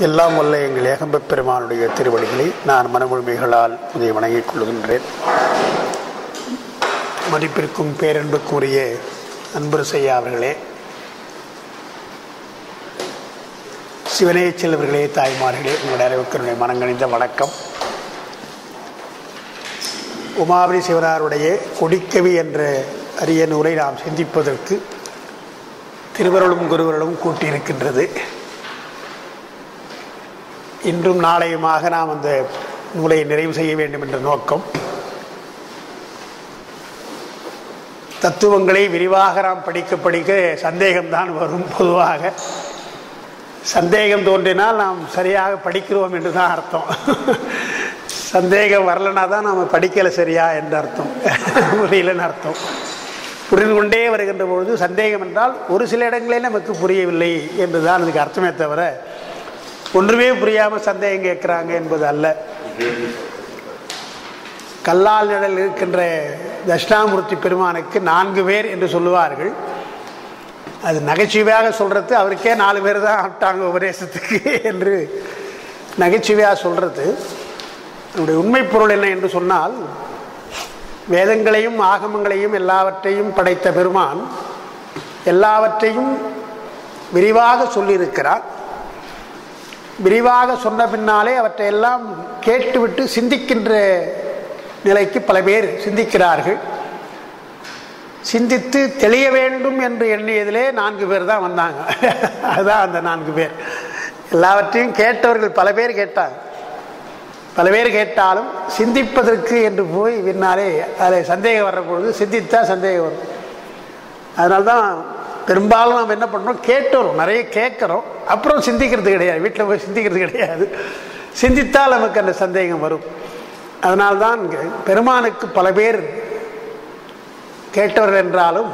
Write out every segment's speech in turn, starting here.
எல்லாம் வல்ல எங்கள் ஏகம்பப் பெருமானுடைய திருவடிகளை நான் மனமுழுமைகளால் இதை வணங்கிக் கொள்கின்றேன். மதிப்பிற்கும் பேரன்புக்குரிய அன்பரசையா அவர்களே சிவனே செல்வர்களே தாய்மார்களே உங்களுடைய அறிவுக்கருடைய மனங்கணிந்த வணக்கம். உமாபதி சிவனாருடைய கொடிக்கவி என்ற அரிய நூலை நாம் சிந்திப்பதற்கு திருவருளும் குருவருளும் கூட்டியிருக்கின்றது. இன்றும் நாளையுமாக நாம் அந்த நூலை நிறைவு செய்ய வேண்டும் என்ற நோக்கம். தத்துவங்களை விரிவாக நாம் படிக்க படிக்க சந்தேகம்தான் வரும் பொதுவாக. சந்தேகம் தோன்றினால் நாம் சரியாக படிக்கிறோம் என்று தான் அர்த்தம். சந்தேகம் வரலனா தான் நாம் படிக்கலை சரியா என்று அர்த்தம். புரியலன்னு அர்த்தம். புரிந்து கொண்டே வருகின்ற பொழுது சந்தேகம் என்றால் ஒரு சில இடங்களே நமக்கு புரியவில்லை என்று தான் அதுக்கு அர்த்தமே தவிர ஒன்றுமே புரியாமல் சந்தேகம் கேட்குறாங்க என்பது அல்ல. கல்லால் நிழல் இருக்கின்ற தட்சிணாமூர்த்தி பெருமானுக்கு நான்கு பேர் என்று சொல்லுவார்கள். அது நகைச்சுவையாக சொல்கிறது அவருக்கே நாலு பேர் தான் ஆட்டாங்க உபதேசத்துக்கு என்று நகைச்சுவையாக சொல்கிறது என்னுடைய உண்மை பொருள் என்ன என்று சொன்னால் வேதங்களையும் ஆகமங்களையும் எல்லாவற்றையும் படைத்த பெருமான் எல்லாவற்றையும் விரிவாக சொல்லியிருக்கிறார். விரிவாக சொன்ன பின்னாலே அவற்றை எல்லாம் கேட்டுவிட்டு சிந்திக்கின்ற நிலைக்கு பல பேர் சிந்திக்கிறார்கள். சிந்தித்து தெளிய வேண்டும் என்று எண்ணியதிலே நான்கு பேர் தான் வந்தாங்க. அதுதான் அந்த நான்கு பேர். எல்லாவற்றையும் கேட்டவர்கள் பல பேர் கேட்டாங்க. பல பேர் கேட்டாலும் சிந்திப்பதற்கு என்று போய் பின்னாலே அதில் சந்தேகம் வர்ற பொழுது சிந்தித்தா சந்தேகம் வரும். அதனால்தான் பெரும்பாலும் நாம் என்ன பண்ணுறோம் கேட்டுறோம் நிறைய கேட்குறோம். அப்புறம் சிந்திக்கிறது கிடையாது. வீட்டில் போய் சிந்திக்கிறது கிடையாது. சிந்தித்தால் நமக்கு அந்த சந்தேகம் வரும். அதனால்தான் பெருமானுக்கு பல பேர் கேட்டவர் என்றாலும்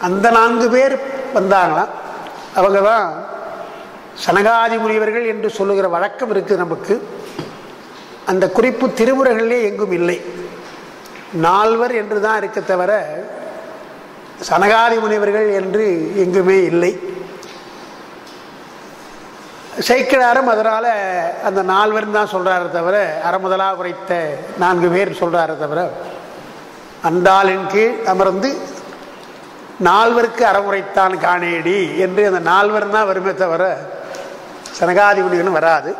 அந்த நான்கு பேர் வந்தாங்களாம். அவங்க தான் சனகாதி முனிவர்கள் என்று சொல்லுகிற வழக்கம் இருக்குது நமக்கு. அந்த குறிப்பு திருமுறைகளிலே எங்கும் இல்லை. நால்வர் என்று தான் இருக்க தவிர சனகாதி முனிவர்கள் என்று எங்குமே இல்லை. சைக்கிளாரும் அதனால் அந்த நால்வர்னு தான் சொல்கிறாரு தவிர அறமுதலாக உரைத்த நான்கு பேர் சொல்கிறாரு தவிர அந்தாளின் கீழ் அமர்ந்து நால்வருக்கு அறமுறைத்தான் காணேடி என்று அந்த நால்வர் தான் வருமே தவிர சனகாதி முனிவர்களும் வராது.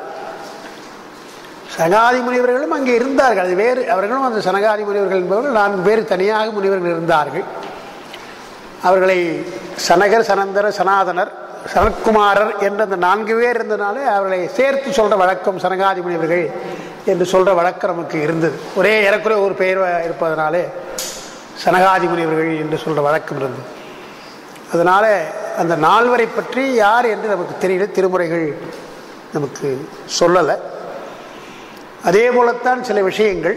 சனகாதி முனிவர்களும் அங்கே இருந்தார்கள். அது வேறு அவர்களும் அந்த சனகாதி முனிவர்கள் என்பவர்கள் நான்கு பேர் தனியாக முனிவர்கள் இருந்தார்கள். அவர்களை சனகர் சனந்தர சனாதனர் சனத்குமாரர் என்ற அந்த நான்கு பேர் இருந்தனாலே அவர்களை சேர்த்து சொல்கிற வழக்கம் சனகாதி முனிவர்கள் என்று சொல்கிற வழக்கம் நமக்கு இருந்தது. ஒரே ஏறக்குறைய ஒரு பெயர் இருப்பதனாலே சனகாதி முனிவர்கள் என்று சொல்கிற வழக்கம் இருந்தது. அதனால் அந்த நால்வரை பற்றி யார் என்று நமக்கு தெரியல திருமுறைகள் நமக்கு சொல்லலை. அதே போலத்தான் சில விஷயங்கள்.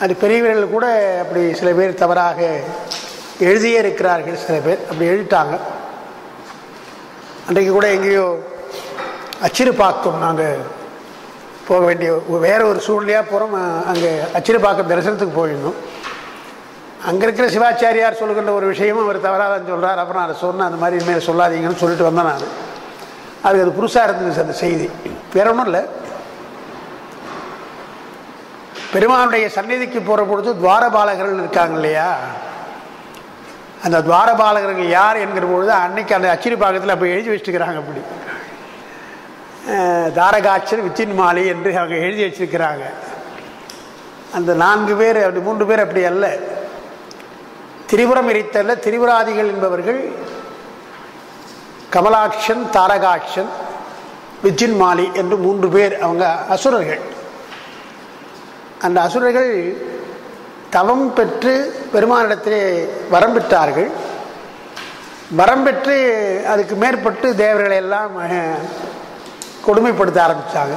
அது பெரியவர்கள் கூட அப்படி சில பேர் தவறாக எழுதியே இருக்கிறார்கள் சில பேர். அப்படி எழுதிட்டாங்க. அன்றைக்கு கூட எங்கேயோ அச்சிறுபாக்கம் நாங்கள் போக வேண்டிய வேற ஒரு சூழ்நிலையாக போகிறோம் அங்கே அச்சிறுபாக்கம் தரிசனத்துக்கு போயிருந்தோம். அங்கே இருக்கிற சிவாச்சாரியார் சொல்லுகின்ற ஒரு விஷயமும் அவர் தவறாக சொல்கிறார் அப்புறம் அதை சொன்னேன் அந்த மாதிரி இனிமேல் சொல்லாதீங்கன்னு சொல்லிட்டு வந்தேன் நான். அதுக்கு அது புதுசாக இருந்துச்சு அந்த செய்தி. வேற ஒன்றும் இல்லை. பெருமானுடைய சந்நிதிக்கு போகிற பொழுது துவாரபாலகர்கள் இருக்காங்க இல்லையா? அந்த துவாரபாலகர்கள் யார் என்கிற பொழுது அன்னைக்கு அந்த அச்சிரி பாகத்தில் அப்போ எழுதி வச்சுருக்கிறாங்க அப்படி. தாரகாட்சர் வித்தின் மாலை என்று அவங்க எழுதி வச்சிருக்கிறாங்க. அந்த நான்கு பேர் அப்படி மூன்று பேர் அப்படி அல்ல. திரிபுரம் எரித்தல்ல திரிபுராதிகள் என்பவர்கள் கமலாட்சன் தாரகாட்சன் விஜின் மாலி என்று மூன்று பேர் அவங்க அசுரர்கள். அந்த அசுரர்கள் தவம் பெற்று பெருமானிடத்திலே வரம் பெற்றார்கள். வரம் பெற்று அதுக்கு மேற்பட்டு தேவர்களை எல்லாம் கொடுமைப்படுத்த ஆரம்பித்தாங்க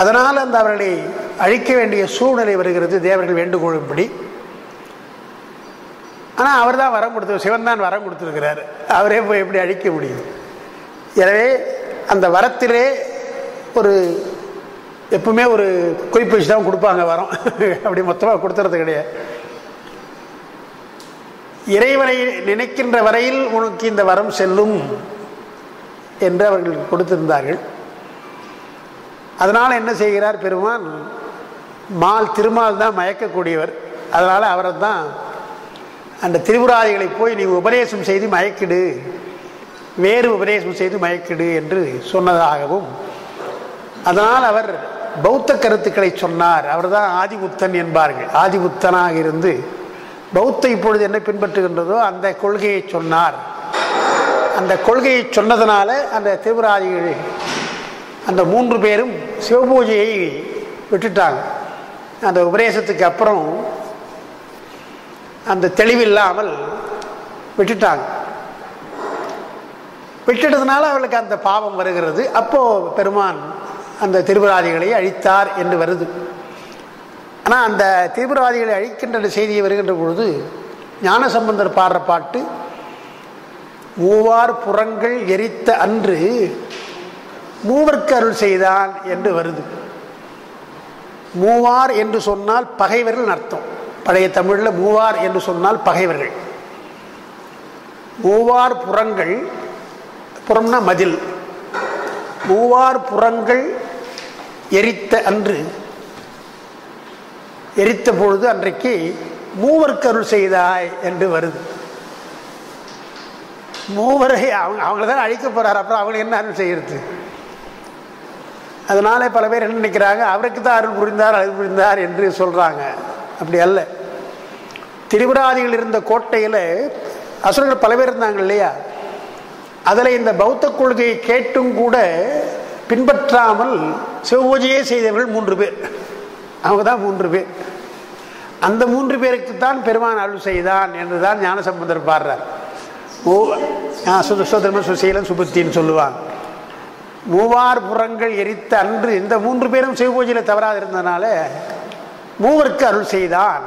அதனால் அந்த அவர்களை அழிக்க வேண்டிய சூழ்நிலை வருகிறது. தேவர்கள் வேண்டுகோளும்படி. ஆனால் அவர் தான் வரம் கொடுத்து சிவன் தான் வரம் கொடுத்துருக்கிறார். அவரே போய் எப்படி அழிக்க முடியும்? எனவே அந்த வரத்திலே ஒரு எப்பவுமே ஒரு குறிப்பு வச்சு தான் கொடுப்பாங்க வரோம். அப்படி மொத்தமாக கொடுத்துறது கிடையாது. இறைவனை நினைக்கின்ற வரையில் உனக்கு இந்த வரம் செல்லும் என்று அவர்கள் கொடுத்திருந்தார்கள். அதனால் என்ன செய்கிறார் பெருமான்? மால் திருமால் தான் மயக்கக்கூடியவர். அதனால் அவரை தான் அந்த திரிபுராதிகளை போய் நீ உபதேசம் செய்து மயக்கிடு. வேறு உபதேசம் செய்து மயக்கிடு என்று சொன்னதாகவும் அதனால் அவர் பௌத்த கருத்துக்களை சொன்னார். அவர்தான் ஆதிபுத்தன் என்பார்கள். ஆதிபுத்தனாக இருந்து பௌத்த இப்பொழுது என்ன பின்பற்றுகின்றதோ அந்த கொள்கையை சொன்னார். அந்த கொள்கையை சொன்னதனால அந்த திருவராஜிகள் அந்த மூன்று பேரும் சிவபூஜையை விட்டுட்டாங்க. அந்த உபதேசத்துக்கு அப்புறம் அந்த தெளிவில்லாமல் விட்டுட்டாங்க. விட்டுட்டதுனால அவளுக்கு அந்த பாவம் வருகிறது. அப்போது பெருமான் அந்த திருபுராதிகளை அழித்தார் என்று வருது. ஆனால் அந்த திருபுராதிகளை அழிக்கின்ற செய்தியை வருகின்ற பொழுது ஞானசம்பந்தர் பாடுற பாட்டு மூவார் புறங்கள் எரித்த அன்று மூவர்க்கு அருள் செய்தான் என்று வருது. மூவார் என்று சொன்னால் பகைவர்கள் அர்த்தம். பழைய தமிழில் மூவார் என்று சொன்னால் பகைவர்கள். மூவார் புறங்கள் புறம்னா மதில் மூவார் புறங்கள் எரித்த அன்று எரித்த பொழுது அன்றைக்கு மூவர்க்கு அருள் செய்தாய் என்று வருது. மூவரை அவங்க அவங்கள தான் அழிக்க போறார். அப்புறம் அவங்களுக்கு என்ன அருள் செய்யறது? அதனால பல பேர் என்ன நினைக்கிறாங்க அவருக்கு தான் அருள் புரிந்தார் அருள் புரிந்தார் என்று சொல்றாங்க. அப்படி அல்ல. திரிபுராதிகள் இருந்த கோட்டையில் அசுரர்கள் பல பேர் இருந்தாங்க இல்லையா? அதில் இந்த பௌத்த கொள்கையை கேட்டும் கூட பின்பற்றாமல் சிவபூஜையே செய்தவர்கள் மூன்று பேர். அவங்க தான் மூன்று பேர். அந்த மூன்று பேருக்கு தான் பெருமான் அருள் செய்தான் என்று தான் ஞானசம்பந்தர் பாடுறார். மூ சுதர்ம சுசீலன் சுபுத்தின்னு சொல்லுவாங்க. மூவார் புறங்கள் எரித்த அன்று இந்த மூன்று பேரும் சிவபூஜையில் தவறாது இருந்ததுனால மூவருக்கு அருள் செய்தான்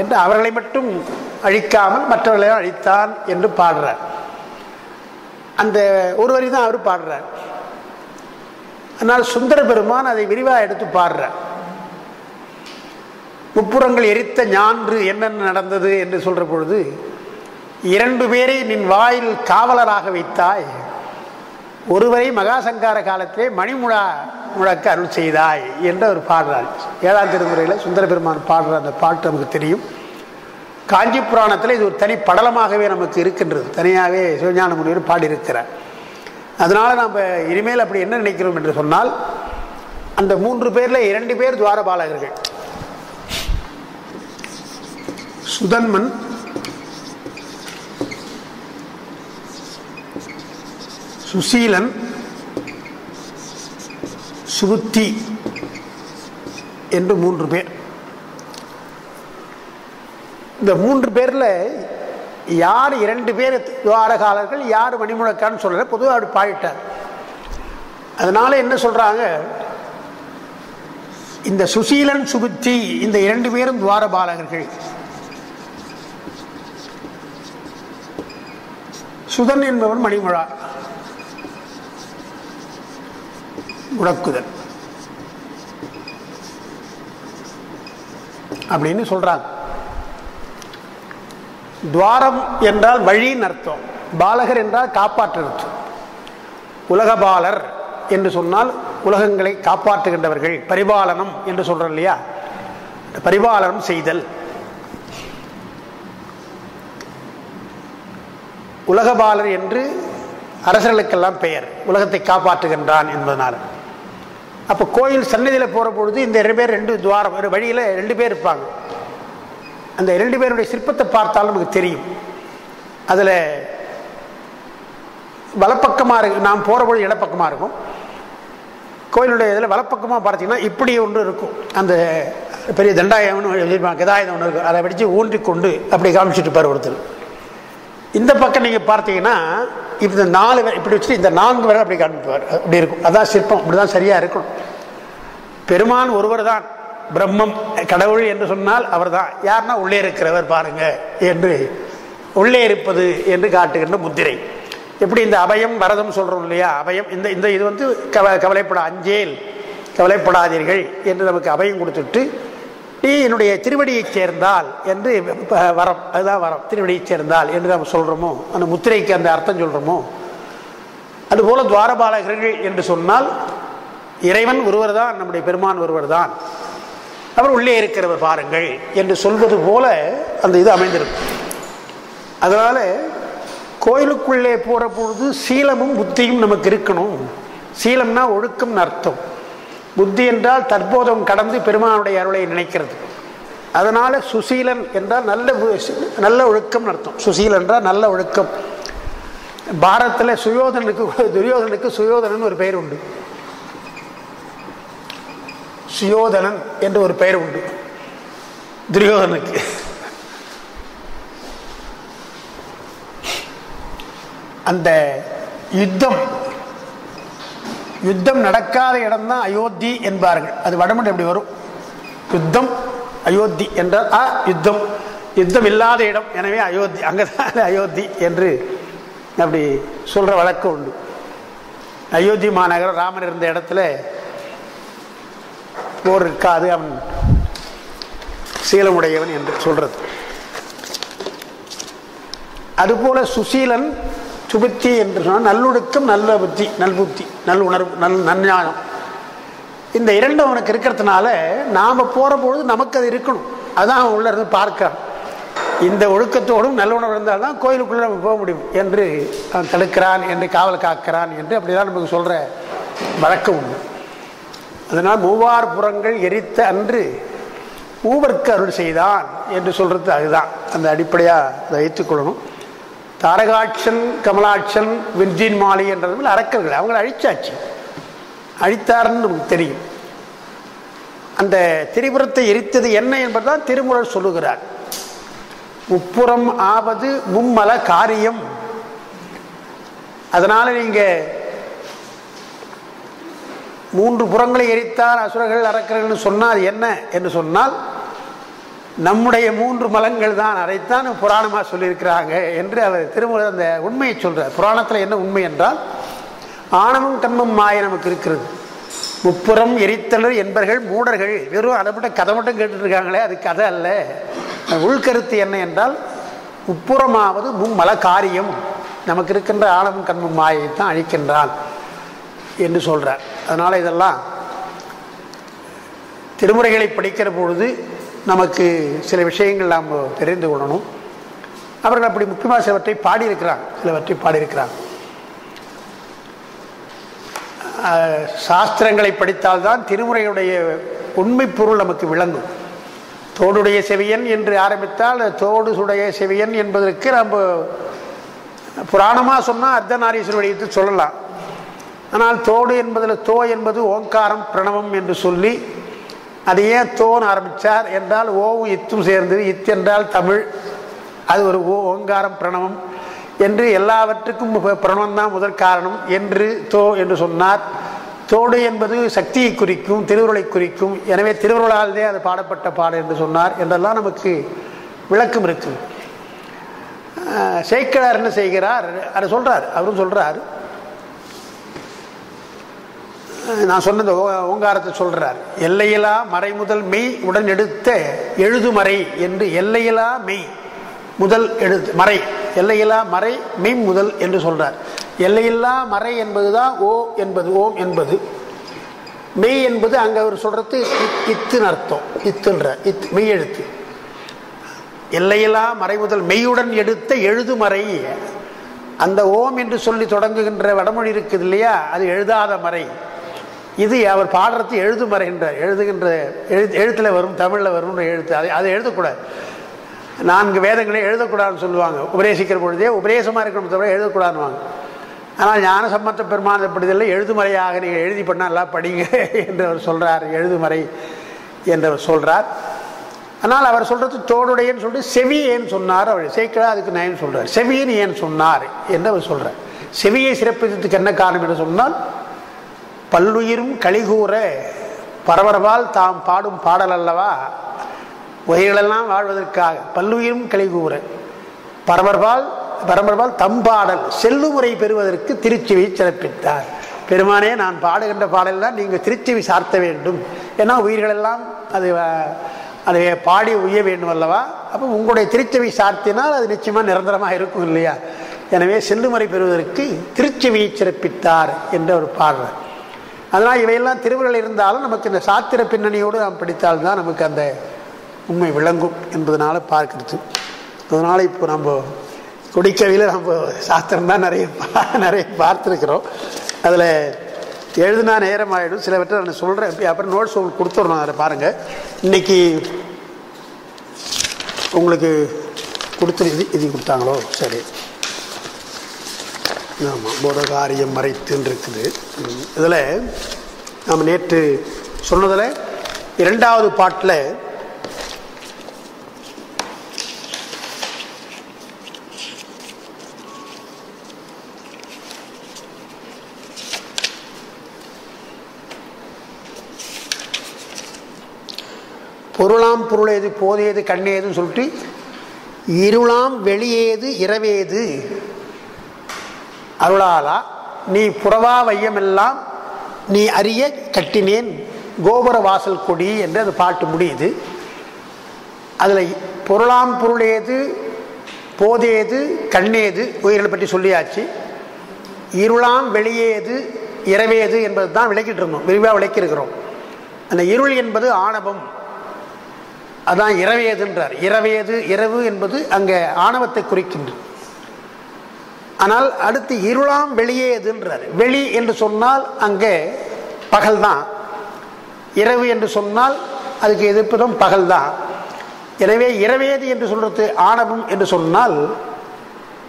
என்று அவர்களை மட்டும் அழிக்காமல் மற்றவர்களையும் அழித்தான் என்று பாடுறார். அந்த ஒரு வரி தான் அவர் பாடுறார். ஆனால் சுந்தர பெருமான் அதை விரிவாக எடுத்து பாடுறார். முப்புறங்கள் எரித்த ஞான்று என்னென்ன நடந்தது என்று சொல்கிற பொழுது இரண்டு பேரை நின் வாயில் காவலராக வைத்தாய் ஒருவரை மகாசங்கார காலத்திலே மணிமுழா முழக்க அருள் செய்தாய் என்று அவர் பாடுறார் ஏழாம் திருமுறையில் சுந்தர பெருமான் பாடுற அந்த பாட்டு நமக்கு தெரியும். காஞ்சி புராணத்தில் இது ஒரு தனி படலமாகவே நமக்கு இருக்கின்றது. தனியாகவே சிவஞான முனிவர் பாடியிருக்கிறார். அதனால நம்ம இனிமேல் அப்படி என்ன நினைக்கிறோம் என்று சொன்னால் அந்த மூன்று பேரில் இரண்டு பேர் துவாரபாலகர்கள். சுதன்மன் சுசீலன் சுபுத்தி என்று மூன்று பேர். இந்த மூன்று பேரில் யார் இரண்டு பேர் துவாரகாலர்கள் யார் மணிமுழக்கான்னு சொல்ற பொதுவாக அப்படி பாடிட்டார். அதனால என்ன சொல்றாங்க? இந்த சுசீலன் சுபுத்தி இந்த இரண்டு பேரும் துவாரபாலகர்கள். சுதன் என்பவன் மணிமுழா. முடக்குதல் அப்படின்னு சொல்கிறாங்க துவாரம் என்றால் வழின்னு அர்த்தம் பாலகர் என்றால் காப்பாற்று அர்த்தம் உலகபாலர் என்று சொன்னால் உலகங்களை காப்பாற்றுகின்றவர்கள். பரிபாலனம் என்று சொல்றோம் இல்லையா? பரிபாலனம் செய்தல். உலகபாலர் என்று அரசர்களுக்கெல்லாம் பெயர். உலகத்தை காப்பாற்றுகின்றான் என்பதனால். அப்போ கோயில் சன்னதியில் போகிற பொழுது இந்த ரெண்டு பேர் ரெண்டு துவாரம் ஒரு வழியில் ரெண்டு பேர் இருப்பாங்க. அந்த இரண்டு பேருடைய சிற்பத்தை பார்த்தாலும் நமக்கு தெரியும். அதில் வலப்பக்கமாக இருக்கு. நாம் போகிற பொழுது இடப்பக்கமாக இருக்கும். கோயிலுடைய இதில் வலப்பக்கமாக பார்த்தீங்கன்னா இப்படி ஒன்று இருக்கும். அந்த பெரிய தண்டாயம்னு எழுதியிருப்பாங்க. கதாயுதம் ஒன்று இருக்கும் அதை படித்து ஊன்றி கொண்டு அப்படி காமிச்சிட்டு இருப்பார் ஒருத்தர். இந்த பக்கம் நீங்கள் பார்த்தீங்கன்னா இப்போ இந்த நாலு இப்படி வச்சுட்டு இந்த நான்கு வரை அப்படி காமிப்பார். அப்படி இருக்கும். அதான் சிற்பம். இப்படி தான் சரியாக இருக்கணும். பெருமான் ஒருவர் தான். பிரம்மம் கடவுள் என்று சொன்னால் அவர் தான் யாருன்னா உள்ளே இருக்கிறவர் பாருங்க என்று உள்ளே இருப்பது என்று காட்டுகின்ற முத்திரை. எப்படி இந்த அபயம் வரதம் சொல்றோம் இல்லையா? அபயம் இந்த இந்த இது வந்து கவ கவலைப்பட அஞ்சேல். கவலைப்படாதீர்கள் என்று நமக்கு அபயம் கொடுத்துட்டு நீ என்னுடைய திருவடியைச் சேர்ந்தால் என்று வரம் அதுதான் வரம் திருவடியைச் சேர்ந்தால் என்று நம்ம சொல்கிறோமோ அந்த முத்திரைக்கு அந்த அர்த்தம் சொல்கிறோமோ அதுபோல துவாரபாலகர்கள் என்று சொன்னால் இறைவன் ஒருவர் தான் நம்முடைய பெருமான் ஒருவர் தான் அவர் உள்ளே இருக்கிறவர் பாருங்கள் என்று சொல்வது போல அந்த இது அமைந்திருக்கும். அதனால் கோயிலுக்குள்ளே போகிற பொழுது சீலமும் புத்தியும் நமக்கு இருக்கணும். சீலம்னா ஒழுக்கம்னு அர்த்தம். புத்தி என்றால் தற்போதம் கடந்து பெருமானுடைய அருளை நினைக்கிறது. அதனால் சுசீலன் என்றால் நல்ல நல்ல ஒழுக்கம் அர்த்தம். சுசீலன் என்றால் நல்ல ஒழுக்கம். பாரத்தில் சுயோதனுக்கு துரியோதனுக்கு சுயோதனன் ஒரு பெயர் உண்டு. சுயோதனன் என்று ஒரு பெயர் உண்டு. துரியோதனுக்கு அந்த யுத்தம் யுத்தம் நடக்காத இடம்தான் அயோத்தி என்பார்கள். அது வடமொழி எப்படி வரும்? யுத்தம் அயோத்தி என்றால் ஆ யுத்தம். யுத்தம் இல்லாத இடம் எனவே அயோத்தி. அங்கதான் அயோத்தி என்று அப்படி சொல்ற வழக்கம் உண்டு. அயோத்தி மாநகரம் ராமன் இருந்த இடத்துல போர் இருக்காது அவன் சீலமுடையவன் என்று சொல்றது. அதுபோல சுசீலன் சுபுத்தி என்று சொன்னால் நல்லொழுக்கம் நல்ல புத்தி நல்புத்தி நல் உணர்வு நல் நன்ஞானம் இந்த இரண்டும் அவனுக்கு இருக்கிறதுனால நாம் போகிற பொழுது நமக்கு அது இருக்கணும். அதான் அவன் உள்ள இருந்து பார்க்கிறான். இந்த ஒழுக்கத்தோடும் நல்லுணர்வு இருந்தால் தான் கோயிலுக்குள்ளே நம்ம போக முடியும் என்று அவன் தடுக்கிறான் என்று காவல் காக்கிறான் என்று அப்படிதான் நமக்கு சொல்கிற வழக்கம் உண்டு. அதனால் மூவார் புறங்கள் எரித்த அன்று ஊவர்க்கு அருள் செய்தான் என்று சொல்றது அதுதான். அந்த அடிப்படையாக அதை வைத்துக்கொள்ளணும் தாரகாட்சன் கமலாட்சன் விர்ஜின் மாலி என்றது அரக்கர்கள் அவங்களை அழிச்சாச்சு. அழித்தார்னு நமக்கு தெரியும். அந்த திரிபுரத்தை எரித்தது என்ன என்பதுதான் திருமுறள் சொல்லுகிறார். உப்புறம் ஆவது மும்மல காரியம். அதனால நீங்கள் மூன்று புறங்களை எரித்தார் அசுரர்கள் அரக்கர்கள் சொன்னால் என்ன என்று சொன்னால் நம்முடைய மூன்று மலங்கள் தான் அதைத்தான் புராணமாக சொல்லியிருக்கிறாங்க என்று அவர் திரும்ப அந்த உண்மையை சொல்கிறார் புராணத்தில் என்ன உண்மை என்றால் ஆணவம் கண்மம் மாய நமக்கு இருக்கிறது. முப்புறம் எரித்தலர் என்பர்கள் மூடர்கள். வெறும் அதை மட்டும் கதை மட்டும் கேட்டுருக்காங்களே அது கதை அல்ல. உள்கருத்து என்ன என்றால் உப்புறமாவது மும்மல காரியம் நமக்கு இருக்கின்ற ஆணவம் கண்மம் மாயை தான் அழிக்கின்றான் என்று சொல்கிறார் அதனால் இதெல்லாம் திருமுறைகளை படிக்கிற பொழுது நமக்கு சில விஷயங்கள் நாம் தெரிந்து கொள்ளணும். அவர்கள் அப்படி முக்கியமாக சிலவற்றை பாடியிருக்கிறாங்க சிலவற்றை பாடியிருக்கிறாங்க. சாஸ்திரங்களை படித்தால்தான் திருமுறையுடைய உண்மை பொருள் நமக்கு விளங்கும். தோடுடைய செவியன் என்று ஆரம்பித்தால் தோடு சுடைய செவியன் என்பதற்கு நம்ம புராணமாக சொன்னால் அர்த்தநாரீஸ்வரன் வடிவத்தை சொல்லலாம். ஆனால் தோடு என்பதில் தோ என்பது ஓங்காரம் பிரணவம் என்று சொல்லி அது ஏன் தோன் ஆரம்பித்தார் என்றால் ஓவும் இத்தும் சேர்ந்தது இத் என்றால் தமிழ் அது ஒரு ஓ ஓங்காரம் பிரணவம் என்று எல்லாவற்றுக்கும் பிரணவம் தான் முதற் காரணம் என்று தோ என்று சொன்னார். தோடு என்பது சக்தியை குறிக்கும் திருவுருளை குறிக்கும். எனவே திருவுருளாலே அது பாடப்பட்ட பாடல் என்று சொன்னார் என்றெல்லாம் நமக்கு விளக்கம் இருக்கு அஹ், சேக்கிழார் என்ன செய்கிறார்? அதை சொல்கிறார் அவரும் சொல்கிறார் நான் சொன்ன இந்த ஓ- ஓங்காரத்தை சொல்றார். எல்லையிலா மறைமுதல் மெய் உடன் எடுத்த எழுதுமறை என்று எல்லையிலா மெய் முதல் எழுத்து மறை. எல்லையிலா மறை மெய் முதல் என்று சொல்றார். எல்லையில்லா மறை என்பதுதான் ஓ என்பது ஓம் என்பது. மெய் என்பது அங்க அவர் சொல்றது இத்- இத்துன்னு அர்த்தம். இத்துன்ற இத் மெய் எழுத்து. எல்லையிலா மறைமுதல் மெய்யுடன் எடுத்த எழுதுமறை அந்த ஓம் என்று சொல்லி தொடங்குகின்ற வடமொழி இருக்குது இல்லையா? அது எழுதாத மறை. இது அவர் பாடுறது எழுதுமறை என்றார் எழுதுகின்ற எழுத்து எழுத்தில் வரும் தமிழில் வரும்னு எழுத்து. அதை அதை எழுதக்கூடாது. நான்கு வேதங்களே எழுதக்கூடாதுன்னு சொல்லுவாங்க. உபதேசிக்கிற பொழுதே உபதேசமாக இருக்கணும் தவிர எழுதக்கூடாதுவாங்க ஆனால் ஞான சம்பந்த பெருமான் அப்படிதில்லை எழுதுமறையாக நீங்கள் எழுதி பண்ணால் நல்லா படிங்க என்றவர் சொல்கிறார் எழுதுமறை என்றவர் சொல்கிறார் ஆனால் அவர் சொல்கிறது தோடுடையன்னு சொல்லிட்டு செவி ஏன் சொன்னார் அவர். சேர்க்கலாம் அதுக்கு நயன் சொல்கிறார் செவின்னு ஏன் சொன்னார் என்று அவர் சொல்கிறார் செவியை சிறப்பித்ததுக்கு என்ன காரணம் என்று சொன்னால் பல்லுயிரும் கலிகூற பரபரவால் தாம் பாடும் பாடல் அல்லவா? உயிர்களெல்லாம் வாழ்வதற்காக. பல்லுயிரும் கலிகூற பரபரவால் பரபரவால் தம்பாடல் செல்லுமுறை பெறுவதற்கு திருச்சிவை சிறப்பித்தார். பெருமானே நான் பாடுகின்ற பாடலாம் நீங்கள் திருச்சிவி சார்த்த வேண்டும். ஏன்னா உயிர்களெல்லாம் அது அதை பாடி உய்ய வேண்டும் அல்லவா? அப்போ உங்களுடைய திருச்செவி சார்த்தினால் அது நிச்சயமாக நிரந்தரமாக இருக்கும் இல்லையா? எனவே செல்லுமுறை பெறுவதற்கு திருச்செவியை சிறப்பித்தார் என்று அவர் பாடுறார் அதனால் இவையெல்லாம் திருவுருள் இருந்தாலும் நமக்கு இந்த சாத்திர பின்னணியோடு நாம் படித்தால்தான் நமக்கு அந்த உண்மை விளங்கும் என்பதனால் பார்க்கறது. அதனால் இப்போ நம்ம கொடிக்கவியில் நம்ம சாஸ்திரம் தான் நிறைய நிறைய பார்த்துருக்குறோம். அதில் எழுதுனா நேரம் ஆகிடும் சிலவற்றை நான் சொல்கிறேன் அப்புறம் நோட்ஸ் உங்களுக்கு கொடுத்துட்றோம் அதில் பாருங்கள் இன்றைக்கி உங்களுக்கு கொடுத்து இது இது கொடுத்தாங்களோ? சரி. ஆமாம் போதகாரியம் மறைத்துன்னு இருக்குது இதில் நாம் நேற்று சொன்னதில் இரண்டாவது பாட்டில் பொருளாம் பொருளேது போதையது கண்ணேதுன்னு சொல்லிட்டு இருளாம் வெளியேது இரவேது. அருளாலா நீ புறவா வையமெல்லாம் நீ அறிய கட்டினேன் கோபுர வாசல் கொடி என்று அது பாட்டு முடியுது. அதில் பொருளாம் பொருளேது போதேது கண்ணேது உயிர்கள் பற்றி சொல்லியாச்சு. இருளாம் வெளியேது இரவேது என்பது தான் விளக்கிட்டு இருந்தோம். விரிவாக விளக்கியிருக்கிறோம். அந்த இருள் என்பது ஆணவம். அதான் இரவேதுன்றார். இரவேது இரவு என்பது அங்கே ஆணவத்தை குறிக்கின்றது. ஆனால் அடுத்து இருளாம் வெளியே எதுன்றார். வெளி என்று சொன்னால் அங்கே பகல் தான் இரவு என்று சொன்னால் அதுக்கு எதிர்ப்பதும் பகல் தான் எனவே இரவேது என்று சொல்றது ஆணவம் என்று சொன்னால்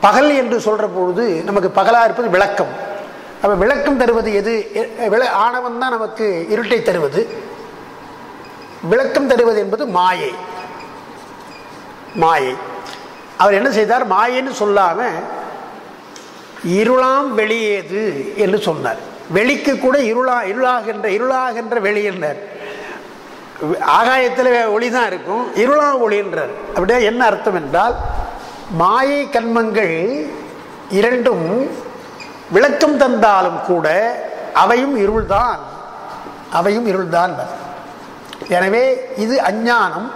பகல் என்று சொல்ற பொழுது நமக்கு பகலாக இருப்பது விளக்கம். அப்போ விளக்கம் தருவது எது? ஆணவம் தான் நமக்கு இருட்டை தருவது. விளக்கம் தருவது என்பது மாயை. மாயை. அவர் என்ன செய்தார்? மாயைன்னு சொல்லாமல் இருளாம் வெளியேது என்று சொன்னார். வெளிக்கு கூட இருளா இருளாகின்ற இருளாகின்ற வெளி என்றார். ஆகாயத்தில் ஒளி தான் இருக்கும் இருளா ஒளின்றார் அப்படியே என்ன அர்த்தம் என்றால் மாயை கண்மங்கள் இரண்டும் விளக்கம் தந்தாலும் கூட அவையும் இருள்தான் அவையும் இருள்தான் எனவே இது அஞ்ஞானம்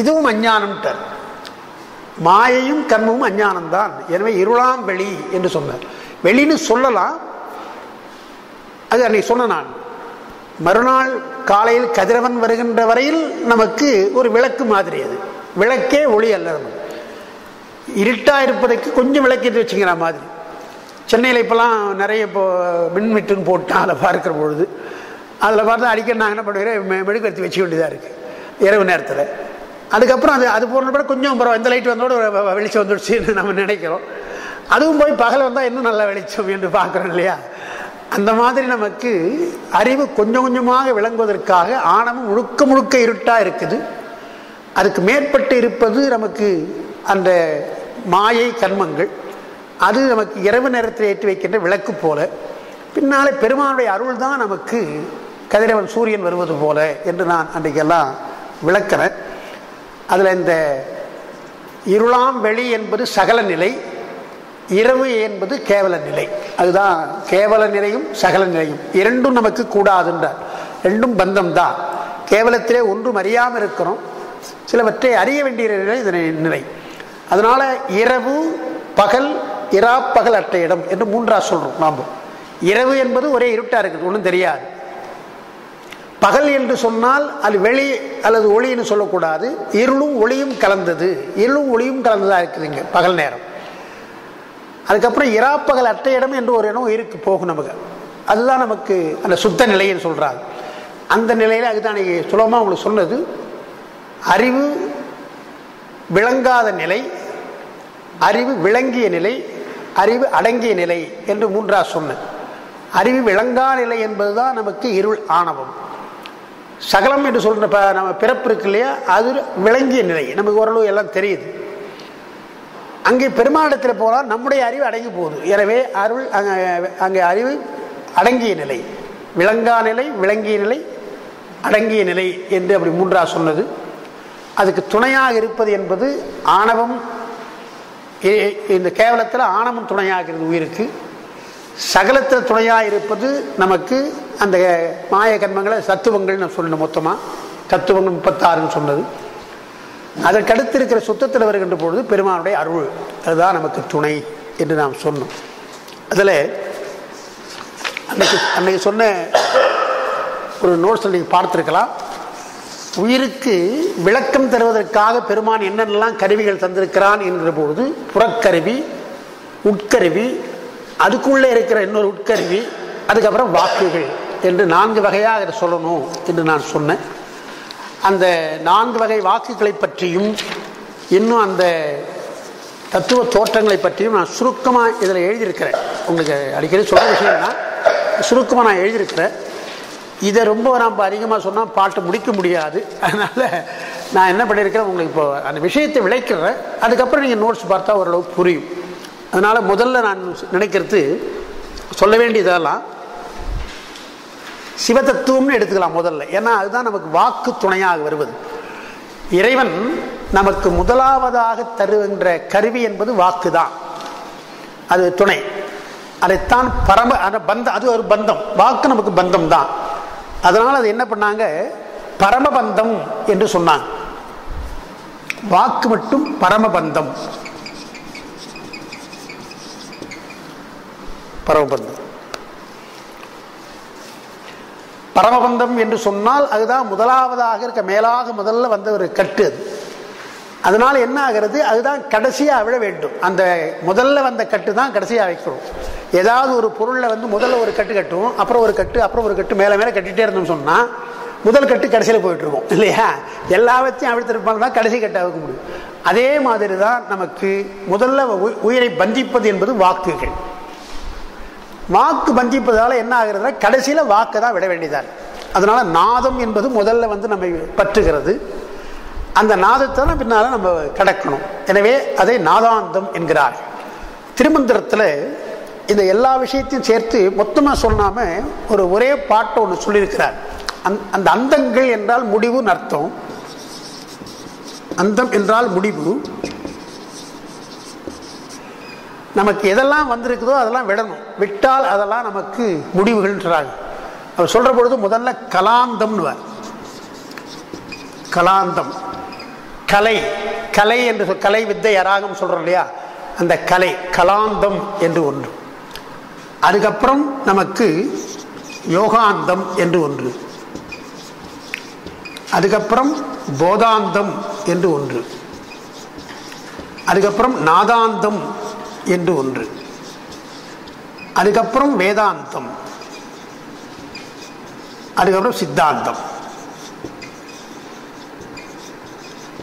இதுவும் அஞ்ஞானம்ட்டார். மாயையும் கர்மமும் அஞ்ஞானம் தான் எனவே இருளாம் வெளி என்று சொன்னார். வெளின்னு சொல்லலாம். அது அன்னைக்கு சொன்ன நான். மறுநாள் காலையில் கதிரவன் வருகின்ற வரையில் நமக்கு ஒரு விளக்கு மாதிரி அது. விளக்கே ஒளி அல்ல நமக்கு இருட்டா இருப்பதற்கு கொஞ்சம் விளக்கிட்டு வச்சுக்கிற மாதிரி. சென்னையில் இப்போலாம் நிறைய இப்போ மின்வெட்டுன்னு போட்டான் அதில் பார்க்குற பொழுது அதில் பார்த்தா அடிக்க நான் என்ன பண்ணுறேன் மெழுகுவர்த்தி வச்சுக்க வேண்டியதாக இருக்குது இரவு நேரத்தில். அதுக்கப்புறம் அது அது போன கூட கொஞ்சம் பரவாயில்ல இந்த லைட் வந்தோட வெளிச்சம் வந்துடுச்சுன்னு நம்ம நினைக்கிறோம். அதுவும் போய் பகல் வந்தால் இன்னும் நல்ல வெளிச்சம் என்று பார்க்குறோம் இல்லையா? அந்த மாதிரி நமக்கு அறிவு கொஞ்சம் கொஞ்சமாக விளங்குவதற்காக ஆணவம் முழுக்க முழுக்க இருட்டாக இருக்குது. அதுக்கு மேற்பட்டு இருப்பது நமக்கு அந்த மாயை கர்மங்கள். அது நமக்கு இரவு நேரத்தில் ஏற்றி வைக்கின்ற விளக்கு போல. பின்னாலே பெருமானுடைய அருள் தான் நமக்கு கதிரவன் சூரியன் வருவது போல என்று நான் அன்றைக்கெல்லாம் விளக்கிறேன். அதில் இந்த இருளாம் வெளி என்பது சகல நிலை இரவு என்பது கேவல நிலை. அதுதான் கேவல நிலையும் சகல நிலையும். இரண்டும் நமக்கு கூடாதுன்றார் ரெண்டும் பந்தம் தான் கேவலத்திலே ஒன்றும் அறியாமல் இருக்கிறோம். சிலவற்றை அறிய வேண்டிய நிலை இதனை நிலை. அதனால இரவு பகல் இரா பகல் இடம் என்று மூன்றா சொல்றோம் நாம். இரவு என்பது ஒரே இருட்டாக இருக்குது ஒன்றும் தெரியாது. பகல் என்று சொன்னால் அது வெளி அல்லது ஒளின்னு சொல்லக்கூடாது. இருளும் ஒளியும் கலந்தது. இருளும் ஒளியும் கலந்ததாக இருக்குதுங்க பகல் நேரம். அதுக்கப்புறம் இராப்பகல் அற்ற இடம் என்று ஒரு இடம் இருக்கு போகும் நமக்கு. அதுதான் நமக்கு அந்த சுத்த நிலைன்னு சொல்கிறாங்க அந்த நிலையில் அதுதான் சுலபமாக உங்களுக்கு சொன்னது. அறிவு விளங்காத நிலை அறிவு விளங்கிய நிலை அறிவு அடங்கிய நிலை என்று மூன்றா சொன்னேன். அறிவு விளங்கா நிலை என்பதுதான் நமக்கு இருள் ஆணவம். சகலம் என்று சொல்ற நம்ம பிறப்பு இருக்கு இல்லையா? அது விளங்கிய நிலை. நமக்கு ஓரளவு எல்லாம் தெரியுது. அங்கே பெருமாடத்தில் போனால் நம்முடைய அறிவு அடங்கி போகுது. எனவே அருள் அங்கே அங்கே அறிவு அடங்கிய நிலை. விளங்கா நிலை விளங்கிய நிலை அடங்கிய நிலை என்று அப்படி மூன்றா சொன்னது. அதுக்கு துணையாக இருப்பது என்பது ஆணவம். இந்த கேவலத்தில் ஆணவம் துணையாகிறது உயிருக்கு. சகலத்தில் துணையாக இருப்பது நமக்கு அந்த மாய கர்மங்களை சத்துவங்கள் நான் சொல்லணும் மொத்தமாக தத்துவங்கள் முப்பத்தாறுன்னு சொன்னது. அதற்கடுத்து இருக்கிற சுத்தத்தில் வருகின்ற பொழுது பெருமானுடைய அருள். அதுதான் நமக்கு துணை என்று நாம் சொன்னோம். அதில் அன்னைக்கு அன்னைக்கு சொன்ன ஒரு நோட்ஸ் நீங்கள் பார்த்துருக்கலாம். உயிருக்கு விளக்கம் தருவதற்காக பெருமான் என்னென்னலாம் கருவிகள் தந்திருக்கிறான் என்கிற பொழுது புறக்கருவி உட்கருவி அதுக்குள்ளே இருக்கிற இன்னொரு உட்கருவி அதுக்கப்புறம் வாக்குகள். என்று நான்கு வகையாக அதை சொல்லணும் என்று நான் சொன்னேன். அந்த நான்கு வகை வாக்குகளை பற்றியும் இன்னும் அந்த தத்துவ தோற்றங்களை பற்றியும் நான் சுருக்கமாக இதில் எழுதியிருக்கிறேன். உங்களுக்கு அடிக்கடி சொல்கிற விஷயம்னா சுருக்கமாக நான் எழுதியிருக்கிறேன். இதை ரொம்ப நம்ம அதிகமாக சொன்னால் பாட்டு முடிக்க முடியாது. அதனால் நான் என்ன பண்ணியிருக்கிறேன் உங்களுக்கு இப்போ அந்த விஷயத்தை விளைக்கிறேன் அதுக்கப்புறம் நீங்கள் நோட்ஸ் பார்த்தா ஓரளவு புரியும். அதனால் முதல்ல நான் நினைக்கிறது சொல்ல வேண்டியதெல்லாம் சிவதத்துவம்னு எடுத்துக்கலாம் முதல்ல. ஏன்னா அதுதான் நமக்கு வாக்கு துணையாக வருவது. இறைவன் நமக்கு முதலாவதாக தருகின்ற கருவி என்பது வாக்கு தான் அது துணை. அதைத்தான் பரம பந்தம் அது ஒரு பந்தம். வாக்கு நமக்கு பந்தம் தான் அதனால் அது என்ன பண்ணாங்க? பரமபந்தம் என்று சொன்னாங்க. வாக்கு மட்டும் பரமபந்தம். பரமபந்தம். பரமபந்தம் என்று சொன்னால் அதுதான் முதலாவதாக இருக்க மேலாக முதல்ல வந்த ஒரு கட்டு அது. அதனால் என்ன ஆகிறது? அதுதான் கடைசியாக விழ வேண்டும். அந்த முதல்ல வந்த கட்டு தான் கடைசியாக வைக்கணும். ஏதாவது ஒரு பொருளில் வந்து முதல்ல ஒரு கட்டு கட்டுவோம் அப்புறம் ஒரு கட்டு அப்புறம் ஒரு கட்டு மேலே மேலே கட்டிகிட்டே இருந்தோம்னு சொன்னால் முதல் கட்டு கடைசியில் போயிட்டுருக்கோம் இல்லையா? எல்லாவற்றையும் அழுத்திருப்பாங்க தான் கடைசி கட்டை வைக்க முடியும். அதே மாதிரி தான் நமக்கு முதல்ல உயிரை பந்திப்பது என்பது வாக்குகள். வாக்கு பஞ்சிப்பதால் என்ன ஆகுறதுனா கடைசியில் வாக்கு தான் விட வேண்டியதாக அதனால் நாதம் என்பது முதல்ல வந்து நம்மை பற்றுகிறது. அந்த நாதத்தை தான் பின்னால் நம்ம கடக்கணும். எனவே அதை நாதாந்தம் என்கிறார். திருமந்திரத்தில் இந்த எல்லா விஷயத்தையும் சேர்த்து மொத்தமாக சொல்லாமல் ஒரு ஒரே பாட்டை ஒன்று சொல்லியிருக்கிறார். அந் அந்த அந்தங்கள் என்றால் முடிவுன்னு அர்த்தம். அந்தம் என்றால் முடிவு. நமக்கு எதெல்லாம் வந்திருக்குதோ அதெல்லாம் விடணும். விட்டால் அதெல்லாம் நமக்கு முடிவுகள்ன்றாங்க. அவர் சொல்கிற பொழுது முதல்ல கலாந்தம்னு கலாந்தம். கலை. கலை என்று சொல் கலை வித்தை அராகம் சொல்கிறோம் இல்லையா? அந்த கலை கலாந்தம் என்று ஒன்று. அதுக்கப்புறம் நமக்கு யோகாந்தம் என்று ஒன்று. அதுக்கப்புறம் போதாந்தம் என்று ஒன்று. அதுக்கப்புறம் நாதாந்தம் என்று ஒன்று. அதுக்கப்புறம் வேதாந்தம். அதுக்கப்புறம் சித்தாந்தம்.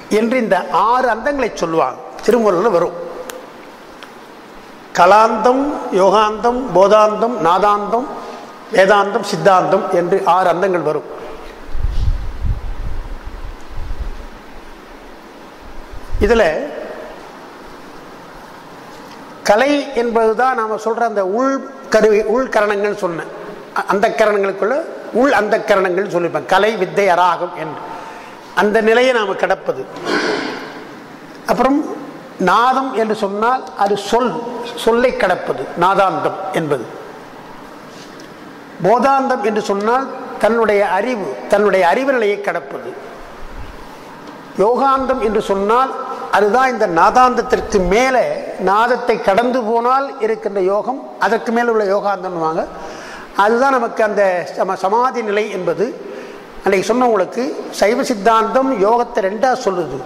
என்று இந்த ஆறு அந்தங்களை சொல்லுவாங்க. திருமுறையில் வரும். கலாந்தம் யோகாந்தம் போதாந்தம் நாதாந்தம் வேதாந்தம் சித்தாந்தம் என்று ஆறு அந்தங்கள் வரும். இதில் கலை என்பதுதான் நாம் சொல்கிற அந்த உள் கருவி உள்கரணங்கள் சொன்னேன். அந்த கரணங்களுக்குள்ள உள் அந்த கரணங்கள் சொல்லியிருப்பேன் கலை வித்தை அராகம் என்று. அந்த நிலையை நாம் கடப்பது. அப்புறம் நாதம் என்று சொன்னால் அது சொல் சொல்லை கடப்பது. நாதாந்தம் என்பது. போதாந்தம் என்று சொன்னால் தன்னுடைய அறிவு தன்னுடைய அறிவு நிலையை கடப்பது. யோகாந்தம் என்று சொன்னால் அதுதான் இந்த நாதாந்தத்திற்கு மேலே நாதத்தை கடந்து போனால் இருக்கின்ற யோகம் அதற்கு மேலே உள்ள யோகாந்தம்வாங்க அதுதான் நமக்கு அந்த சம சமாதி நிலை என்பது. அன்றைக்கி சொன்னவங்களுக்கு சைவ சித்தாந்தம் யோகத்தை ரெண்டாக சொல்லுது.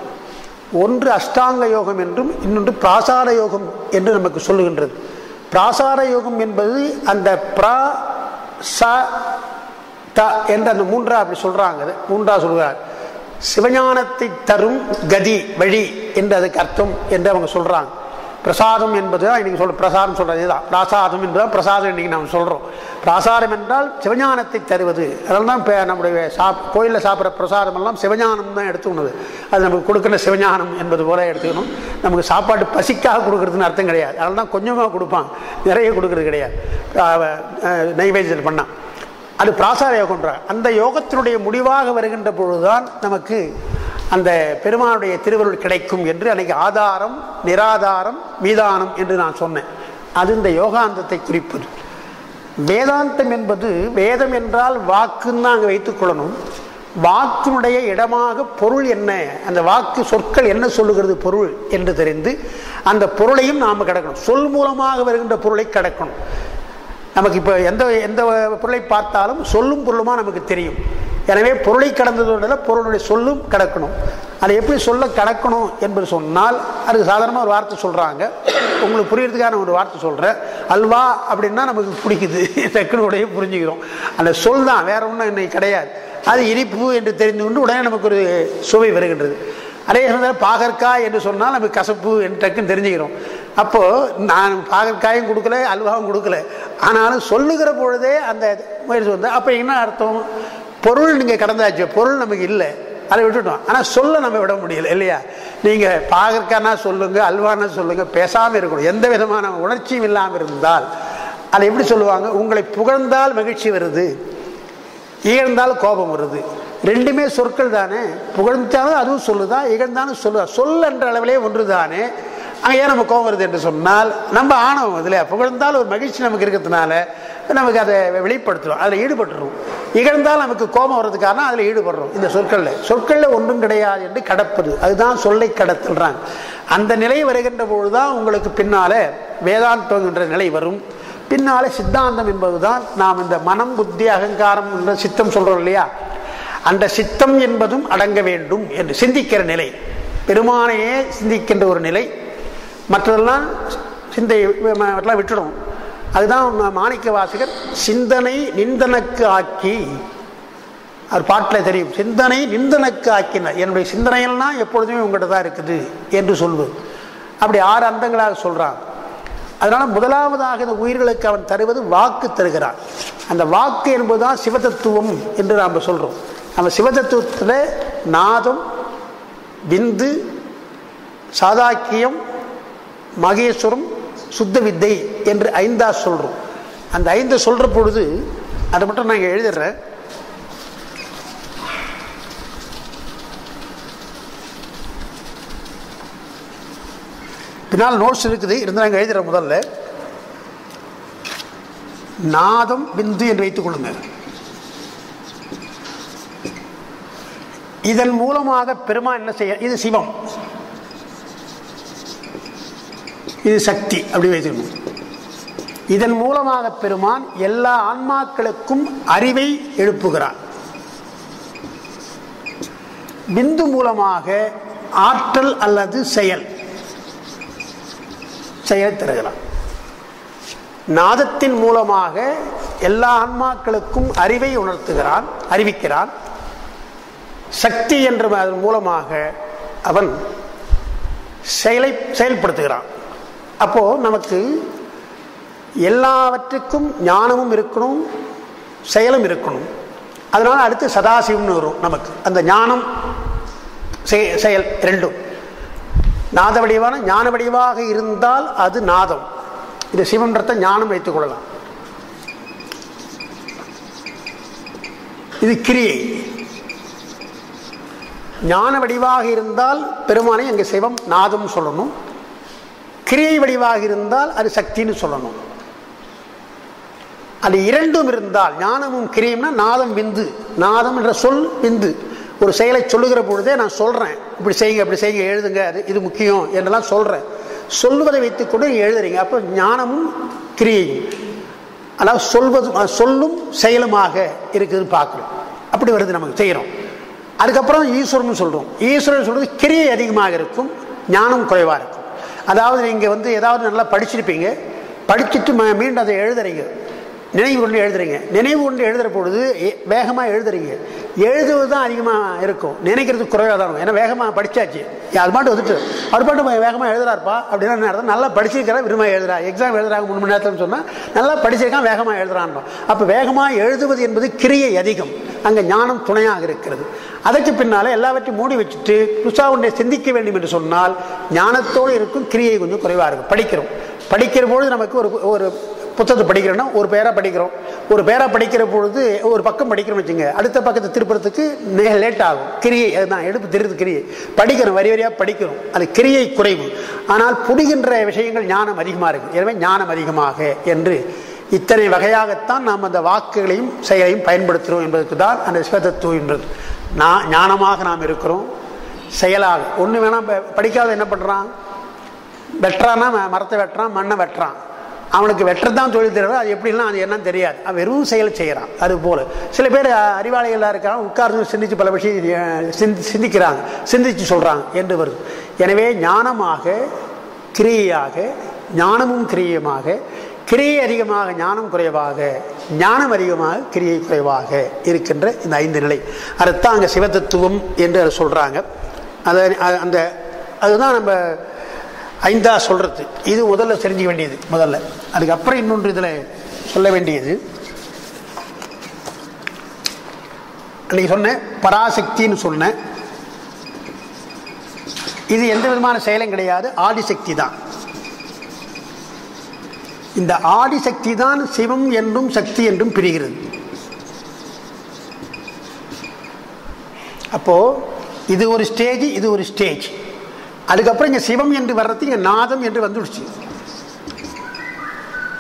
ஒன்று அஷ்டாங்க யோகம் என்றும் இன்னொன்று பிராசார யோகம் என்று நமக்கு சொல்லுகின்றது. பிராசார யோகம் என்பது அந்த பிரா ச த என்று அந்த மூன்றா அப்படி சொல்கிறாங்க மூன்றா சொல்கிறார் சிவஞானத்தை தரும் கதி வழி என்று அதுக்கு அர்த்தம் என்று அவங்க சொல்கிறாங்க பிரசாதம் என்பது தான் இன்றைக்கி சொல்ற பிரசாதம் சொல்கிறது தான் பிராசாதம் என்பதுதான் பிரசாதம் இன்றைக்கி நாம் சொல்கிறோம் பிராசாரம் என்றால் சிவஞானத்தை தருவது. அதனால தான் இப்போ நம்முடைய சாப் கோயிலில் சாப்பிட்ற பிரசாதம் எல்லாம் சிவஞானம் தான் எடுத்துக்கணுது அது நமக்கு கொடுக்குற சிவஞானம் என்பது போல எடுத்துக்கணும். நமக்கு சாப்பாடு பசிக்காக கொடுக்குறதுன்னு அர்த்தம் கிடையாது. அதனால தான் கொஞ்சமாக கொடுப்பாங்க. நிறைய கொடுக்குறது கிடையாது. நைவேத்தியம் பண்ணால் அது பிராசார யோகம்ன்றார் அந்த யோகத்தினுடைய முடிவாக வருகின்ற பொழுதுதான் நமக்கு அந்த பெருமானுடைய திருவருள் கிடைக்கும் என்று அன்னைக்கு ஆதாரம் நிராதாரம் மீதானம் என்று நான் சொன்னேன். அது இந்த யோகாந்தத்தை குறிப்பது. வேதாந்தம் என்பது வேதம் என்றால் வாக்குன்னு தான் அங்கே வைத்துக்கொள்ளணும் வாக்கினுடைய இடமாக பொருள் என்ன அந்த வாக்கு சொற்கள் என்ன சொல்லுகிறது பொருள் என்று தெரிந்து அந்த பொருளையும் நாம் கடக்கணும். சொல் மூலமாக வருகின்ற பொருளை கடக்கணும். நமக்கு இப்போ எந்த எந்த பொருளை பார்த்தாலும் சொல்லும் பொருளுமா நமக்கு தெரியும். எனவே பொருளை கடந்ததோட பொருளுடைய சொல்லும் கடக்கணும். அதை எப்படி சொல்ல கடக்கணும் என்பது சொன்னால் அதுக்கு சாதாரணமாக ஒரு வார்த்தை சொல்கிறாங்க உங்களுக்கு புரியறதுக்காக ஒரு வார்த்தை சொல்கிறேன் அல்வா அப்படின்னா நமக்கு பிடிக்குது டக்குனு உடைய புரிஞ்சுக்கிறோம். அந்த சொல் தான் வேற ஒன்றும் இன்னைக்கு கிடையாது. அது இனிப்பு என்று தெரிந்து கொண்டு உடனே நமக்கு ஒரு சுவை வருகின்றது. அதே சமயத்தில் பாகற்காய் என்று சொன்னால் நமக்கு கசப்பு என்று டக்குன்னு தெரிஞ்சுக்கிறோம். அப்போது நான் பாகற்காயும் கொடுக்கல அல்வாவும் கொடுக்கல. ஆனாலும் சொல்லுகிற பொழுதே அந்த முயற்சி வந்து அப்போ என்ன அர்த்தம்? பொருள் நீங்கள் கடந்தாச்சு பொருள் நமக்கு இல்லை. அதை விட்டுட்டோம். ஆனால் சொல்ல நம்ம விட முடியல இல்லையா? நீங்கள் பாகற்கானா சொல்லுங்க அல்வானா சொல்லுங்க பேசாமல் இருக்கணும். எந்த விதமான உணர்ச்சியும் இல்லாமல் இருந்தால் அதை எப்படி சொல்லுவாங்க? உங்களை புகழ்ந்தால் மகிழ்ச்சி வருது இகழ்ந்தால் கோபம் வருது. ரெண்டுமே சொற்கள் தானே. புகழ்ந்தாலும் அதுவும் சொல்லுதா இகழ்ந்தாலும் சொல்லுதா? சொல் என்ற அளவிலே ஒன்று தானே அங்கே ஏன் நம்ம கோபம் வருது என்று சொன்னால் நம்ம ஆணவம் அதில் புகழ்ந்தால் ஒரு மகிழ்ச்சி நமக்கு இருக்கிறதுனால நமக்கு அதை வெளிப்படுத்துகிறோம் அதில் ஈடுபட்டுரும் இகழ்ந்தால் நமக்கு கோபம் வர்றது காரணம் அதில் ஈடுபடுறோம். இந்த சொற்களில் சொற்களில் ஒன்றும் கிடையாது என்று கடப்பது. அதுதான் சொல்லை கடத்துறாங்க அந்த நிலை வருகின்ற பொழுது தான் உங்களுக்கு பின்னால் வேதாந்தம் என்ற நிலை வரும். பின்னால் சித்தாந்தம் என்பதுதான் நாம் இந்த மனம் புத்தி அகங்காரம் என்ற சித்தம் சொல்கிறோம் இல்லையா? அந்த சித்தம் என்பதும் அடங்க வேண்டும் என்று சிந்திக்கிற நிலை. பெருமானையே சிந்திக்கின்ற ஒரு நிலை. மற்றதெல்லாம் சிந்தை மற்றெல்லாம் விட்டுடும். அதுதான் மாணிக்க வாசகர் சிந்தனை நிந்தனக்கு ஆக்கி அவர் பாட்டில் தெரியும் சிந்தனை நிந்தனக்கு ஆக்கினார். என்னுடைய சிந்தனையெல்லாம் எப்பொழுதுமே உங்கள்கிட்ட தான் இருக்குது என்று சொல்வது. அப்படி ஆறு அந்தங்களாக சொல்கிறான் அதனால் முதலாவதாக இந்த உயிர்களுக்கு அவன் தருவது வாக்கு தருகிறான். அந்த வாக்கு என்பதுதான் சிவதத்துவம் என்று நாம் சொல்கிறோம் நம்ம சிவதத்துவத்தில் நாதம் விந்து சாதாக்கியம் மகேஸ்வரம் சுத்த வித்தை என்று ஐந்தா சொல்கிறோம் அந்த ஐந்து சொல்கிற பொழுது அதை மட்டும் நான் எழுதிடுறேன். பின்னால் நோட்ஸ் இருக்குது இருந்து நாங்கள் எழுதுகிற முதல்ல. நாதம் பிந்து என்று வைத்துக் கொள்ளுங்கள். இதன் மூலமாக பெருமா என்ன செய்ய இது சிவம். இது சக்தி அப்படி வைத்துக்கணும் இதன் மூலமாக பெருமான் எல்லா ஆன்மாக்களுக்கும் அறிவை எழுப்புகிறான் பிந்து மூலமாக ஆற்றல் அல்லது செயல் செயல் தருகிறான் நாதத்தின் மூலமாக எல்லா ஆன்மாக்களுக்கும் அறிவை உணர்த்துகிறான் அறிவிக்கிறான் சக்தி என்ற அதன் மூலமாக அவன் செயலை செயல்படுத்துகிறான். அப்போது நமக்கு எல்லாவற்றுக்கும் ஞானமும் இருக்கணும் செயலும் இருக்கணும். அதனால் அடுத்து சதாசிவம்னு வரும் நமக்கு. அந்த ஞானம் செயல் ரெண்டும். நாத வடிவான ஞான வடிவாக இருந்தால் அது நாதம். இது சிவன்றத்தை ஞானம் வைத்துக் கொள்ளலாம். இது கிரியை. ஞான வடிவாக இருந்தால் பெருமானை அங்கே சிவம் நாதம் சொல்லணும். கிரியை வடிவாக இருந்தால் அது சக்தின்னு சொல்லணும். அது இரண்டும் இருந்தால் ஞானமும் கிரியும்னா நாதம் விந்து. நாதம் என்ற சொல் விந்து. ஒரு செயலை சொல்லுகிற பொழுதே நான் சொல்கிறேன் இப்படி செய்யுங்க இப்படி செய்யுங்க எழுதுங்க அது இது முக்கியம் என்றெல்லாம் சொல்கிறேன் சொல்வதை வைத்துக்கொண்டு எழுதுறீங்க. அப்போ ஞானமும் கிரியையும். அதாவது சொல்வதும் சொல்லும் செயலுமாக இருக்குதுன்னு பார்க்குறோம். அப்படி வருது நமக்கு செய்கிறோம். அதுக்கப்புறம் ஈஸ்வரன் சொல்கிறோம் ஈஸ்வரன் சொல்கிறது கிரியை அதிகமாக இருக்கும் ஞானம் குறைவாக இருக்கும். அதாவது நீங்கள் வந்து ஏதாவது நல்லா படிச்சிருப்பீங்க படிச்சுட்டு மீண்டும் அதை எழுதுறீங்க. நினைவு கொண்டு எழுதுறீங்க. நினைவு கொண்டு எழுதுகிற பொழுது வேகமாக எழுதுறீங்க. எழுதுவது தான் அதிகமாக இருக்கும். நினைக்கிறது குறைவாக தான் இருக்கும். ஏன்னா வேகமாக படித்தாச்சு அது பாட்டு வந்துட்டு. அவர் பாட்டு வேகமாக எழுதுறாருப்பா அப்படின்னா என்ன நல்லா படிச்சிருக்கிறா விரும்ப எழுதுறா. எக்ஸாம் எழுதுறாங்க மூணு மணி நேரத்தில் சொன்னால் நல்லா படிச்சிருக்கான் வேகமாக எழுதுறான்றோம் அப்போ வேகமாக எழுதுவது என்பது கிரியை அதிகம். அங்கே ஞானம் துணையாக இருக்கிறது. அதற்கு பின்னால் எல்லாவற்றையும் மூடி வச்சுட்டு புதுசாக ஒன்றை சிந்திக்க வேண்டும் என்று சொன்னால் ஞானத்தோடு இருக்கும் கிரியை கொஞ்சம் குறைவாக இருக்கும். படிக்கிறோம். படிக்கிற பொழுது நமக்கு ஒரு ஒரு புத்தகத்தை படிக்கிறோன்னா ஒரு பேராக படிக்கிறோம். ஒரு பேராக படிக்கிற பொழுது ஒரு பக்கம் படிக்கிறோம் வச்சுங்க அடுத்த பக்கத்தை திருப்புறதுக்கு லேட் ஆகும். கிரியை அதுதான் எடுப்பு திருது கிரியை. படிக்கிறோம் வரி வரியாக படிக்கிறோம். அது கிரியை குறைவு. ஆனால் புரிகின்ற விஷயங்கள் ஞானம் அதிகமாக இருக்குது எனவே ஞானம் அதிகமாக என்று இத்தனை வகையாகத்தான் நாம் அந்த வாக்குகளையும் செயலையும் பயன்படுத்துகிறோம் என்பதற்கு தான் அந்த சிவதத்துவம் என்பது நான் ஞானமாக நாம் இருக்கிறோம். செயலாக ஒன்று வேணால் படிக்காத என்ன பண்ணுறான் வெட்டுறான்னா மரத்தை வெட்டுறான் மண்ணை வெட்டுறான். அவனுக்கு வெட்டுறதான் தொழில் தெரியாது அது எப்படின்னா அது என்னன்னு தெரியாது. அவன் வெறும் செயல் செய்கிறான் அது போல். சில பேர் அறிவாளிகளாக இருக்காங்க உட்கார்ந்து சிந்தித்து பல விஷயம் சிந்தி சிந்திக்கிறாங்க சிந்தித்து சொல்கிறாங்க என்று வருது. எனவே ஞானமாக கிரியையாக ஞானமும் கிரியமாக கிரியை அதிகமாக ஞானம் குறைவாக ஞானம் அதிகமாக கிரியை குறைவாக இருக்கின்ற இந்த ஐந்து நிலை. அதுதான் அங்கே சிவதத்துவம் என்று அதை சொல்கிறாங்க அதை அந்த அதுதான் நம்ம ஐந்தா சொல்கிறது இது முதல்ல தெரிஞ்சுக்க வேண்டியது முதல்ல. அதுக்கப்புறம் இன்னொன்று இதில் சொல்ல வேண்டியது. அன்றைக்கி சொன்னேன் பராசக்தின்னு சொன்னேன் இது எந்த விதமான செயலும் கிடையாது. ஆதிசக்தி தான். இந்த ஆதிசக்தி தான் சிவம் என்றும் சக்தி என்றும் பிரிகிறது. அப்போ இது ஒரு ஸ்டேஜ் இது ஒரு ஸ்டேஜ் அதுக்கப்புறம் இங்கே சிவம் என்று வர்றது இங்கே நாதம் என்று வந்துடுச்சு.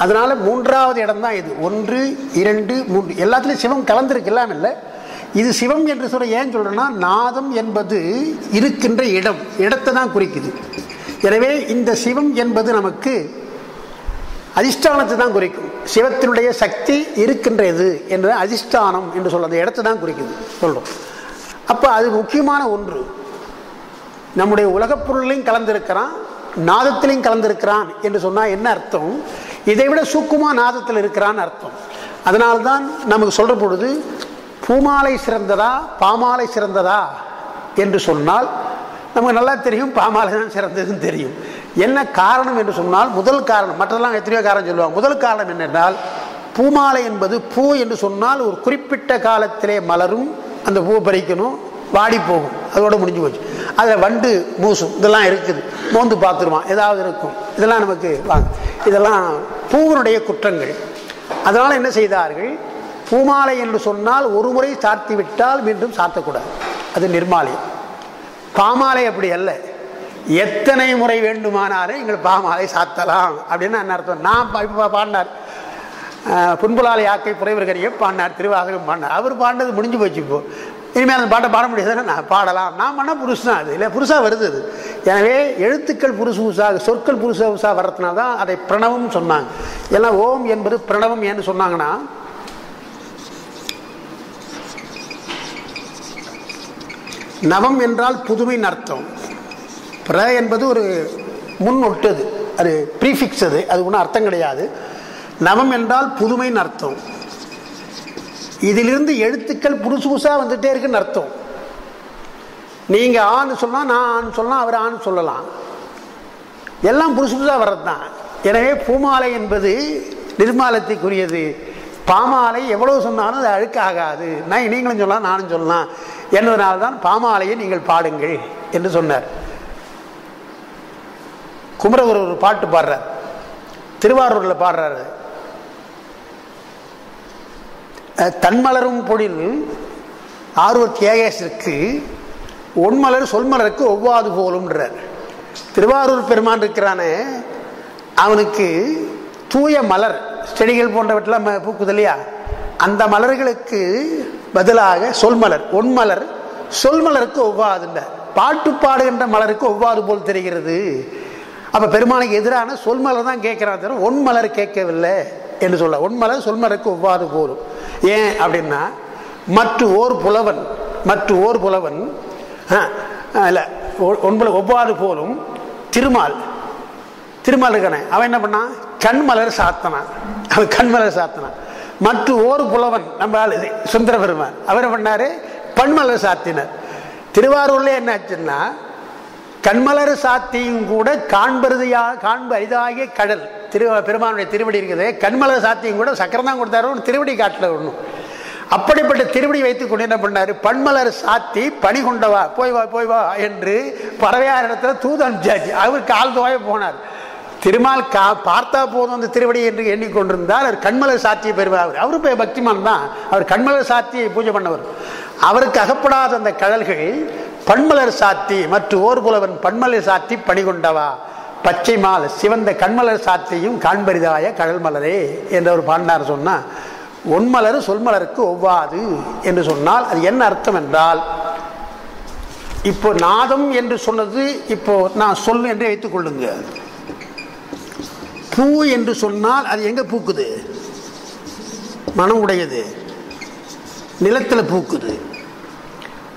அதனால மூன்றாவது இடம் தான் இது. ஒன்று இரண்டு மூன்று. எல்லாத்துலேயும் சிவம் கலந்துருக்கு எல்லாம் இல்லை. இது சிவம் என்று சொல்ல ஏன் சொல்றேன்னா நாதம் என்பது இருக்கின்ற இடம். இடத்தை தான் குறிக்குது. எனவே இந்த சிவம் என்பது நமக்கு அதிஷ்டானத்தை தான் குறிக்கும். சிவத்தினுடைய சக்தி இருக்கின்றது என்ற அதிஷ்டானம் என்று சொல்ல அந்த இடத்தை தான் குறிக்குது சொல்கிறோம் அப்போ அது முக்கியமான ஒன்று. நம்முடைய உலகப் பொருளையும் கலந்திருக்கிறான் நாதத்திலையும் கலந்திருக்கிறான் என்று சொன்னால் என்ன அர்த்தம்? இதை விட சூக்குமா நாதத்தில் இருக்கிறான்னு அர்த்தம். அதனால்தான் நமக்கு சொல்கிற பொழுது பூமாலை சிறந்ததா பாமாலை சிறந்ததா என்று சொன்னால் நமக்கு நல்லா தெரியும் பாமாலை தான் சிறந்ததுன்னு தெரியும். என்ன காரணம் என்று சொன்னால் முதல் காரணம் மற்றெல்லாம் எத்தனையோ காரணம் சொல்லுவாங்க. முதல் காரணம் என்னென்றால் பூமாலை என்பது பூ என்று சொன்னால் ஒரு குறிப்பிட்ட காலத்திலே மலரும் அந்த பூ பறிக்கணும் வாடி போகும். அதோட முடிஞ்சு போச்சு. அதில் வண்டு மூசும் இதெல்லாம் இருக்குது. மோந்து பார்த்துருவான். ஏதாவது இருக்கும். இதெல்லாம் நமக்கு வாங்க. இதெல்லாம் பூவனுடைய குற்றங்கள். அதனால் என்ன செய்தார்கள்? பூமாலை என்று சொன்னால் ஒரு முறை சாத்தி விட்டால் மீண்டும் சாத்தக்கூடாது. அது நிர்மாலயம். பாமாலை அப்படி அல்ல. எத்தனை முறை வேண்டுமானாலும் எங்கள் பாமாலை சாத்தலாம். அப்படின்னு என்ன அர்த்தம்? நான் இப்போ பாடினார். புண்புலாலை யாக்கை புறைவர்கரிய பாடினார் திருவாசகம் பாடினார். அவர் பாடினது முடிஞ்சு போச்சு இப்போ. இனிமேல் அந்த பாட்டை பாட முடியாதுன்னா நான் பாடலாம். நான் பண்ணால் புருஷ தான் அது? இல்லை புருஷாக வருது அது. எனவே எழுத்துக்கள் புருஷ புதுசாக சொற்கள் புருஷ புதுசாக வர்றதுனால தான் அதை பிரணவம் சொன்னாங்க. ஏன்னா ஓம் என்பது பிரணவம் ஏன்னு சொன்னாங்கன்னா நவம் என்றால் புதுமைன்னு அர்த்தம். பிர என்பது ஒரு முன் ஒட்டுது அது ப்ரீஃபிக்ஸ் அது அது ஒன்றும் அர்த்தம் கிடையாது. நவம் என்றால் புதுமைன்னு அர்த்தம். இதிலிருந்து எழுத்துக்கள் புதுசு புதுசாக வந்துட்டே இருக்குன்னு அர்த்தம். நீங்கள் ஆன்னு சொன்னால் நான் ஆண் சொல்லலாம் அவர் ஆண் சொல்லலாம். எல்லாம் புதுசு புதுசாக வர்றது தான் எனவே பூமாலை என்பது நிர்மாலத்துக்குரியது பாமாலை எவ்வளோ சொன்னாலும் அது அழுக்காகாது. நான் நீங்களும் சொல்லலாம் நானும் சொல்லலாம். என்பதனால தான் பாமாலையை நீங்கள் பாடுங்கள் என்று சொன்னார் குமரகுரு ஒரு பாட்டு பாடுறார் திருவாரூரில் பாடுறாரு தன்மலரும் பொழில் ஆர்வத் ஏகேசிற்கு ஒன்மலர் சொல்மலருக்கு ஒவ்வாது போலும்ன்றார் திருவாரூர் பெருமான் இருக்கிறானே அவனுக்கு தூய மலர் செடிகள் போன்றவற்றெல்லாம் பூக்குது இல்லையா அந்த மலர்களுக்கு பதிலாக சொல்மலர் ஒன்மலர் சொல்மலருக்கு ஒவ்வாதுன்ற பாட்டு பாடுகின்ற மலருக்கு ஒவ்வாது போல் தெரிகிறது. அப்ப பெருமானுக்கு எதிரான சொல்மலர் தான் கேட்கிறான் தவிர ஒன்மலர் கேட்கவில்லை என்று சொல்ல. ஒன்மலர் சொல்மலருக்கு ஒவ்வாது போலும். ஏன் அப்படின்னா மற்ற ஓர் புலவன் மற்ற ஓர் புலவன் இல்லை ஒன்பது ஒவ்வாது போலும் திருமால் திருமால் இருக்கானே அவன் என்ன பண்ணான்? கண்மலர் சாத்தனான். அவன் கண்மலர் சாத்தனான். மற்ற ஓர் புலவன் நம்ம ஆளு அவர் பண்ணார்? பண்மலர் சாத்தினர். திருவாரூர்ல என்ன ஆச்சுன்னா கண்மலர் சாத்தியும் கூட காண்பருதியா காண்பு அரிதாகிய கடல். திரு பெருமானுடைய திருவடி இருக்குது. கண்மலர் சாத்தியும் கூட சக்கரம் தான் கொடுத்தாரு. ஒன்று திருவடி காட்டில் ஒன்றும் அப்படிப்பட்ட திருவடி வைத்துக் கொண்டு என்ன பண்ணாரு? பண்மலர் சாத்தி பணி கொண்டவா? போய் வா போய் வா என்று பறவையார் இடத்துல தூது அனுப்பிச்சாச்சு. அவர் கால் துவாய போனார். திருமால் கா பார்த்தா போதும் அந்த திருவடி என்று எண்ணிக்கொண்டிருந்தால் அவர் கண்மலர் சாத்தியை பெறுவார் அவரு. போய் பக்திமான் தான். அவர் கண்மலர் சாத்தியை பூஜை பண்ணவர். அவருக்கு அகப்படாத அந்த கடல்கள் பண்மலர் சாத்தி மற்ற ஓர் புலவன் பண்மலர் சாத்தி பணி கொண்டவா. பச்சை மால் சிவந்த கண்மலர் சாத்தியும் காண்பரிதாய கடல் மலரே என்ற ஒரு பாண்டார் சொன்னா ஒன்மலர் சொல்மலருக்கு ஒவ்வாது என்று சொன்னால் அது என்ன அர்த்தம் என்றால் இப்போ நாதம் என்று சொன்னது இப்போ நான் சொல் என்று வைத்துக் கொள்ளுங்க பூ என்று சொன்னால் அது எங்க பூக்குது? மனம் உடையது நிலத்தில் பூக்குது.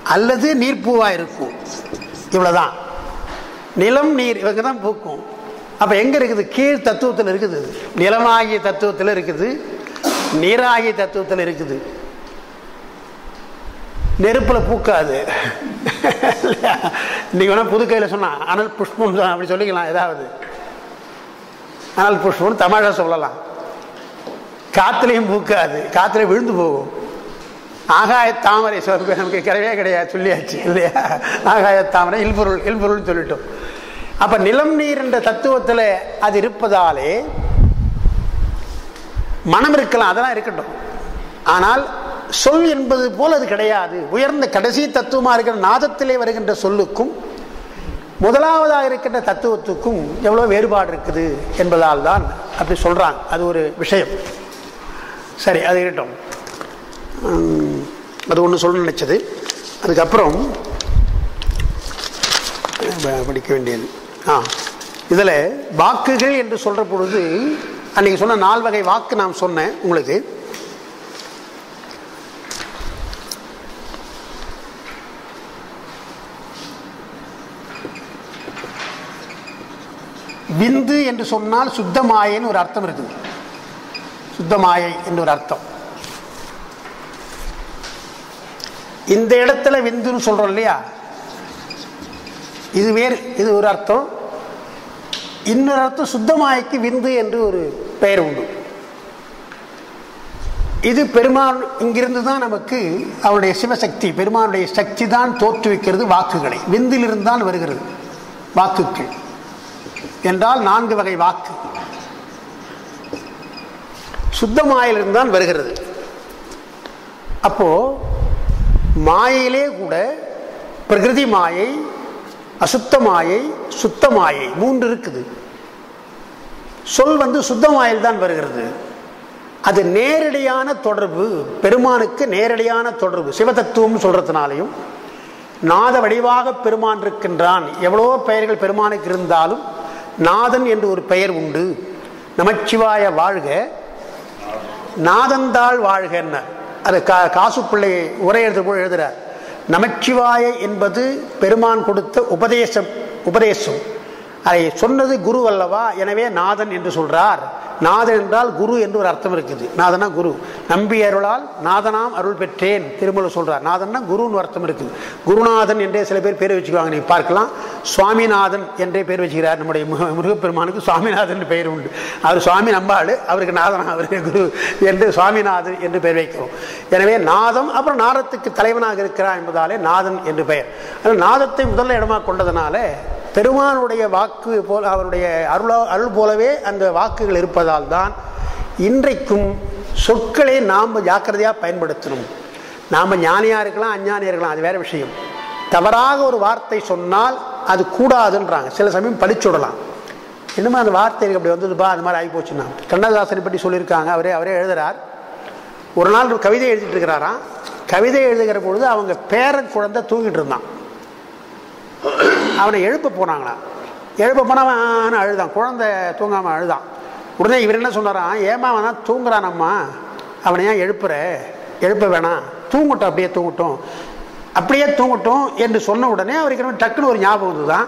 அல்லது நீர்ப்பூவாக இருக்கும். இவ்வளோதான் நிலம் நீர் இவங்க தான் பூக்கும். அப்போ எங்கே இருக்குது? கீழ் தத்துவத்தில் இருக்குது. நிலமாகிய தத்துவத்தில் இருக்குது. நீராகிய தத்துவத்தில் இருக்குது. நெருப்பில் பூக்காது. நீங்கள் வேணால் புதுக்கையில் சொன்னால் அனல் புஷ்பம் அப்படி சொல்லிக்கலாம் ஏதாவது. அனல் புஷ்பம்னு தமாஷா சொல்லலாம். காத்துலையும் பூக்காது காத்திலே விழுந்து போகும். ஆகாய தாமரை சொல்றது நமக்கு கிடையவே கிடையாது சொல்லியாச்சு இல்லையா? ஆகாய தாமரை இல்பொருள் இல்பொருள்னு சொல்லிட்டோம். அப்போ நிலம் நீர் என்ற தத்துவத்தில் அது இருப்பதாலே மனம் இருக்கலாம் அதெல்லாம் இருக்கட்டும். ஆனால் சொல் என்பது போல் அது கிடையாது. உயர்ந்த கடைசி தத்துவமாக இருக்கிற நாதத்திலே வருகின்ற சொல்லுக்கும் முதலாவதாக இருக்கின்ற தத்துவத்துக்கும் எவ்வளோ வேறுபாடு இருக்குது என்பதால் தான் அப்படி சொல்கிறாங்க அது ஒரு விஷயம். சரி அது இருக்கட்டும். அது ஒன்று சொல்ல நினச்சது. அதுக்கப்புறம் படிக்க வேண்டியது. ஆ இதில் வாக்குகள் என்று சொல்கிற பொழுது அன்னைக்கு சொன்ன நால் வகை வாக்கு நான் சொன்னேன் உங்களுக்கு. விந்து என்று சொன்னால் சுத்த மாயைன்னு ஒரு அர்த்தம் இருக்குது. சுத்த மாயை என்று ஒரு அர்த்தம். இந்த இடத்துல விந்துன்னு சொல்கிறோம் இல்லையா? இது வேறு இது ஒரு அர்த்தம். இன்னொரு அர்த்தம் சுத்தமாய்க்கு விந்து என்று ஒரு பெயர் உண்டு. இது பெருமான் இங்கிருந்து தான் நமக்கு அவருடைய சிவசக்தி பெருமானுடைய சக்தி தான் தோற்றுவிக்கிறது வாக்குகளை. விந்திலிருந்து தான் வருகிறது வாக்குகள் என்றால் நான்கு வகை வாக்கு. சுத்தமாயிலிருந்து தான் வருகிறது. அப்போ மாயிலே கூட பிரகிருதி மாயை அசுத்த மாயை சுத்த மாயை மூன்று இருக்குது. சொல் வந்து சுத்த மாயில் தான் வருகிறது. அது நேரடியான தொடர்பு பெருமானுக்கு நேரடியான தொடர்பு. சிவதத்துவம் சொல்றதுனாலையும் நாத வடிவாக பெருமான் இருக்கின்றான். எவ்வளவோ பெயர்கள் பெருமானுக்கு இருந்தாலும் நாதன் என்று ஒரு பெயர் உண்டு. நமச்சிவாய வாழ்க. நாதந்தாள் வாழ்க என்ன? அது கா காசு பிள்ளை உரை எழுத போல் எழுதுகிறார் நமச்சிவாய என்பது பெருமான் கொடுத்த உபதேசம் உபதேசம். அதை சொன்னது குரு அல்லவா? எனவே நாதன் என்று சொல்றார். நாதன் என்றால் குரு என்று ஒரு அர்த்தம் இருக்குது. நாதனா குரு. நம்பி அருளால் நாதனாம் அருள் பெற்றேன் திருமலை சொல்றார். நாதன்னா குருன்னு அர்த்தம் இருக்குது. குருநாதன் என்றே சில பேர் பேர் வச்சுக்குவாங்க. நீங்க பார்க்கலாம். சுவாமிநாதன் என்றே பேர் வச்சுக்கிறார். நம்முடைய முருகப்பெருமானுக்கு சுவாமிநாதன் பெயர் உண்டு. அவர் சுவாமி நம்பாள். அவருக்கு நாதனா அவருக்கு குரு என்று சுவாமிநாதன் என்று பெயர் வைக்கிறோம். எனவே நாதம் அப்புறம் நாதத்துக்கு தலைவனாக இருக்கிறார் என்பதாலே நாதன் என்று பெயர். அதனால் நாதத்தை முதல்ல இடமாக கொண்டதுனால பெருமானுடைய வாக்கு போல் அவருடைய அருள அருள் போலவே அந்த வாக்குகள் இருப்பதால் தான் இன்றைக்கும் சொற்களை நாம் ஜாக்கிரதையாக பயன்படுத்தணும். நாம் ஞானியாக இருக்கலாம் அஞ்ஞானியாக இருக்கலாம் அது வேறு விஷயம். தவறாக ஒரு வார்த்தை சொன்னால் அது கூடாதுன்றாங்க. சில சமயம் பழிச்சுடலாம் என்னமோ அந்த வார்த்தை அப்படி வந்ததுப்பா? அது மாதிரி ஆகி போச்சுன்னா கண்ணதாசனை பற்றி சொல்லியிருக்காங்க. அவரே அவரே எழுதுறார். ஒரு நாள் ஒரு கவிதை எழுதிட்டு இருக்கிறாராம். கவிதை எழுதுகிற பொழுது அவங்க பேரன் குழந்தை தூங்கிட்டு இருந்தான். அவனை எழுப்ப போனாங்களாம். எழுப்ப போனவன் அழுதான். குழந்தை தூங்காம அழுதான். உடனே இவர் என்ன சொன்னாராம்? ஏமா அவன் தூங்குறானம்மா? அவனை ஏன் எழுப்புற? எழுப்ப வேணாம். தூங்கட்டும் அப்படியே தூங்கட்டும். அப்படியே தூங்கட்டும் என்று சொன்ன உடனே அவருக்கு என்ன டக்குன்னு ஒரு ஞாபகம் வந்துதான்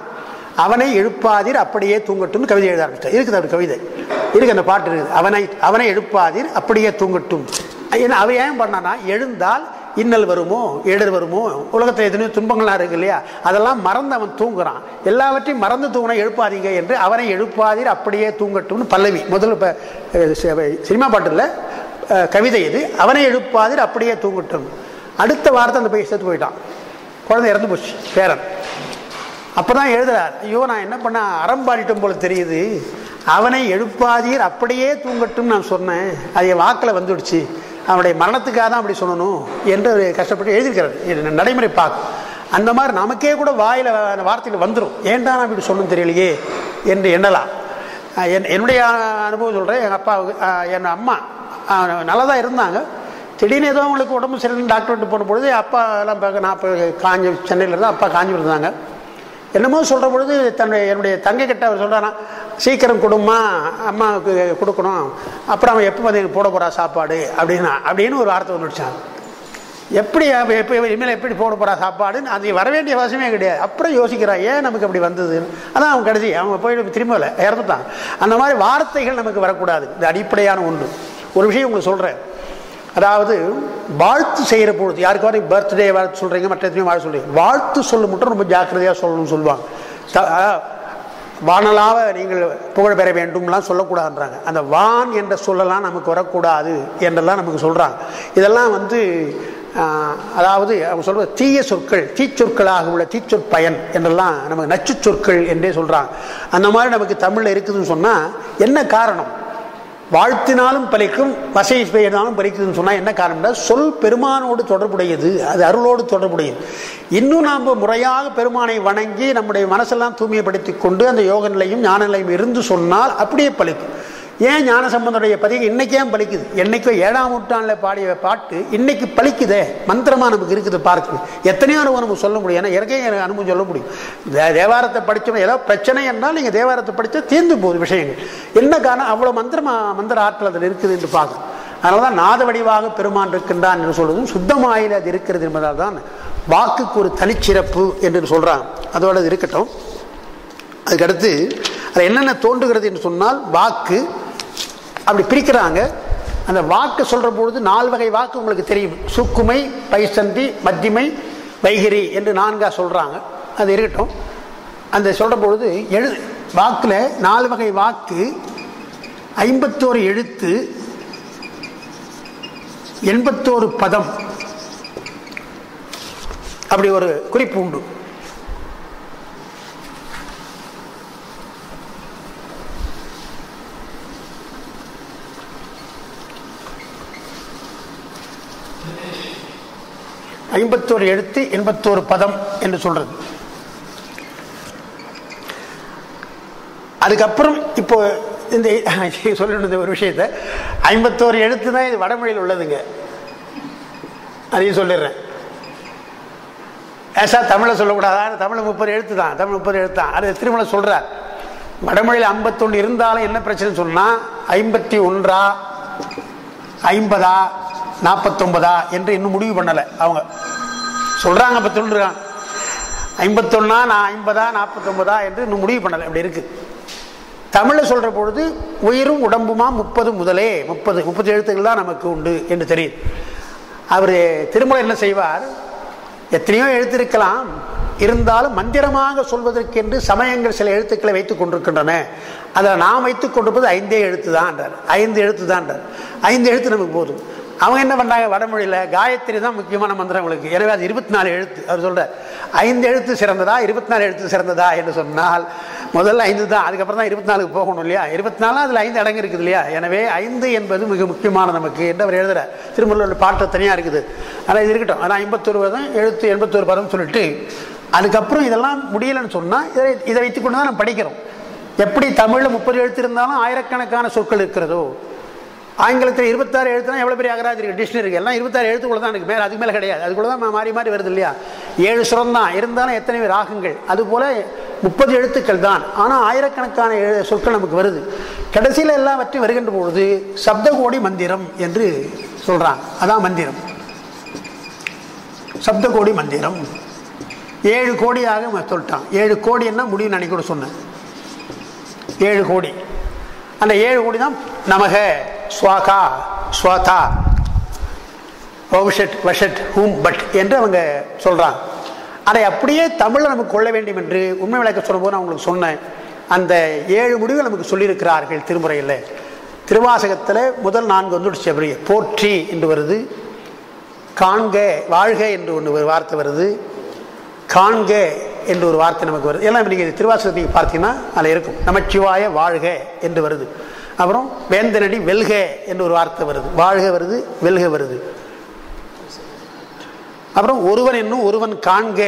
அவனை எழுப்பாதீர் அப்படியே தூங்கட்டும்னு கவிதை எழுத ஆரம்பிச்சார் இருக்குது அப்படி கவிதை. இருக்கு அந்த பாட்டு இருக்குது. அவனை அவனை எழுப்பாதீர் அப்படியே தூங்கட்டும். ஏன்னா அவன் ஏன் பண்ணானா எழுந்தால் இன்னல் வருமோ இடர் வருமோ உலகத்தில் எத்தனையோ துன்பங்கள்லாம் இருக்கு இல்லையா? அதெல்லாம் மறந்து அவன் தூங்குறான். எல்லாவற்றையும் மறந்து தூங்கினா எழுப்பாதீங்க என்று அவனை எழுப்பாதீர் அப்படியே தூங்கட்டும்னு பல்லவி. முதல்ல இப்போ சினிமா பாட்டில் கவிதை இது அவனை எழுப்பாதீர் அப்படியே தூங்கட்டும். அடுத்த வாரத்தை அந்த போய் செத்து போயிட்டான். குழந்தை இறந்து போச்சு பேரன். அப்போ தான் எழுதுறார் ஐயோ நான் என்ன பண்ண? அறம்பாடிட்டும் போல தெரியுது. அவனை எழுப்பாதீர் அப்படியே தூங்கட்டும்னு நான் சொன்னேன். அது என் வாக்கில் வந்துடுச்சு. அவனுடைய மரணத்துக்காக தான் அப்படி சொல்லணும் என்று கஷ்டப்பட்டு எழுதியிருக்கிறார். நடைமுறை பார்க்கும் அந்த மாதிரி நமக்கே கூட வாயில் அந்த வார்த்தைகள் வந்துடும் ஏன்டா நான் இப்படி சொல்லணும் தெரியலையே என்று எண்ணலாம். என் என்னுடைய அனுபவம் சொல்கிறேன் எங்கள் அப்பாவுக்கு என் அம்மா நல்லதாக நல்லா தான் இருந்தாங்க. திடீர்னு ஏதோ அவங்களுக்கு உடம்பு சரியில்லைன்னு டாக்டர்கிட்ட போன பொழுது அப்பா எல்லாம் நான் இப்போ காஞ்சி சென்னையில் இருந்தால் அப்பா காஞ்சி இருந்தாங்க என்னமோ சொல்கிற பொழுது தன்னுடைய என்னுடைய தங்கை கிட்ட அவர் சொல்கிறாராம் சீக்கிரம் கொடுமா அம்மாவுக்கு கொடுக்கணும். அப்புறம் அவன் எப்போ வந்து போட போகிறா சாப்பாடு? அப்படின்னா அப்படின்னு ஒரு வார்த்தை வந்துடுச்சான் எப்படி எப்போ இனிமேல் எப்படி போட போகிறா சாப்பாடுன்னு அது வர வேண்டிய அவசியமே கிடையாது. அப்புறம் யோசிக்கிறான் ஏன் நமக்கு அப்படி வந்ததுன்னு அதான் அவன் கடைசி அவங்க போய் திரும்பலை இறந்துட்டான். அந்த மாதிரி வார்த்தைகள் நமக்கு வரக்கூடாது. இது அடிப்படையான ஒன்று. ஒரு விஷயம் உங்களுக்கு சொல்கிறேன் அதாவது வாழ்த்து செய்கிற பொழுது யாருக்காவது பர்த்டே வாழ்த்து சொல்கிறீங்க மற்ற எத்தனையும் வாழ்த்து சொல்கிறீங்க வாழ்த்து சொல்லும் மட்டும் ரொம்ப ஜாக்கிரதையாக சொல்லணும்னு சொல்லுவாங்க. வானலாக நீங்கள் புகழ் பெற வேண்டும்லாம் சொல்லக்கூடாதுன்றாங்க. அந்த வான் என்ற சொல்லலாம் நமக்கு வரக்கூடாது என்றெல்லாம் நமக்கு சொல்கிறாங்க இதெல்லாம் வந்து அதாவது அவங்க சொல்கிற தீய சொற்கள் தீச்சொற்களாக உள்ள தீச்சொற் பயன் என்றெல்லாம் நமக்கு நச்சு சொற்கள் என்றே சொல்கிறாங்க அந்த மாதிரி நமக்கு தமிழில் இருக்குதுன்னு சொன்னால் என்ன காரணம்? வாழ்த்தினாலும் பலிக்கும் வசை பெய்தாலும் பலிக்குதுன்னு சொன்னால் என்ன காரணம்னா சொல் பெருமானோடு தொடர்புடையது அது அருளோடு தொடர்புடையது. இன்னும் நாம் முறையாக பெருமானை வணங்கி நம்முடைய மனசெல்லாம் தூய்மைப்படுத்தி கொண்டு அந்த யோக நிலையும் ஞான நிலையும் இருந்து சொன்னால் அப்படியே பலிக்கும். ஏன் ஞான சம்பந்தனுடைய பதிவு பலிக்குது? என்னைக்கோ ஏழாம் நூற்றாண்டில் பாடிய பாட்டு இன்னைக்கு பலிக்குதே. மந்திரமா நமக்கு இருக்குது பார்க்குது எத்தனையோ அனுபவம் நமக்கு சொல்ல முடியும். ஏன்னா எனக்கே எனக்கு அனுபவம் சொல்ல முடியும். தேவாரத்தை படித்தோம் ஏதாவது பிரச்சனை என்றால் நீங்கள் தேவாரத்தை படித்தா தீர்ந்து போகுது விஷயங்கள். என்ன காரணம்? அவ்வளோ மந்திரமா மந்திர ஆற்றல் அதில் இருக்குது என்று பார்க்கணும். அதனால தான் நாத வடிவாக பெருமான் இருக்கின்றான் என்று சொல்வதும் சுத்தமாயில் அது இருக்கிறது என்பதால் தான் வாக்குக்கு ஒரு தனிச்சிறப்பு என்று சொல்கிறாங்க அதோட இருக்கட்டும். அதுக்கடுத்து அதில் என்னென்ன தோன்றுகிறது என்று சொன்னால் வாக்கு. அப்படி பிரிக்கிறாங்க. அந்த வாக்கு சொல்கிற பொழுது நாலு வகை வாக்கு உங்களுக்கு தெரியும். சுக்குமை பைசந்தி மத்திமை வைகிரி என்று நான்காக சொல்கிறாங்க அது இருக்கட்டும். அந்த சொல்கிற பொழுது எழு வாக்கில் நாலு வகை வாக்கு ஐம்பத்தோரு எழுத்து எண்பத்தோரு பதம். அப்படி ஒரு குறிப்பு உண்டு. ஐம்பத்தோரு எழுத்து எண்பத்தோரு பதம் என்று சொல்றது. அதுக்கப்புறம் இப்போ இந்த சொல்லணும் ஒரு விஷயத்தை ஐம்பத்தோரு எழுத்து தான் இது வடமொழியில் உள்ளதுங்க. அதையும் சொல்லிடுறேன். ஏசா தமிழை சொல்லக்கூடாது? தமிழ் முப்பது எழுத்து தான். தமிழ் முப்பது எழுத்து தான். அது திருமணம் சொல்றார். வடமொழியில் ஐம்பத்தொன்று இருந்தாலும் என்ன பிரச்சனை சொன்னால் ஐம்பத்தி ஒன்றா ஐம்பதா நாற்பத்தொன்பதா என்று இன்னும் முடிவு பண்ணலை அவங்க. சொல்றாங்க இப்போ சொல்லிருக்காங்க. ஐம்பத்தொன்னா நான் ஐம்பதா நாற்பத்தொன்பதா என்று இன்னும் முடிவு பண்ணலை. அப்படி இருக்கு. தமிழில் சொல்ற பொழுது உயிரும் உடம்புமா முப்பது முதலே. முப்பது முப்பது எழுத்துக்கள் தான் நமக்கு உண்டு என்று தெரியுது. அவர் திருமலை என்ன செய்வார்? எத்தனையோ எழுத்திருக்கலாம். இருந்தாலும் மந்திரமாக சொல்வதற்கென்று சமயங்கள் சில எழுத்துக்களை வைத்துக் கொண்டிருக்கின்றன. அதில் நாம் வைத்துக் கொண்டிருப்பது ஐந்தே எழுத்து தான் ஐந்து எழுத்து தான் ஐந்து எழுத்து நமக்கு போதும். அவங்க என்ன பண்ணாங்க வடமொழியில் காயத்ரி தான் முக்கியமான மந்திரம் அவங்களுக்கு. எனவே அது இருபத்தி நாலு எழுத்து. அவர் சொல்ற ஐந்து எழுத்து சிறந்ததா? இருபத்தி நாலு எழுத்து சிறந்ததா? என்று சொன்னால் முதல்ல ஐந்து தான் அதுக்கப்புறம் தான் இருபத்தி நாலுக்கு போகணும் இல்லையா? இருபத்தி நாலு அதில் ஐந்து அடங்கு இருக்குது இல்லையா? எனவே ஐந்து என்பது மிக முக்கியமான நமக்கு என்று அவர் எழுதுற திருமூலர் பாட்டு தனியாக இருக்குது. ஆனால் இது இருக்கட்டும். ஆனால் ஐம்பத்தொரு பதம் எழுத்து எண்பத்தொரு பதம் சொல்லிட்டு அதுக்கப்புறம் இதெல்லாம் முடியலன்னு சொன்னால் இதை இதை வைத்துக்கொண்டு தான் நம்ம படிக்கிறோம். எப்படி தமிழில் முப்பது எழுத்து இருந்தாலும் ஆயிரக்கணக்கான சொற்கள் இருக்கிறதோ ஆங்கிலத்தில் இருபத்தாறு எழுத்துனா எவ்வளோ பெரிய அகராஜ் இருக்குது டிக்ஷனரி இருக்கு. எல்லாம் இருபத்தாறு எழுத்துக்குள்ள தான் இருக்குது மேலே அதுக்கு மேலே கிடையாது. அதுக்குள்ள தான் மாறி மாறி வருது இல்லையா? ஏழு சுரம் தான் இருந்தாலும் எத்தனை ராகங்கள். அதுபோல் முப்பது எழுத்துக்கள் தான். ஆனால் ஆயிரக்கணக்கான எழு- சொற்கள் நமக்கு வருது. கடைசியில் எல்லாவற்றையும் வருகின்ற பொழுது சப்தகோடி மந்திரம் என்று சொல்கிறான் அதான் மந்திரம். சப்தகோடி மந்திரம். ஏழு கோடியாக சொல்லிட்டான். ஏழு கோடி என்ன முடிவு நினைக்கூட சொன்னேன். ஏழு கோடி. அந்த ஏழு கோடி தான் நமக. ஸ்வாகா ஸ்வாதா. ஓம்ஷட் வஷட் ஹூம் பட் என்று அவங்க சொல்கிறாங்க அதை அப்படியே தமிழில் நமக்கு கொள்ள வேண்டும் என்று உண்மை விளக்க சொல்லும்போது நான் உங்களுக்கு சொன்னேன். அந்த ஏழு முடிவுகள் நமக்கு சொல்லியிருக்கிறார்கள் திருமுறையில். திருவாசகத்தில் முதல் நான்கு வந்துடுச்சு அப்படியே. போற்றி என்று வருது. காண்க வாழ்க என்று ஒன்று ஒரு வார்த்தை வருது. காண்க என்று ஒரு வார்த்தை நமக்கு வருது. எல்லாம் நீங்கள் திருவாசகத்தை பார்த்தீங்கன்னா அதில் இருக்கும். நமச்சிவாய வாழ்க என்று வருது. அப்புறம் வேந்தனடி வெல்க என்று ஒரு வார்த்தை வருது. வாழ்க வருது வெல்க வருது. அப்புறம் ஒருவன் என்னும் ஒருவன் காண்க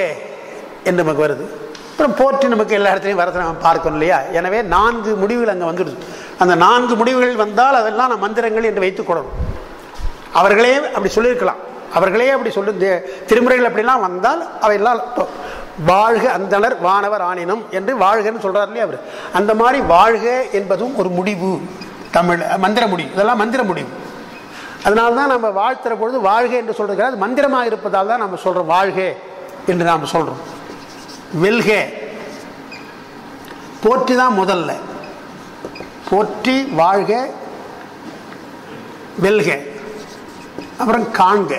என்று நமக்கு வருது. அப்புறம் போற்றி நமக்கு எல்லா இடத்துலையும் வரதை நம்ம பார்க்கணும் இல்லையா? எனவே நான்கு முடிவுகள் அங்கே வந்துடுது. அந்த நான்கு முடிவுகள் வந்தால் அதெல்லாம் நம்ம மந்திரங்கள் என்று வைத்துக் கொள்ளணும். அவர்களே அப்படி சொல்லியிருக்கலாம். அவர்களே அப்படி சொல்லி திருமுறைகள் அப்படிலாம் வந்தால் அவையெல்லாம் வாழ்க அந்தனர் வானவர் ஆணினம் என்று வாழ்கன்னு சொல்கிறார் இல்லையா அவர்? அந்த மாதிரி வாழ்க என்பதும் ஒரு முடிவு. தமிழ் மந்திர முடிவு. இதெல்லாம் மந்திர முடிவு. அதனால தான் நம்ம வாழ்த்துற பொழுது வாழ்க என்று சொல்கிறது கிடையாது மந்திரமாக இருப்பதால் தான் நம்ம சொல்கிறோம் வாழ்க என்று நாம் சொல்கிறோம் வெல்க. போற்றி தான் முதல்ல. போற்றி வாழ்க வெல்க. அப்புறம் காண்க.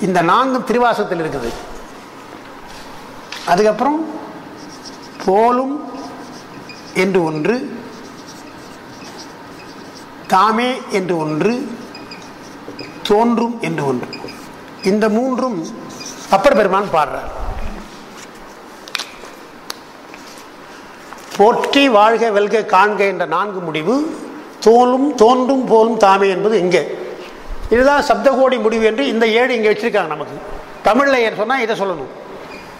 இந்த நான்கும் திருவாசத்தில் இருக்குது. அதுக்கப்புறம் போலும் என்று ஒன்று தாமே என்று ஒன்று தோன்றும் என்று ஒன்று. இந்த மூன்றும் அப்பர் பெருமான் பாடுறார். போற்றி வாழ்க வெல்க காண்க என்ற நான்கு முடிவு தோலும் தோன்றும் போலும் தாமே என்பது இங்கே. இதுதான் சப்தகோடி முடிவு என்று இந்த ஏழு இங்கே வச்சிருக்காங்க நமக்கு. தமிழில் சொன்னால் இதை சொல்லணும்.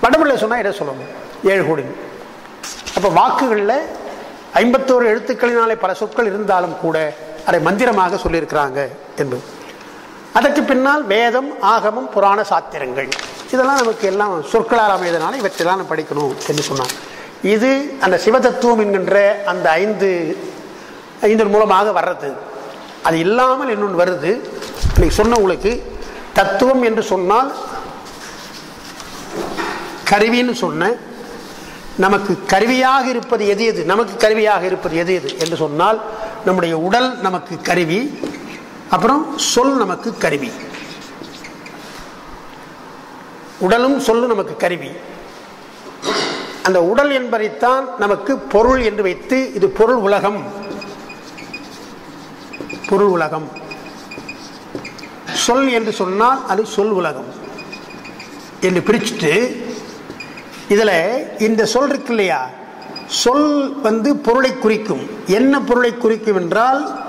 வடமொழியில் சொன்னால் என்ன சொல்லணும். ஏழு கோடி. அப்போ வாக்குகளில் ஐம்பத்தோரு எழுத்துக்களினாலே பல சொற்கள் இருந்தாலும் கூட அதை மந்திரமாக சொல்லியிருக்கிறாங்க என்பது. அதற்கு பின்னால் வேதம் ஆகமம் புராண சாத்திரங்கள். இதெல்லாம் நமக்கு எல்லாம் சொற்களால் அமைதனால இவற்றெல்லாம் நம்ம படிக்கணும் என்று சொன்னாங்க. இது அந்த சிவதத்துவம் என்கின்ற அந்த ஐந்து ஐந்தன் மூலமாக வர்றது. அது இல்லாமல் இன்னொன்று வருது. இன்னைக்கு சொன்ன உங்களுக்கு தத்துவம் என்று சொன்னால் கருவின்னு சொன்னேன் நமக்கு கருவியாக இருப்பது எது எது? நமக்கு கருவியாக இருப்பது எது எது? என்று சொன்னால் நம்முடைய உடல் நமக்கு கருவி அப்புறம் சொல் நமக்கு கருவி. உடலும் சொல்லும் நமக்கு கருவி. அந்த உடல் என்பதைத்தான் நமக்கு பொருள் என்று வைத்து இது பொருள் உலகம். பொருள் உலகம். சொல் என்று சொன்னால் அது சொல் உலகம். என்று பிரிச்சுட்டு இதில் இந்த சொல் இருக்கு இல்லையா? சொல் வந்து பொருளை குறிக்கும். என்ன பொருளை குறிக்கும் என்றால்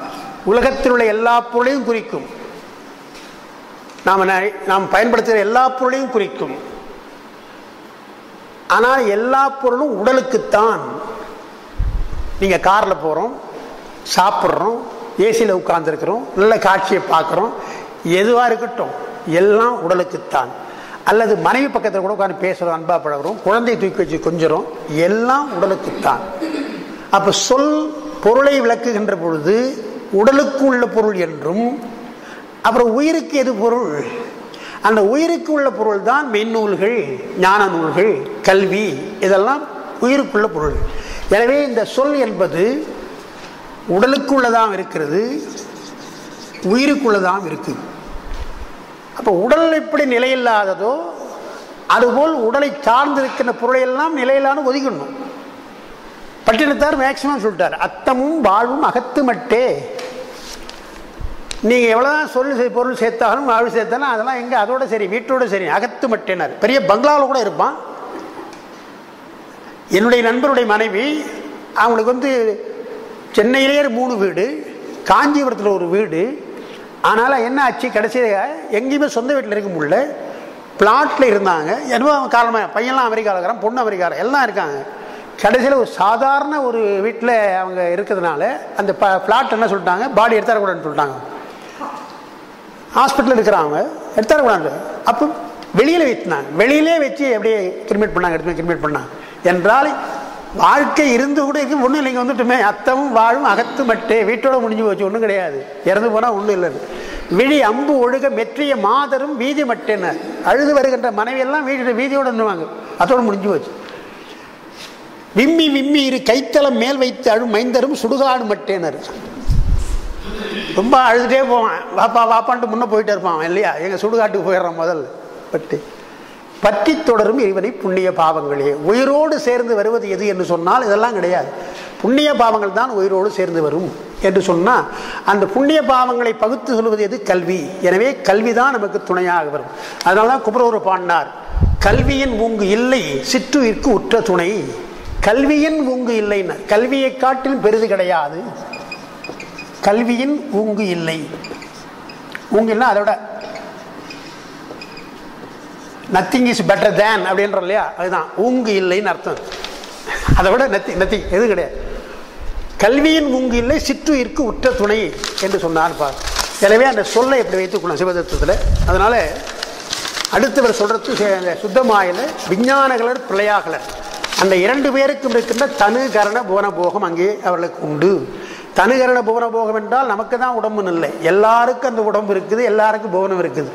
உலகத்தில் உள்ள எல்லா பொருளையும் குறிக்கும். நாம் ந- நாம் பயன்படுத்துகிற எல்லா பொருளையும் குறிக்கும். ஆனால் எல்லா பொருளும் உடலுக்குத்தான். நீங்கள் காரில் போகிறோம் சாப்பிட்றோம் ஏசியில் உட்கார்ந்துருக்கிறோம் நல்ல காட்சியை பார்க்குறோம் எதுவாக இருக்கட்டும் எல்லாம் உடலுக்குத்தான். அல்லது மனைவி பக்கத்தில் கூட உட்காந்து பேசுகிறோம் அன்பாக பழகுறோம் குழந்தையை தூக்கி வச்சு கொஞ்சிறோம் எல்லாம் உடலுக்குத்தான். அப்போ சொல் பொருளை விளக்குகின்ற பொழுது உடலுக்கு உள்ள பொருள் என்றும் அப்புறம் உயிருக்கு எது பொருள்? அந்த உயிருக்கு உள்ள பொருள் தான் மென்னூல்கள் ஞான நூல்கள் கல்வி இதெல்லாம் உயிருக்குள்ள பொருள். எனவே இந்த சொல் என்பது உடலுக்குள்ளதாம் இருக்கிறது உயிருக்குள்ளதாகவும் இருக்குது. அப்போ உடல் எப்படி நிலையில்லாததோ அதுபோல் உடலை சார்ந்திருக்கிற பொருளையெல்லாம் நிலையிலான ஒதுக்கணும் பட்டினத்தார் மேக்சிமம் சொல்லிட்டார் அத்தமும் வாழ்வும் அகத்து மட்டே நீங்கள் எவ்வளோதான் சொல் பொருள் சேர்த்தாலும் வாழ்வு சேர்த்தாலும் அதெல்லாம் எங்கே? அதோட சரி வீட்டோட சரி அகத்து மட்டேனார் பெரிய பங்களாவில் கூட இருப்பான். என்னுடைய நண்பருடைய மனைவி அவங்களுக்கு வந்து சென்னையிலேயே ஒரு மூணு வீடு காஞ்சிபுரத்தில் ஒரு வீடு ஆனால் என்ன ஆச்சு? கடைசியில் எங்கேயுமே சொந்த வீட்டில் இருக்க முடியல. பிளாட்டில் இருந்தாங்க. என்னவோ காரணமாக பையன்லாம் அமெரிக்காவில் இருக்கிறான் பொண்ணு அமெரிக்காவில் எல்லாம் இருக்காங்க. கடைசியில் ஒரு சாதாரண ஒரு வீட்டில் அவங்க இருக்கிறதுனால அந்த ப பிளாட் என்ன சொல்லிட்டாங்க? பாடி எடுத்துடக்கூடாதுன்னு சொல்லிட்டாங்க. ஹாஸ்பிட்டலில் இருக்கிறாங்க எடுத்துடக்கூடாது அப்போ வெளியில் வைத்தினாங்க வெளியிலே வச்சு அப்படியே கிரிமேட் பண்ணாங்க எடுத்து கிரிமேட் பண்ணாங்க. என்றால் வாழ்க்கை இருந்து கூட இருக்கு ஒன்றும் இல்லைங்க வந்துட்டுமே. அத்தமும் வாழும் அகத்து மட்டே வீட்டோட முடிஞ்சு போச்சு ஒன்றும் கிடையாது. இறந்து போனால் ஒன்றும் இல்லை விழி அம்பு ஒழுக மெற்றிய மாதரும் வீதி மட்டேன்னு அழுது வருகின்ற மனைவியெல்லாம் வீட்டு வீதியோடு இருந்துவாங்க அதோடு முடிஞ்சு போச்சு. விம்மி விம்மி இரு கைத்தளம் மேல் வைத்து அழும் மைந்தரும் சுடுகாடு மட்டேனர். ரொம்ப அழுதுட்டே போவான். வாப்பா வாப்பான்ட்டு முன்னே போயிட்டே இருப்பான் இல்லையா? எங்கள் சுடுகாட்டுக்கு போயிடுறான் முதல்ல. பட்டு. பற்றி தொடரும் இவனை புண்ணிய பாவங்களே. உயிரோடு சேர்ந்து வருவது எது என்று சொன்னால் இதெல்லாம் கிடையாது. புண்ணிய பாவங்கள் தான் உயிரோடு சேர்ந்து வரும் என்று சொன்னால் அந்த புண்ணிய பாவங்களை பகுத்து சொல்வது எது? கல்வி. எனவே கல்வி தான் நமக்கு துணையாக வரும். அதனால தான் குபரோர் பாடினார் கல்வியின் ஊங்கு இல்லை சிற்றுயிர்க்கு உற்ற துணை. கல்வியின் ஊங்கு இல்லைன்னு. கல்வியை காட்டிலும் பெரிது கிடையாது. கல்வியின் ஊங்கு இல்லை. ஊங்குன்னா அதோட நத்திங் இஸ் பெட்டர் தேன் அப்படின்றோம் இல்லையா? அதுதான். ஊங்கு இல்லைன்னு அர்த்தம். அதை விட நத்தி நத்திங் எது கிடையாது. கல்வியின் ஊங்கு இல்லை சிற்றுயிர்க்கு உற்ற துணை என்று சொன்னார் பார். எனவே அந்த சொல்லை எப்படி வைத்துக்கணும் சிவதத்துவத்தில்? அதனால அடுத்தவர் சொல்றது சே- சுத்தமாயில விஞ்ஞானகலர் பிள்ளையாகலர் அந்த இரண்டு பேருக்கும் இருக்கின்ற தனு கரண போன போகம் அங்கே அவர்களுக்கு உண்டு. தனுகரண புவன போகம் என்றால் நமக்கு தான் உடம்பு இல்லை. எல்லாருக்கும் அந்த உடம்பு இருக்குது எல்லாருக்கும் புவனம் இருக்குது.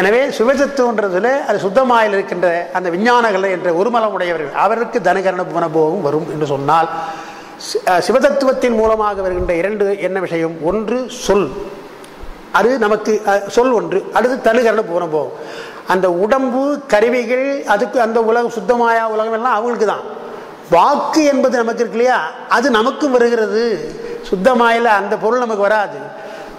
எனவே சுவசத்துவன்றதுல அது சுத்தமாயில் இருக்கின்ற அந்த விஞ்ஞானகளை என்ற ஒருமலம் உடையவர்கள் அவருக்கு தனுகரண புவன போகம் வரும் என்று சொன்னால் சிவதத்துவத்தின் மூலமாக வருகின்ற இரண்டு என்ன விஷயம்? ஒன்று சொல். அது நமக்கு சொல் ஒன்று அடுத்து தனுகரண புவன போகம். அந்த உடம்பு கருவிகள் அதுக்கு அந்த உலகம் சுத்தமாயா உலகம் எல்லாம் அவங்களுக்கு தான் வாக்கு என்பது நமக்கு இருக்கு இல்லையா? அது நமக்கும் வருகிறது. சுத்தமாயில அந்த பொருள் நமக்கு வராது.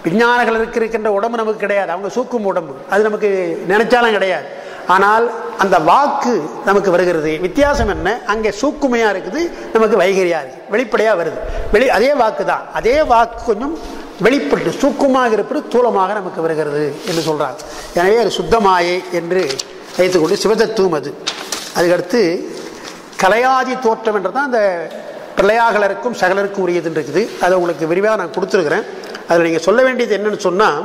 விஞ்ஞானங்களுக்கு இருக்கின்ற உடம்பு நமக்கு கிடையாது. அவங்க சூக்கும் உடம்பு. அது நமக்கு நினைச்சாலும் கிடையாது. ஆனால் அந்த வாக்கு நமக்கு வருகிறது. வித்தியாசம் என்ன? அங்கே சூக்குமையாக இருக்குது. நமக்கு வைகரியா இருக்கு. வெளிப்படையாக வருது. வெளி அதே வாக்கு தான் அதே வாக்கு கொஞ்சம் வெளிப்பட்டு சூக்குமாக இருப்பது தூலமாக நமக்கு வருகிறது என்று சொல்கிறார் எனவே அது சுத்தமாயை என்று வைத்துக்கொண்டு சிவதத்துவம் அது. அதுக்கடுத்து கலையாதி தோற்றம் என்றதான் அந்த பிள்ளையாகலருக்கும் சகலருக்கும் உரியதுன்னு இருக்குது அதை உங்களுக்கு விரிவாக நான் கொடுத்துருக்குறேன். அதில் நீங்கள் சொல்ல வேண்டியது என்னன்னு சொன்னால்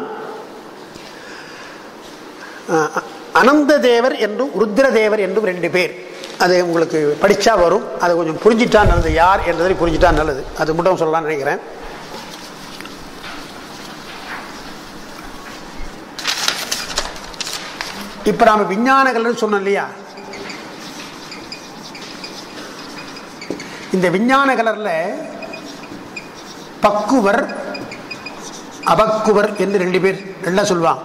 அனந்த தேவர் என்றும் ருத்ர தேவர் என்றும் ரெண்டு பேர். அது உங்களுக்கு படித்தா வரும். அதை கொஞ்சம் புரிஞ்சிட்டா நல்லது. யார் என்றதை புரிஞ்சிட்டா நல்லது. அது மட்டும் சொல்லலாம்னு நினைக்கிறேன். இப்போ நாம் விஞ்ஞானங்கள்னு சொன்னோம் இல்லையா? இந்த விஞ்ஞான கலரில் பக்குவர் அபக்குவர் என்று ரெண்டு பேர் ரெண்டா சொல்லுவான்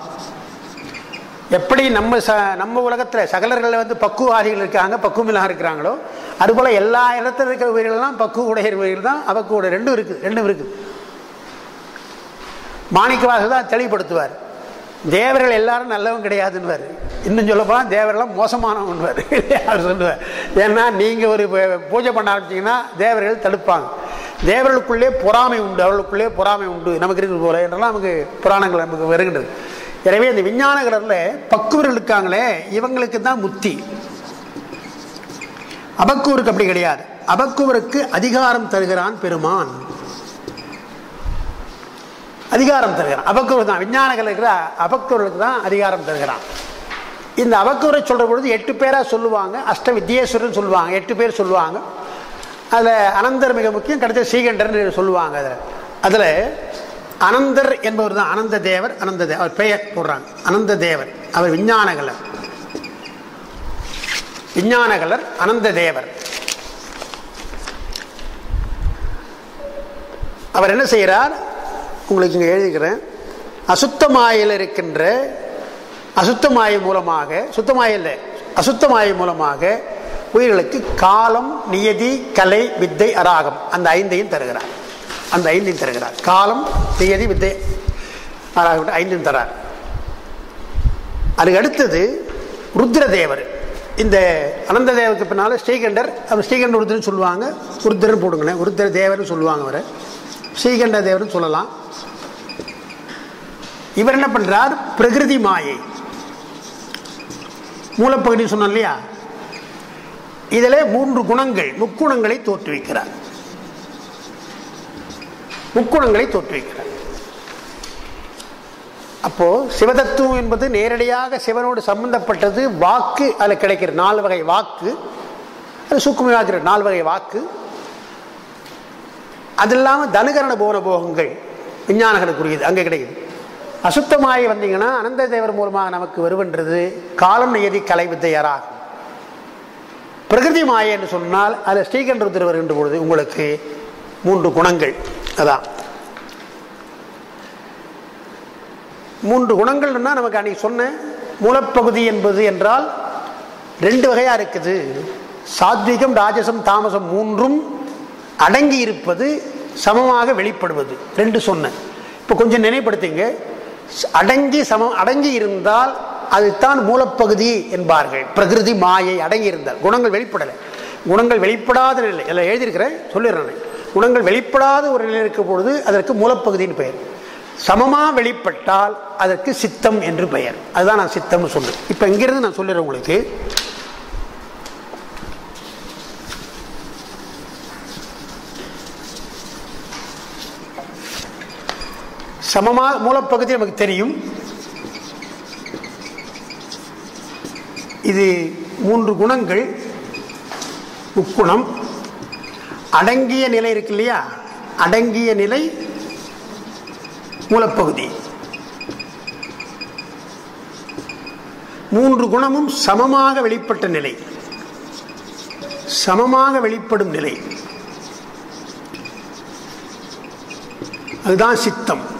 எப்படி நம்ம ச நம்ம உலகத்தில் சகலர்களில் வந்து பக்குவாதிகள் இருக்காங்க பக்குவமில்லாக இருக்கிறாங்களோ அதுபோல் எல்லா இடத்துல இருக்கிற உயிர்கள்லாம் பக்குவ உடைய உயிர்கள் தான் அவக்குடைய ரெண்டும் இருக்குது ரெண்டும் இருக்குது மாணிக்கவாசல் தான் தெளிவுபடுத்துவார். தேவர்கள் எல்லாரும் நல்லவங்க கிடையாதுன்னுவார். இன்னும் சொல்ல போனால் தேவரெல்லாம் மோசமானவன்வார் அவர் சொல்லுவார் ஏன்னா நீங்கள் ஒரு பூ- பூஜை பண்ண ஆரம்பிச்சிங்கன்னா தேவர்கள் தடுப்பாங்க. தேவர்களுக்குள்ளே பொறாமை உண்டு அவர்களுக்குள்ளே பொறாமை உண்டு. நமக்கு இருக்கிறது போல என்றெல்லாம் நமக்கு புராணங்கள் நமக்கு வருகின்றது. எனவே இந்த விஞ்ஞானகரில் பக்குவர்கள் இருக்காங்களே இவங்களுக்கு தான் முத்தி. அபக்குவருக்கு அப்படி கிடையாது. அபக்குவருக்கு அதிகாரம் தருகிறான் பெருமான். அதிகாரம் தருகிறான். அபக்குரு தான் விஞ்ஞானங்கள் இருக்கிற தான் அதிகாரம் தருகிறான். இந்த அபக்குவரை சொல்ற பொழுது எட்டு பேராக சொல்லுவாங்க. அஷ்ட வித்யேஸ்வரன் சொல்லுவாங்க. எட்டு பேர் சொல்லுவாங்க. அதில் அனந்தர் மிக முக்கியம் கிடைச்ச ஸ்ரீகண்டர்னு சொல்லுவாங்க அதில். அதில் அனந்தர் என்பவர் தான் அனந்த தேவர் அனந்த தேவர் அவர் பெயர் போடுறாங்க. அனந்த தேவர். அவர் விஞ்ஞானகலர். விஞ்ஞானகலர் அனந்த தேவர். அவர் என்ன செய்கிறார்? உங்களுக்கு இங்கே எழுதிக்கிறேன். அசுத்தமாயில் இருக்கின்ற அசுத்தமாய மூலமாக சுத்தமாயில் அசுத்தமாய மூலமாக உயிர்களுக்கு காலம் நியதி கலை வித்தை அராகம் அந்த ஐந்தையும் தருகிறார். அந்த ஐந்தையும் தருகிறார். காலம் நியதி வித்தை அராகம் ஐந்தையும் தரார். அதுக்கு அடுத்தது ருத்ரதேவர். இந்த அனந்த தேவருக்கு பின்னால் ஸ்ரீகண்டர் அவர் ஸ்ரீகண்டர் ருத்ரன் சொல்லுவாங்க. ருத்ரன் போடுங்களேன். ருத்ர தேவர்னு சொல்லுவாங்க அவரை. ஸ்ரீகண்ட தேவர்னு சொல்லலாம். இவர் என்ன பண்ணுறார் பிரகிருதி மாயை. மூலப்பகுதி சொன்னோம் இல்லையா? இதில் மூன்று குணங்கள் முக்குணங்களை தோற்றுவிக்கிறார். முக்குணங்களை தோற்றுவிக்கிறார். அப்போ சிவதத்துவம் என்பது நேரடியாக சிவனோடு சம்பந்தப்பட்டது வாக்கு அதில் கிடைக்கிற நாலு வகை வாக்கு அது சூக்குமையாகிற நாலு வகை வாக்கு அது இல்லாமல் தனுகரண போன போகங்கள் விஞ்ஞானகனுக்குரியது அங்கே கிடைக்குது. அசுத்தமாய் வந்தீங்கன்னா அனந்த தேவர் மூலமாக நமக்கு வருவன்றது காலம் நியதி கலை வித்தையராகும் பிரகிருதி மாயை என்று சொன்னால் அதில் ஸ்ரீகண்டருத்தர் வருகின்ற பொழுது உங்களுக்கு மூன்று குணங்கள். அதான். மூன்று குணங்கள்னா நமக்கு அன்னைக்கு சொன்ன மூலப்பகுதி என்பது என்றால் ரெண்டு வகையாக இருக்குது. சாத்விகம் ராஜசம் தாமசம் மூன்றும் அடங்கி இருப்பது சமமாக வெளிப்படுவது. ரெண்டு சொன்னேன். இப்போ கொஞ்சம் நினைப்படுத்துங்க. அடங்கி சமம் அடங்கி இருந்தால் அதுதான் மூலப்பகுதி என்பார்கள். பிரகிருதி மாயை அடங்கி இருந்தால் குணங்கள் வெளிப்படலை. குணங்கள் வெளிப்படாத நிலை. எல்லாம் எழுதியிருக்கிறேன் சொல்லிடுறேன். குணங்கள் வெளிப்படாத ஒரு நிலை இருக்கும் பொழுது அதற்கு மூலப்பகுதின்னு பெயர். சமமாக வெளிப்பட்டால் அதற்கு சித்தம் என்று பெயர். அதுதான் நான் சித்தம்னு சொன்னேன். இப்போ இங்கிருந்து நான் சொல்லிடுறேன் உங்களுக்கு. சமமாக மூலப்பகுதி நமக்கு தெரியும். இது மூன்று குணங்கள். முக்குணம். அடங்கிய நிலை இருக்கு இல்லையா? அடங்கிய நிலை மூலப்பகுதி. மூன்று குணமும் சமமாக வெளிப்பட்ட நிலை. சமமாக வெளிப்படும் நிலை. அதுதான் சித்தம்.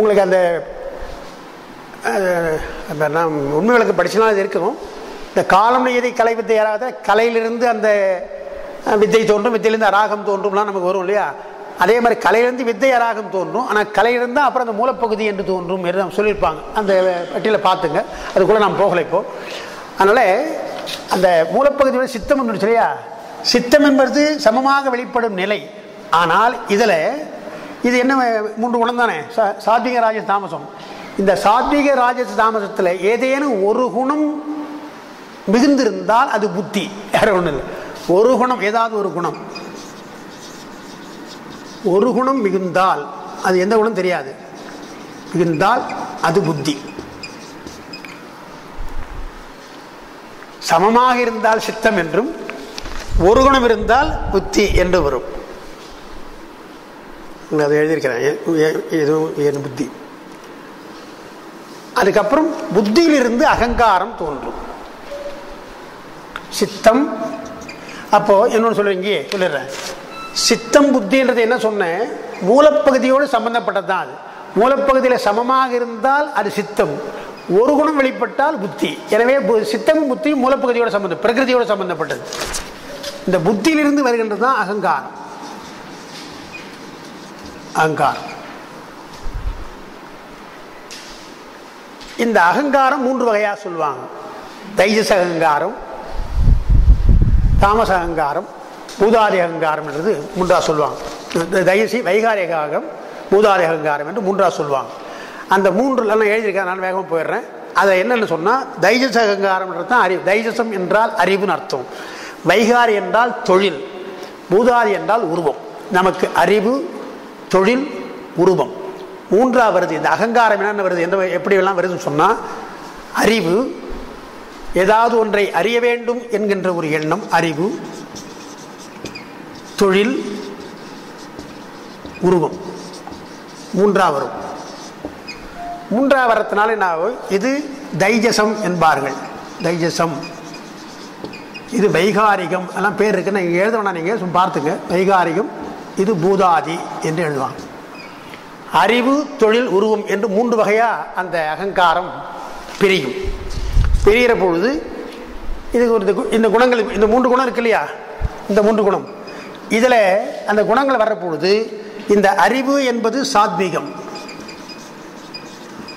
உங்களுக்கு அந்த நான் அந்த நாம் உண்மை விளக்கு படிச்சுனா அது இருக்கும். இந்த காலம் எதை கலை வித்தை யாராவது கலையிலிருந்து அந்த வித்தை தோன்றும் வித்தையிலிருந்து அராகம் தோன்றும்லாம் நமக்கு வரும் இல்லையா? அதே மாதிரி கலையிலிருந்து வித்தை அராகம் தோன்றும். ஆனால் கலையிலிருந்து அப்புறம் அந்த மூலப்பகுதி என்று தோன்றும் என்று நம்ம சொல்லியிருப்பாங்க. அந்த பட்டியலை பார்த்துங்க. அதுக்குள்ளே நாம் போகலை இப்போ. அதனால் அந்த மூலப்பகுதியோட சித்தம் ஒன்று இல்லையா சித்தம் என்பது சமமாக வெளிப்படும் நிலை. ஆனால் இதில் இது என்ன மூன்று குணம் தானே? சா- சாத்விக ராஜ தாமசம். இந்த சாத்விக ராஜ தாமசத்தில் ஏதேனும் ஒரு குணம் மிகுந்திருந்தால் அது புத்தி. வேற ஒன்றும் இல்லை. ஒரு குணம் ஏதாவது ஒரு குணம். ஒரு குணம் மிகுந்தால் அது எந்த குணம் தெரியாது. மிகுந்தால் அது புத்தி. சமமாக இருந்தால் சித்தம் என்றும் ஒரு குணம் இருந்தால் புத்தி என்று வரும். நான் அதை எழுதியிருக்கிறேன். ஏதோ என் புத்தி. அதுக்கப்புறம் புத்தியிலிருந்து அகங்காரம் தோன்றும். சித்தம். அப்போ என்னொன்று சொல்றீங்க சொல்லிடுறேன். சித்தம் புத்தின்றது என்ன சொன்னேன்? மூலப்பகுதியோடு சம்பந்தப்பட்டது தான் அது. மூலப்பகுதியில் சமமாக இருந்தால் அது சித்தம். ஒரு குணம் வெளிப்பட்டால் புத்தி. எனவே பு- சித்தமும் புத்தியும் மூலப்பகுதியோட சம்பந்தம் பிரகிருதியோட சம்பந்தப்பட்டது. இந்த புத்தியிலிருந்து வருகின்றது தான் அகங்காரம். அகங்காரம் இந்த அகங்காரம் மூன்று வகையாக சொல்லுவாங்க. தைஜஸ் அகங்காரம் தாமச அகங்காரம் பூதாதி அகங்காரம் என்றது மூன்றா சொல்லுவாங்க. இந்த வைகாரிகம் பூதாதி அகங்காரம் என்று மூன்றா சொல்லுவாங்க. அந்த மூன்று எல்லாம் எழுதியிருக்கேன் நான் வேகமாக போயிடுறேன். அதை என்னென்னு சொன்னால் தைஜச அகங்காரம்ன்றது தான் அறிவு. தைஜசம் என்றால் அறிவுன்னு அர்த்தம். வைகாரி என்றால் தொழில். பூதாதி என்றால் உருவம். நமக்கு அறிவு தொழில் உருவம். மூன்றாவது இந்த அகங்காரம் என்னென்ன வருது எந்த எப்படி எல்லாம் வருதுன்னு சொன்னால் அறிவு ஏதாவது ஒன்றை அறிய வேண்டும் என்கின்ற ஒரு எண்ணம் அறிவு தொழில் உருவம். மூன்றா வரும். மூன்றா வரத்தினால என்ன ஆகும்? இது தைஜசம் என்பார்கள். தைஜசம். இது வைகாரிகம். எல்லாம் பேர் இருக்குன்னு நீங்கள் எழுத வேணாம் நீங்கள் சும்மா பார்த்துங்க. வைகாரிகம் இது பூதாதி என்று எழுதுவாங்க அறிவு தொழில் உருவம் என்று மூன்று வகையா அந்த அகங்காரம் பிரியும். பிரிகிற பொழுது இது ஒரு இந்த குணங்கள் இந்த மூன்று குணம் இருக்கு இல்லையா? இந்த மூன்று குணம். இதில் அந்த குணங்கள் வர்ற பொழுது இந்த அறிவு என்பது சாத்வீகம்.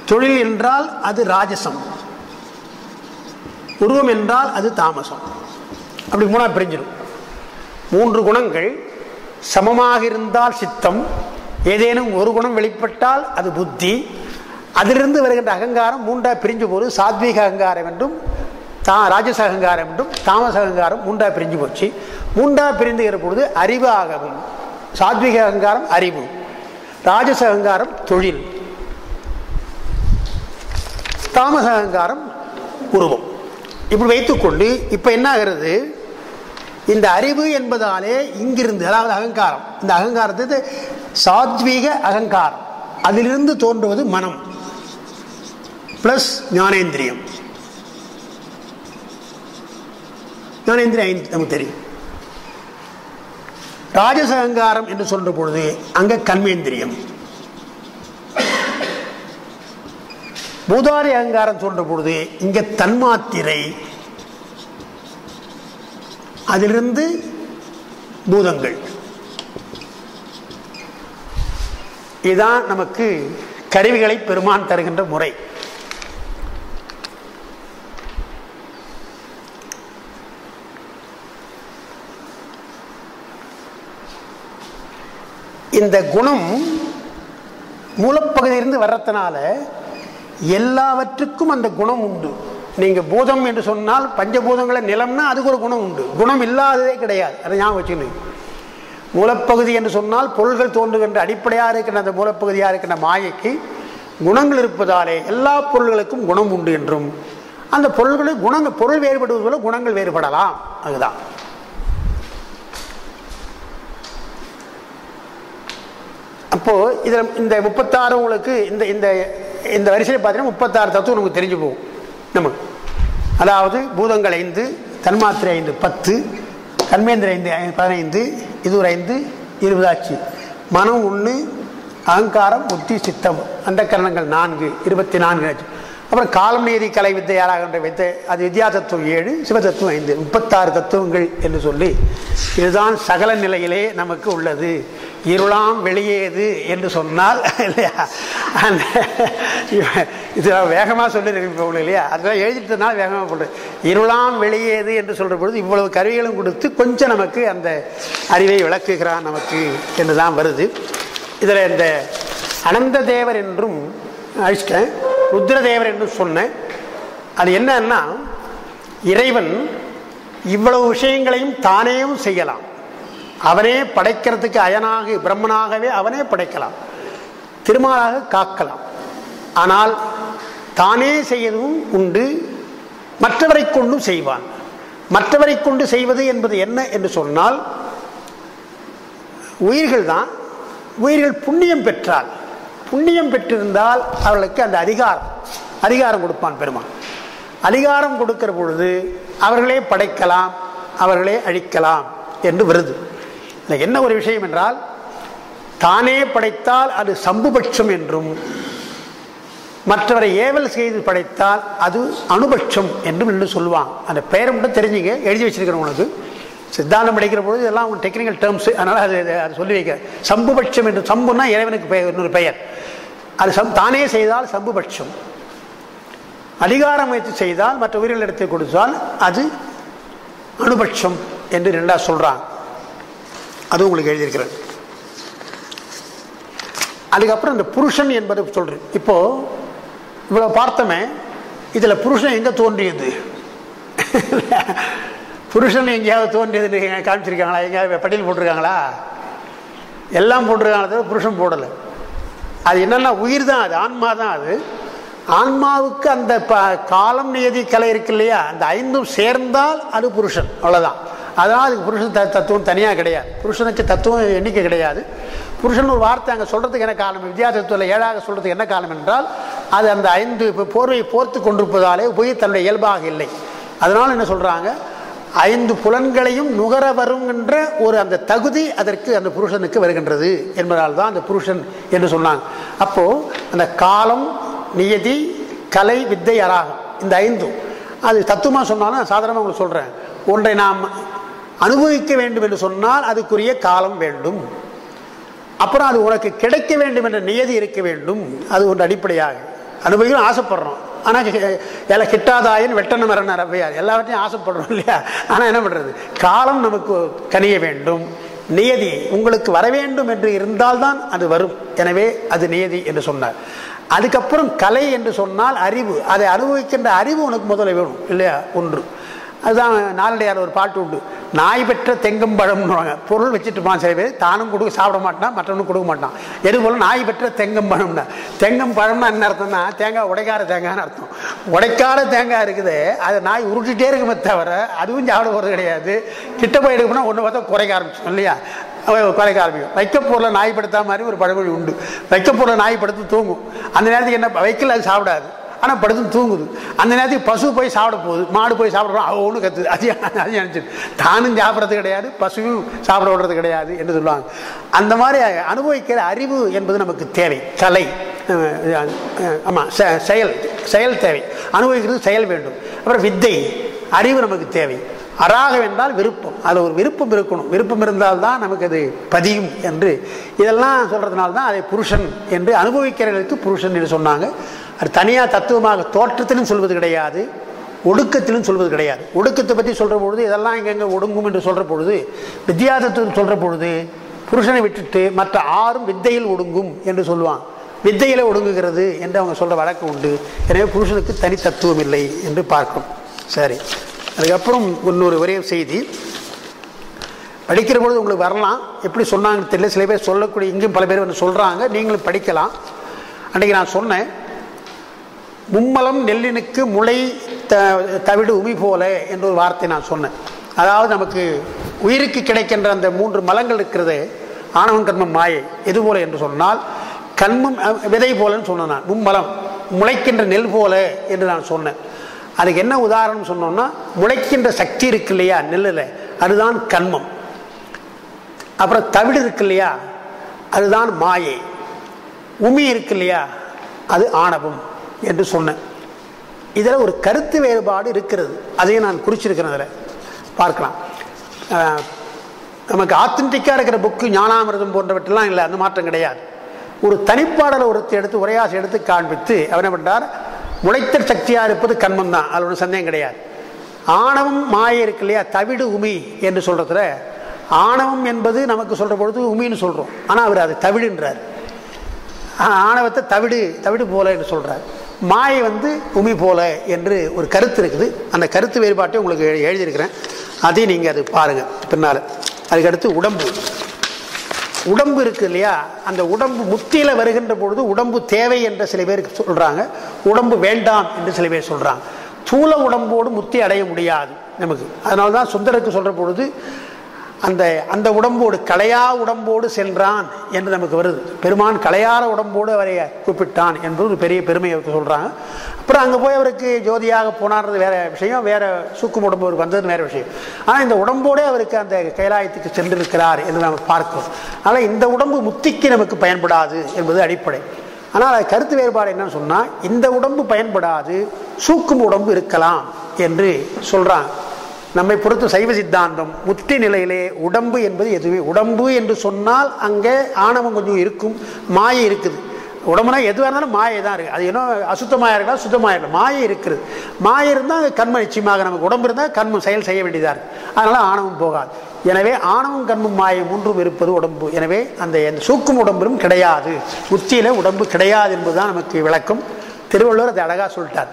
தொழில் என்றால் அது ராஜசம். உருவம் என்றால் அது தாமசம். அப்படி மூணாக பிரிஞ்சிடும் மூன்று குணங்கள் சமமாக இருந்தால் சித்தம் ஏதேனும் ஒரு குணம் வெளிப்பட்டால் அது புத்தி. அதிலிருந்து வருகின்ற அகங்காரம் மூன்றாக பிரிஞ்சு போது சாத்வீக அகங்காரம் என்றும் தா ராஜச அகங்காரம் என்றும் தாமச அகங்காரம் மூன்றாக பிரிஞ்சு போச்சு. மூன்றாக பிரிந்துகிற பொழுது அறிவு ஆகவும் சாத்வீக அகங்காரம் அறிவு ராஜச அகங்காரம் தொழில் தாமச அகங்காரம் உருவம். இப்படி வைத்துக்கொண்டு இப்போ என்ன ஆகிறது இந்த அறிவு என்பதாலே இங்கிருந்து அதாவது அகங்காரம். இந்த அகங்காரத்தை சாத்வீக அகங்காரம். அதிலிருந்து தோன்றுவது மனம். பிளஸ் ஞானேந்திரியம். ஞானேந்திரியம் நமக்கு தெரியும். ராஜச அகங்காரம் என்று சொல்ற பொழுது அங்க கண்மேந்திரியம் பூதாரி அகங்காரம் சொல்ற பொழுது இங்க தன்மாத்திரை அதிலிருந்து பூதங்கள். இதுதான் நமக்கு கருவிகளை பெருமான் தருகின்ற முறை. இந்த குணம் மூலப்பகுதியிலிருந்து வர்றதுனால எல்லாவற்றுக்கும் அந்த குணம் உண்டு. நீங்கள் பூதம் என்று சொன்னால் பஞ்சபூதங்களை நிலம்னா அதுக்கு ஒரு குணம் உண்டு. குணம் இல்லாததே கிடையாது. அதை ஞாபகம் வச்சுக்கணும். மூலப்பகுதி என்று சொன்னால் பொருள்கள் தோன்றுகின்ற அடிப்படையாக இருக்கின்ற அந்த மூலப்பகுதியாக இருக்கின்ற மாயைக்கு குணங்கள் இருப்பதாலே எல்லா பொருள்களுக்கும் குணம் உண்டு என்றும். அந்த பொருள்களுக்கு குணங்கள் பொருள் வேறுபடுவது போல குணங்கள் வேறுபடலாம். அதுதான். அப்போது இதில் இந்த முப்பத்தாறு உங்களுக்கு இந்த இந்த இந்த வரிசையில் பார்த்தீங்கன்னா முப்பத்தாறு தத்துவம் நமக்கு தெரிஞ்சு போகும். நம்ம. அதாவது பூதங்கள் ஐந்து தன்மாத்திரை ஐந்து பத்து கர்மேந்திர ஐந்து ஐ- பதினைந்து இது ஒரு ஐந்து இருபதாச்சு மனம் ஒன்று அகங்காரம் புத்தி சித்தம். அந்த கரணங்கள் நான்கு இருபத்தி நான்கு ஆச்சு. அப்புறம் காலம் நீதி கலை வித்தையாளாகின்ற வித்தை அது வித்யா தத்துவம் ஏழு சிவ தத்துவம் ஐந்து முப்பத்தாறு தத்துவங்கள் என்று சொல்லி இதுதான் சகல நிலையிலே நமக்கு உள்ளது. இருளாம் வெளியேது என்று சொன்னால் இல்லையா? இது வேகமாக சொல்லியிருக்கேன் இல்லையா? அதுதான் எழுதிட்டதுனால வேகமாக சொல்கிறேன் இருளாம் வெளியேது என்று சொல்கிற பொழுது இவ்வளவு கருவிகளும் கொடுத்து கொஞ்சம் நமக்கு அந்த அறிவை விளக்குகிறான் நமக்கு என்று தான் வருது. இதில் இந்த அனந்த தேவர் என்றும் அழிச்சிட்டேன். ருத்ரதேவர் என்று சொன்னேன். அது என்னன்னா இறைவன் இவ்வளவு விஷயங்களையும் தானேயும் செய்யலாம். அவனே படைக்கிறதுக்கு அயனாக பிரம்மனாகவே அவனே படைக்கலாம். திருமாலாக காக்கலாம். ஆனால் தானே செய்யவும் உண்டு மற்றவரை கொண்டும் செய்வான். மற்றவரை கொண்டு செய்வது என்பது என்ன என்று சொன்னால் உயிர்கள் தான் உயிர்கள் புண்ணியம் பெற்றால். புண்ணியம் பெற்றிருந்தால் அவர்களுக்கு அந்த அதிகாரம் அதிகாரம் கொடுப்பான் பெருமான். அதிகாரம் கொடுக்கிற பொழுது அவர்களே படைக்கலாம் அவர்களே அழிக்கலாம் என்று வருது. என்ன ஒரு விஷயம் என்றால் தானே படைத்தால் அது சம்புபட்சம் என்றும் மற்றவரை ஏவல் செய்து படைத்தால் அது அனுபட்சம் என்றும் என்று சொல்லுவான் அந்த பெயரை மட்டும் தெரிஞ்சுங்க எழுதி வச்சிருக்கிறேன் உனக்கு சித்தாந்தம் படிக்கிற பொழுது இதெல்லாம் அவங்க டெக்னிக்கல் டேர்ம்ஸ் அதனால் அது அது- சொல்லி வைக்க. சம்புபட்சம் என்று சம்புன்னா இறைவனுக்கு பெயர் இன்னொரு பெயர். அது சம் தானே செய்தால் சம்புபட்சம். அதிகாரம் வைத்து செய்தால் மற்ற உயிர்களிடத்தை கொடுத்தால் அது அனுபட்சம் என்று ரெண்டா சொல்கிறாங்க அது உங்களுக்கு எழுதியிருக்கிறேன் அதுக்கப்புறம் இந்த புருஷன் என்பது சொல்கிறேன் இப்போது இவ்வளோ பார்த்தோமே இதில் புருஷன் எங்கே தோன்றியது? புருஷன் எங்கேயாவது தோன்றியது காமிச்சிருக்காங்களா? எங்கேயாவது பட்டியல் போட்டிருக்காங்களா? எல்லாம் போட்டிருக்காங்களே? புருஷன் போடலை. அது என்னென்னா உயிர் தான் அது ஆன்மா தான் அது. ஆன்மாவுக்கு அந்த ப- காலம் நியதி கலை இருக்கு இல்லையா? அந்த ஐந்தும் சேர்ந்தால் அது புருஷன் அவ்வளோதான் அதனால் அதுக்கு புருஷன் த- தத்துவம் தனியாக கிடையாது. புருஷனுக்கு தத்துவம் எண்ணிக்கை கிடையாது. புருஷன் ஒரு வார்த்தை அங்கே சொல்கிறதுக்கு என்ன காரணம்? வித்தியாசத்துவத்தில் ஏழாக சொல்கிறதுக்கு என்ன காரணம் என்றால் அது அந்த ஐந்து இப்போ போர்வையை போர்த்து கொண்டிருப்பதாலே உயிர் தன்னுடைய இயல்பாக இல்லை. அதனால் என்ன சொல்கிறாங்க ஐந்து புலன்களையும் நுகர வருங்கின்ற ஒரு அந்த தகுதி அதற்கு அந்த புருஷனுக்கு வருகின்றது என்பதால் தான் அந்த புருஷன் என்று சொன்னாங்க அப்போது அந்த காலம் நியதி கலை வித்தை அராகம் இந்த ஐந்தும் அது தத்துவமாக சொன்னாலும் நான் சாதாரணமாக உங்களுக்கு சொல்கிறேன் ஒன்றை நாம் அனுபவிக்க வேண்டும் என்று சொன்னால் அதுக்குரிய காலம் வேண்டும். அப்புறம் அது உனக்கு கிடைக்க வேண்டும் என்ற நியதி இருக்க வேண்டும். அது ஒன்று அடிப்படையாக. அனுபவிக்கணும் ஆசைப்படுறோம். ஆனால் எல்லாம் கிட்டாதாயின் வெட்டன மரணர் அவ்வையார். எல்லாவற்றையும் ஆசைப்படுறோம் இல்லையா? ஆனால் என்ன பண்ணுறது காலம் நமக்கு கனிய வேண்டும். நியதி உங்களுக்கு வர வேண்டும் என்று இருந்தால்தான் அது வரும். எனவே அது நியதி என்று சொன்னார். அதுக்கப்புறம் கலை என்று சொன்னால் அறிவு. அதை அனுபவிக்கின்ற அறிவு உனக்கு முதல்ல வேணும் இல்லையா? ஒன்று. அதுதான் நாலடியார் ஒரு பாட்டு உண்டு. நாய் பெற்ற தெங்கும் பழம்னுவாங்க பொருள் வச்சுட்டுப்பான் சில பேர். தானும் கொடுக்க சாப்பிட மாட்டான் மற்றவனும் கொடுக்க மாட்டான். எது போல நாய் பெற்ற தெங்கும் பழம் தெங்கும் பழம்னா என்ன அர்த்தம்னா தேங்காய் உடைக்கார தேங்காய்னு அர்த்தம். உடைக்கார தேங்காய் இருக்குது அதை நாய் உருட்டிகிட்டே இருக்குமே தவிர அதுவும் சாப்பிட போகிறது கிடையாது. கிட்ட போய் எடுக்கணும்னா ஒன்று பார்த்தா குறைக்க ஆரம்பிச்சோம் இல்லையா? குறைக்க ஆரம்பிக்கும். வைக்கப்பொருளை நாய் படுத்தா மாதிரி ஒரு பழமொழி உண்டு. வைக்கப்பூரில் நாய் படுத்து தூங்கும். அந்த நேரத்துக்கு என்ன வைக்கல அது சாப்பிடாது. ஆனால் படுத்து தூங்குது. அந்த நேரத்துக்கு பசு போய் சாப்பிட போகுது மாடு போய் சாப்பிட அவ ஒன்று கத்துது. அது அது நினச்சிது தானும் சாப்பிட்றது கிடையாது பசுவும் சாப்பிட விடுறது கிடையாது என்று சொல்லுவாங்க. அந்த மாதிரி அனுபவிக்கிற அறிவு என்பது நமக்கு தேவை. கலை ஆமாம் செயல் செயல் தேவை. அனுபவிக்கிறது செயல் வேண்டும். அப்புறம் வித்தை அறிவு நமக்கு தேவை. அராகம் என்றால் விருப்பம். அதில் ஒரு விருப்பம் இருக்கணும். விருப்பம் இருந்தால்தான் நமக்கு அது பதியும் என்று. இதெல்லாம் சொல்கிறதுனால தான் அதை புருஷன் என்று அனுபவிக்கிறவர்களுக்கு புருஷன் என்று சொன்னாங்க. அது தனியாக தத்துவமாக தோற்றத்திலும் சொல்வது கிடையாது ஒடுக்கத்திலும் சொல்வது கிடையாது. ஒடுக்கத்தை பற்றி சொல்கிற பொழுது இதெல்லாம் எங்கெங்கே ஒடுங்கும் என்று சொல்கிற பொழுது வித்தியாசத்துவம் சொல்கிற பொழுது புருஷனை விட்டுட்டு மற்ற ஆறும் வித்தையில் ஒடுங்கும் என்று சொல்லுவான். வித்தையில் ஒடுங்குகிறது என்று அவங்க சொல்கிற வழக்கு உண்டு. எனவே புருஷனுக்கு தனி தத்துவம் இல்லை என்று பார்க்கும் சரி. அதுக்கப்புறம் இன்னொரு ஒரே செய்தி. படிக்கிற பொழுது உங்களுக்கு வரலாம். எப்படி சொன்னாங்கன்னு தெரியல. சில பேர் சொல்லக்கூடிய இங்கேயும் பல பேர் வந்து சொல்கிறாங்க நீங்களும் படிக்கலாம். அன்றைக்கி நான் சொன்னேன். மும்மலம் நெல்லினுக்கு முளை த தவிடு உமி போல என்ற ஒரு வார்த்தை நான் சொன்னேன். அதாவது நமக்கு உயிருக்கு கிடைக்கின்ற அந்த மூன்று மலங்கள் இருக்கிறது ஆணவம் கர்மம் மாயை எது போல என்று சொன்னால் கண்மம் விதை போலன்னு சொன்னேன் நான் மும்மலம் முளைக்கின்ற நெல் போல என்று நான் சொன்னேன். அதுக்கு என்ன உதாரணம் சொன்னோம்னா முளைக்கின்ற சக்தி இருக்கு இல்லையா நெல்லில் அதுதான் கண்மம். அப்புறம் தவிடு இருக்கு இல்லையா அதுதான் மாயை. உமி இருக்கு இல்லையா அது ஆணவம். என்று சொன்னேன். இதில் ஒரு கருத்து வேறுபாடு இருக்கிறது. அதையும் நான் குறிச்சிருக்கிறேன் அதில் பார்க்கலாம் நமக்கு ஆத்தன்டிக்காக இருக்கிற புக்கு ஞானாமிரதம் போன்றவற்றெல்லாம் இல்லை. அந்த மாற்றம் கிடையாது. ஒரு தனிப்பாடலை ஒருத்தர் எடுத்து உரையாசி எடுத்து காண்பித்து அவர் என்ன பண்ணார் உழைத்த சக்தியாக இருப்பது கண்மம் தான். அதில் ஒன்றும் சந்தேகம் கிடையாது. ஆணவம் மாய இருக்கு இல்லையா? தவிடு உமி என்று சொல்கிறதுல ஆணவம் என்பது நமக்கு சொல்கிற பொழுது உமின்னு சொல்கிறோம் ஆனால் அவர் அது தவிடுன்றார். ஆணவத்தை தவிடு தவிடு போல என்று சொல்கிறார் மாயை வந்து உமி போல என்று ஒரு கருத்து இருக்குது. அந்த கருத்து வேறுபாட்டை உங்களுக்கு எழுதியிருக்கிறேன். அதையும் நீங்கள் அது பாருங்க பின்னால். அதுக்கடுத்து உடம்பு. உடம்பு இருக்கு இல்லையா? அந்த உடம்பு முத்தியில வருகின்ற பொழுது உடம்பு தேவை என்று சில பேர் சொல்றாங்க. உடம்பு வேண்டாம் என்று சில பேர் சொல்றாங்க. தூள உடம்போடு முத்தி அடைய முடியாது நமக்கு. அதனால தான் சுந்தருக்கு சொல்ற பொழுது அந்த அந்த உடம்போடு கலையா உடம்போடு சென்றான் என்று நமக்கு வருது. பெருமான் கலையார உடம்போடு அவரை கூப்பிட்டான் என்பது ஒரு பெரிய பெருமை அவருக்கு அப்புறம் அங்கே போய் அவருக்கு ஜோதியாக போனார்றது வேற விஷயம் வேற சூக்கும் உடம்பு அவருக்கு வந்தது வேற விஷயம். ஆனால் இந்த உடம்போடே அவருக்கு அந்த கைலாயத்துக்கு சென்றிருக்கிறார் என்று நாம் பார்க்கிறோம். ஆனால் இந்த உடம்பு முத்திக்கு நமக்கு பயன்படாது என்பது அடிப்படை. ஆனால் அது கருத்து வேறுபாடு என்னன்னு சொன்னால் இந்த உடம்பு பயன்படாது சூக்கும் உடம்பு இருக்கலாம் என்று சொல்கிறாங்க நம்மை பொறுத்து சைவ சித்தாந்தம் முத்தி நிலையிலே உடம்பு என்பது எதுவே? உடம்பு என்று சொன்னால் அங்கே ஆணவம் கொஞ்சம் இருக்கும் மாயை இருக்குது. உடம்புனா எதுவாக இருந்தாலும் மாயை தான் இருக்குது அது இன்னும் அசுத்தமாக இருக்கலாம் சுத்தமாக இருக்கலாம். மாயை இருக்குது. மாயை இருந்தால் கண்ம நிச்சயமாக நமக்கு உடம்பு இருந்தால் கண்மம் செயல் செய்ய வேண்டியதாக இருக்குது அதனால் ஆணவம் போகாது. எனவே ஆணவம் கண்மும் மாயம் மூன்றும் இருப்பது உடம்பு. எனவே அந்த எந்த சூக்கும் உடம்பிலும் கிடையாது. உச்சியில் உடம்பு கிடையாது என்பதுதான் நமக்கு விளக்கம். திருவள்ளுவர் அதை அழகாக சொல்லிட்டார்.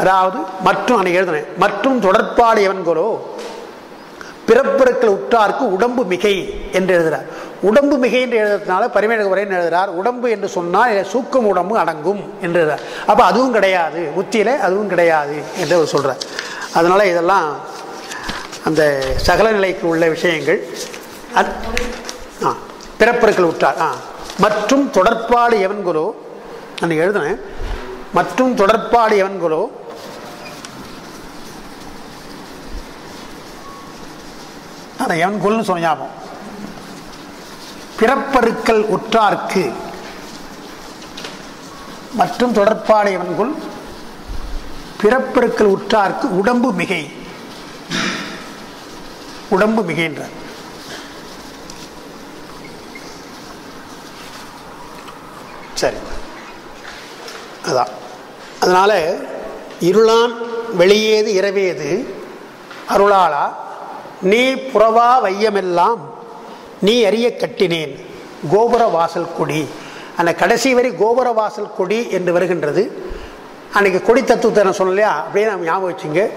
அதாவது மற்றும் அன்னைக்கு எழுதினேன் மற்றும் தொடர்பாடு எவன்களோ பிறப்பிறக்கள் உற்றார்க்கு உடம்பு மிகை என்று எழுதுகிறார் உடம்பு மிகை என்று எழுதுறதுனால பரிமேழக உரைன்னு எழுதுகிறார் உடம்பு என்று சொன்னால் சூக்கம் உடம்பு அடங்கும் என்று எழுதுறார். அப்போ அதுவும் கிடையாது. உத்தியில் அதுவும் கிடையாது என்று அவர் சொல்கிறார் அதனால் இதெல்லாம் அந்த சகல நிலைக்கு உள்ள விஷயங்கள். ஆ பிறப்பிறக்கள் உற்றார். ஆ மற்றும் தொடர்பாடு எவன்களோ நான் எழுதுனேன். மற்றும் தொடர்பாடு எவன்களோ அந்த எவன் கொல்னு சொன்ன ஞாபகம்? உற்றார்க்கு. மற்றும் தொடர்பாடையவன்குள் பிறப்பெருக்கள் உற்றார்க்கு உடம்பு மிகை. உடம்பு மிகைன்ற சரி. அதான். அதனால இருளான் வெளியேது இரவேது அருளாளா நீ புறவா வையமெல்லாம் நீ அறிய கட்டினேன். கோபுர வாசல் கொடி. அந்த கடைசி வரி கோபுர வாசல் கொடி என்று வருகின்றது. அன்னைக்கு கொடி தத்துவத்தை நான் சொன்னலையா அப்படியே நாம் ஞாபகம் வச்சுங்க.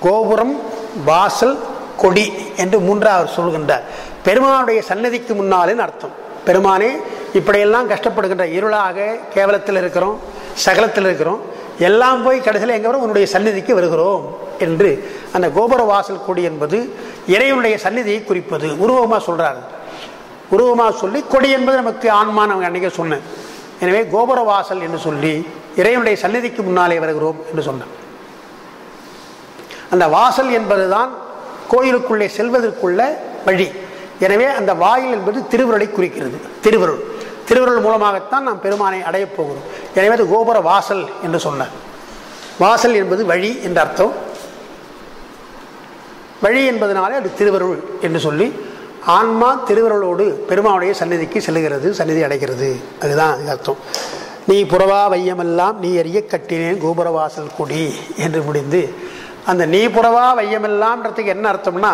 கோபுரம் வாசல் கொடி என்று மூன்றாவது சொல்கின்றார். பெருமானுடைய சன்னதிக்கு முன்னாலேன்னு அர்த்தம். பெருமானே இப்படியெல்லாம் கஷ்டப்படுகின்ற இருளாக கேவலத்தில் இருக்கிறோம் சகலத்தில் இருக்கிறோம். எல்லாம் போய் கடைசியில் எங்கே வரும்? உன்னுடைய சந்நிதிக்கு வருகிறோம் என்று அந்த கோபுர வாசல் கொடி என்பது இறைவனுடைய சந்நிதியை குறிப்பது. உருவமாக சொல்கிறார் உருவமாக சொல்லி கொடி என்பது நமக்கு ஆன்மான அவங்க அன்றைக்கே சொன்னேன். எனவே கோபுர வாசல் என்று சொல்லி இறைவனுடைய சந்நிதிக்கு முன்னாலே வருகிறோம் என்று சொன்னான் அந்த வாசல் என்பது தான் கோயிலுக்குள்ளே செல்வதற்குள்ள வழி. எனவே அந்த வாயில் என்பது திருவருளை குறிக்கிறது. திருவருள். திருவருள் மூலமாகத்தான் நாம் பெருமானை அடையப் போகிறோம். எனவே அது கோபுர வாசல் என்று சொன்னார். வாசல் என்பது வழி என்ற அர்த்தம். வழி என்பதனாலே அது திருவருள் என்று சொல்லி ஆன்மா திருவருளோடு பெருமானுடைய சந்நிதிக்கு செல்லுகிறது சந்நிதி அடைகிறது. அதுதான் அது அர்த்தம். நீ புறவா வையமெல்லாம் நீ அறிய கட்டினேன் கோபுர வாசல் கொடி என்று முடிந்து அந்த நீ புறவா வையமெல்லாம்ன்றதுக்கு என்ன அர்த்தம்னா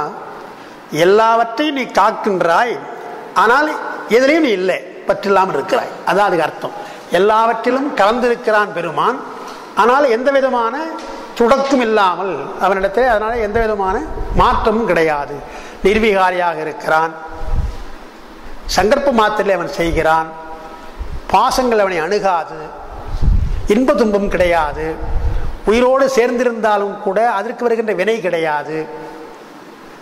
எல்லாவற்றையும் நீ காக்கின்றாய் ஆனால் எதிலையும் நீ இல்லை. பற்றில்லாமல் இருக்கிறாய். அதான் அதுக்கு அர்த்தம். எல்லாவற்றிலும் கலந்திருக்கிறான் பெருமான். ஆனால் எந்த விதமான துடக்கும் இல்லாமல் அவனிடத்தில் அதனால் எந்த விதமான மாற்றமும் கிடையாது. நிர்விகாரியாக இருக்கிறான். சங்கற்ப மாத்திரை அவன் செய்கிறான். பாசங்கள் அவனை அணுகாது. இன்ப துன்பம் கிடையாது. உயிரோடு சேர்ந்திருந்தாலும் கூட அதற்கு வருகின்ற வினை கிடையாது.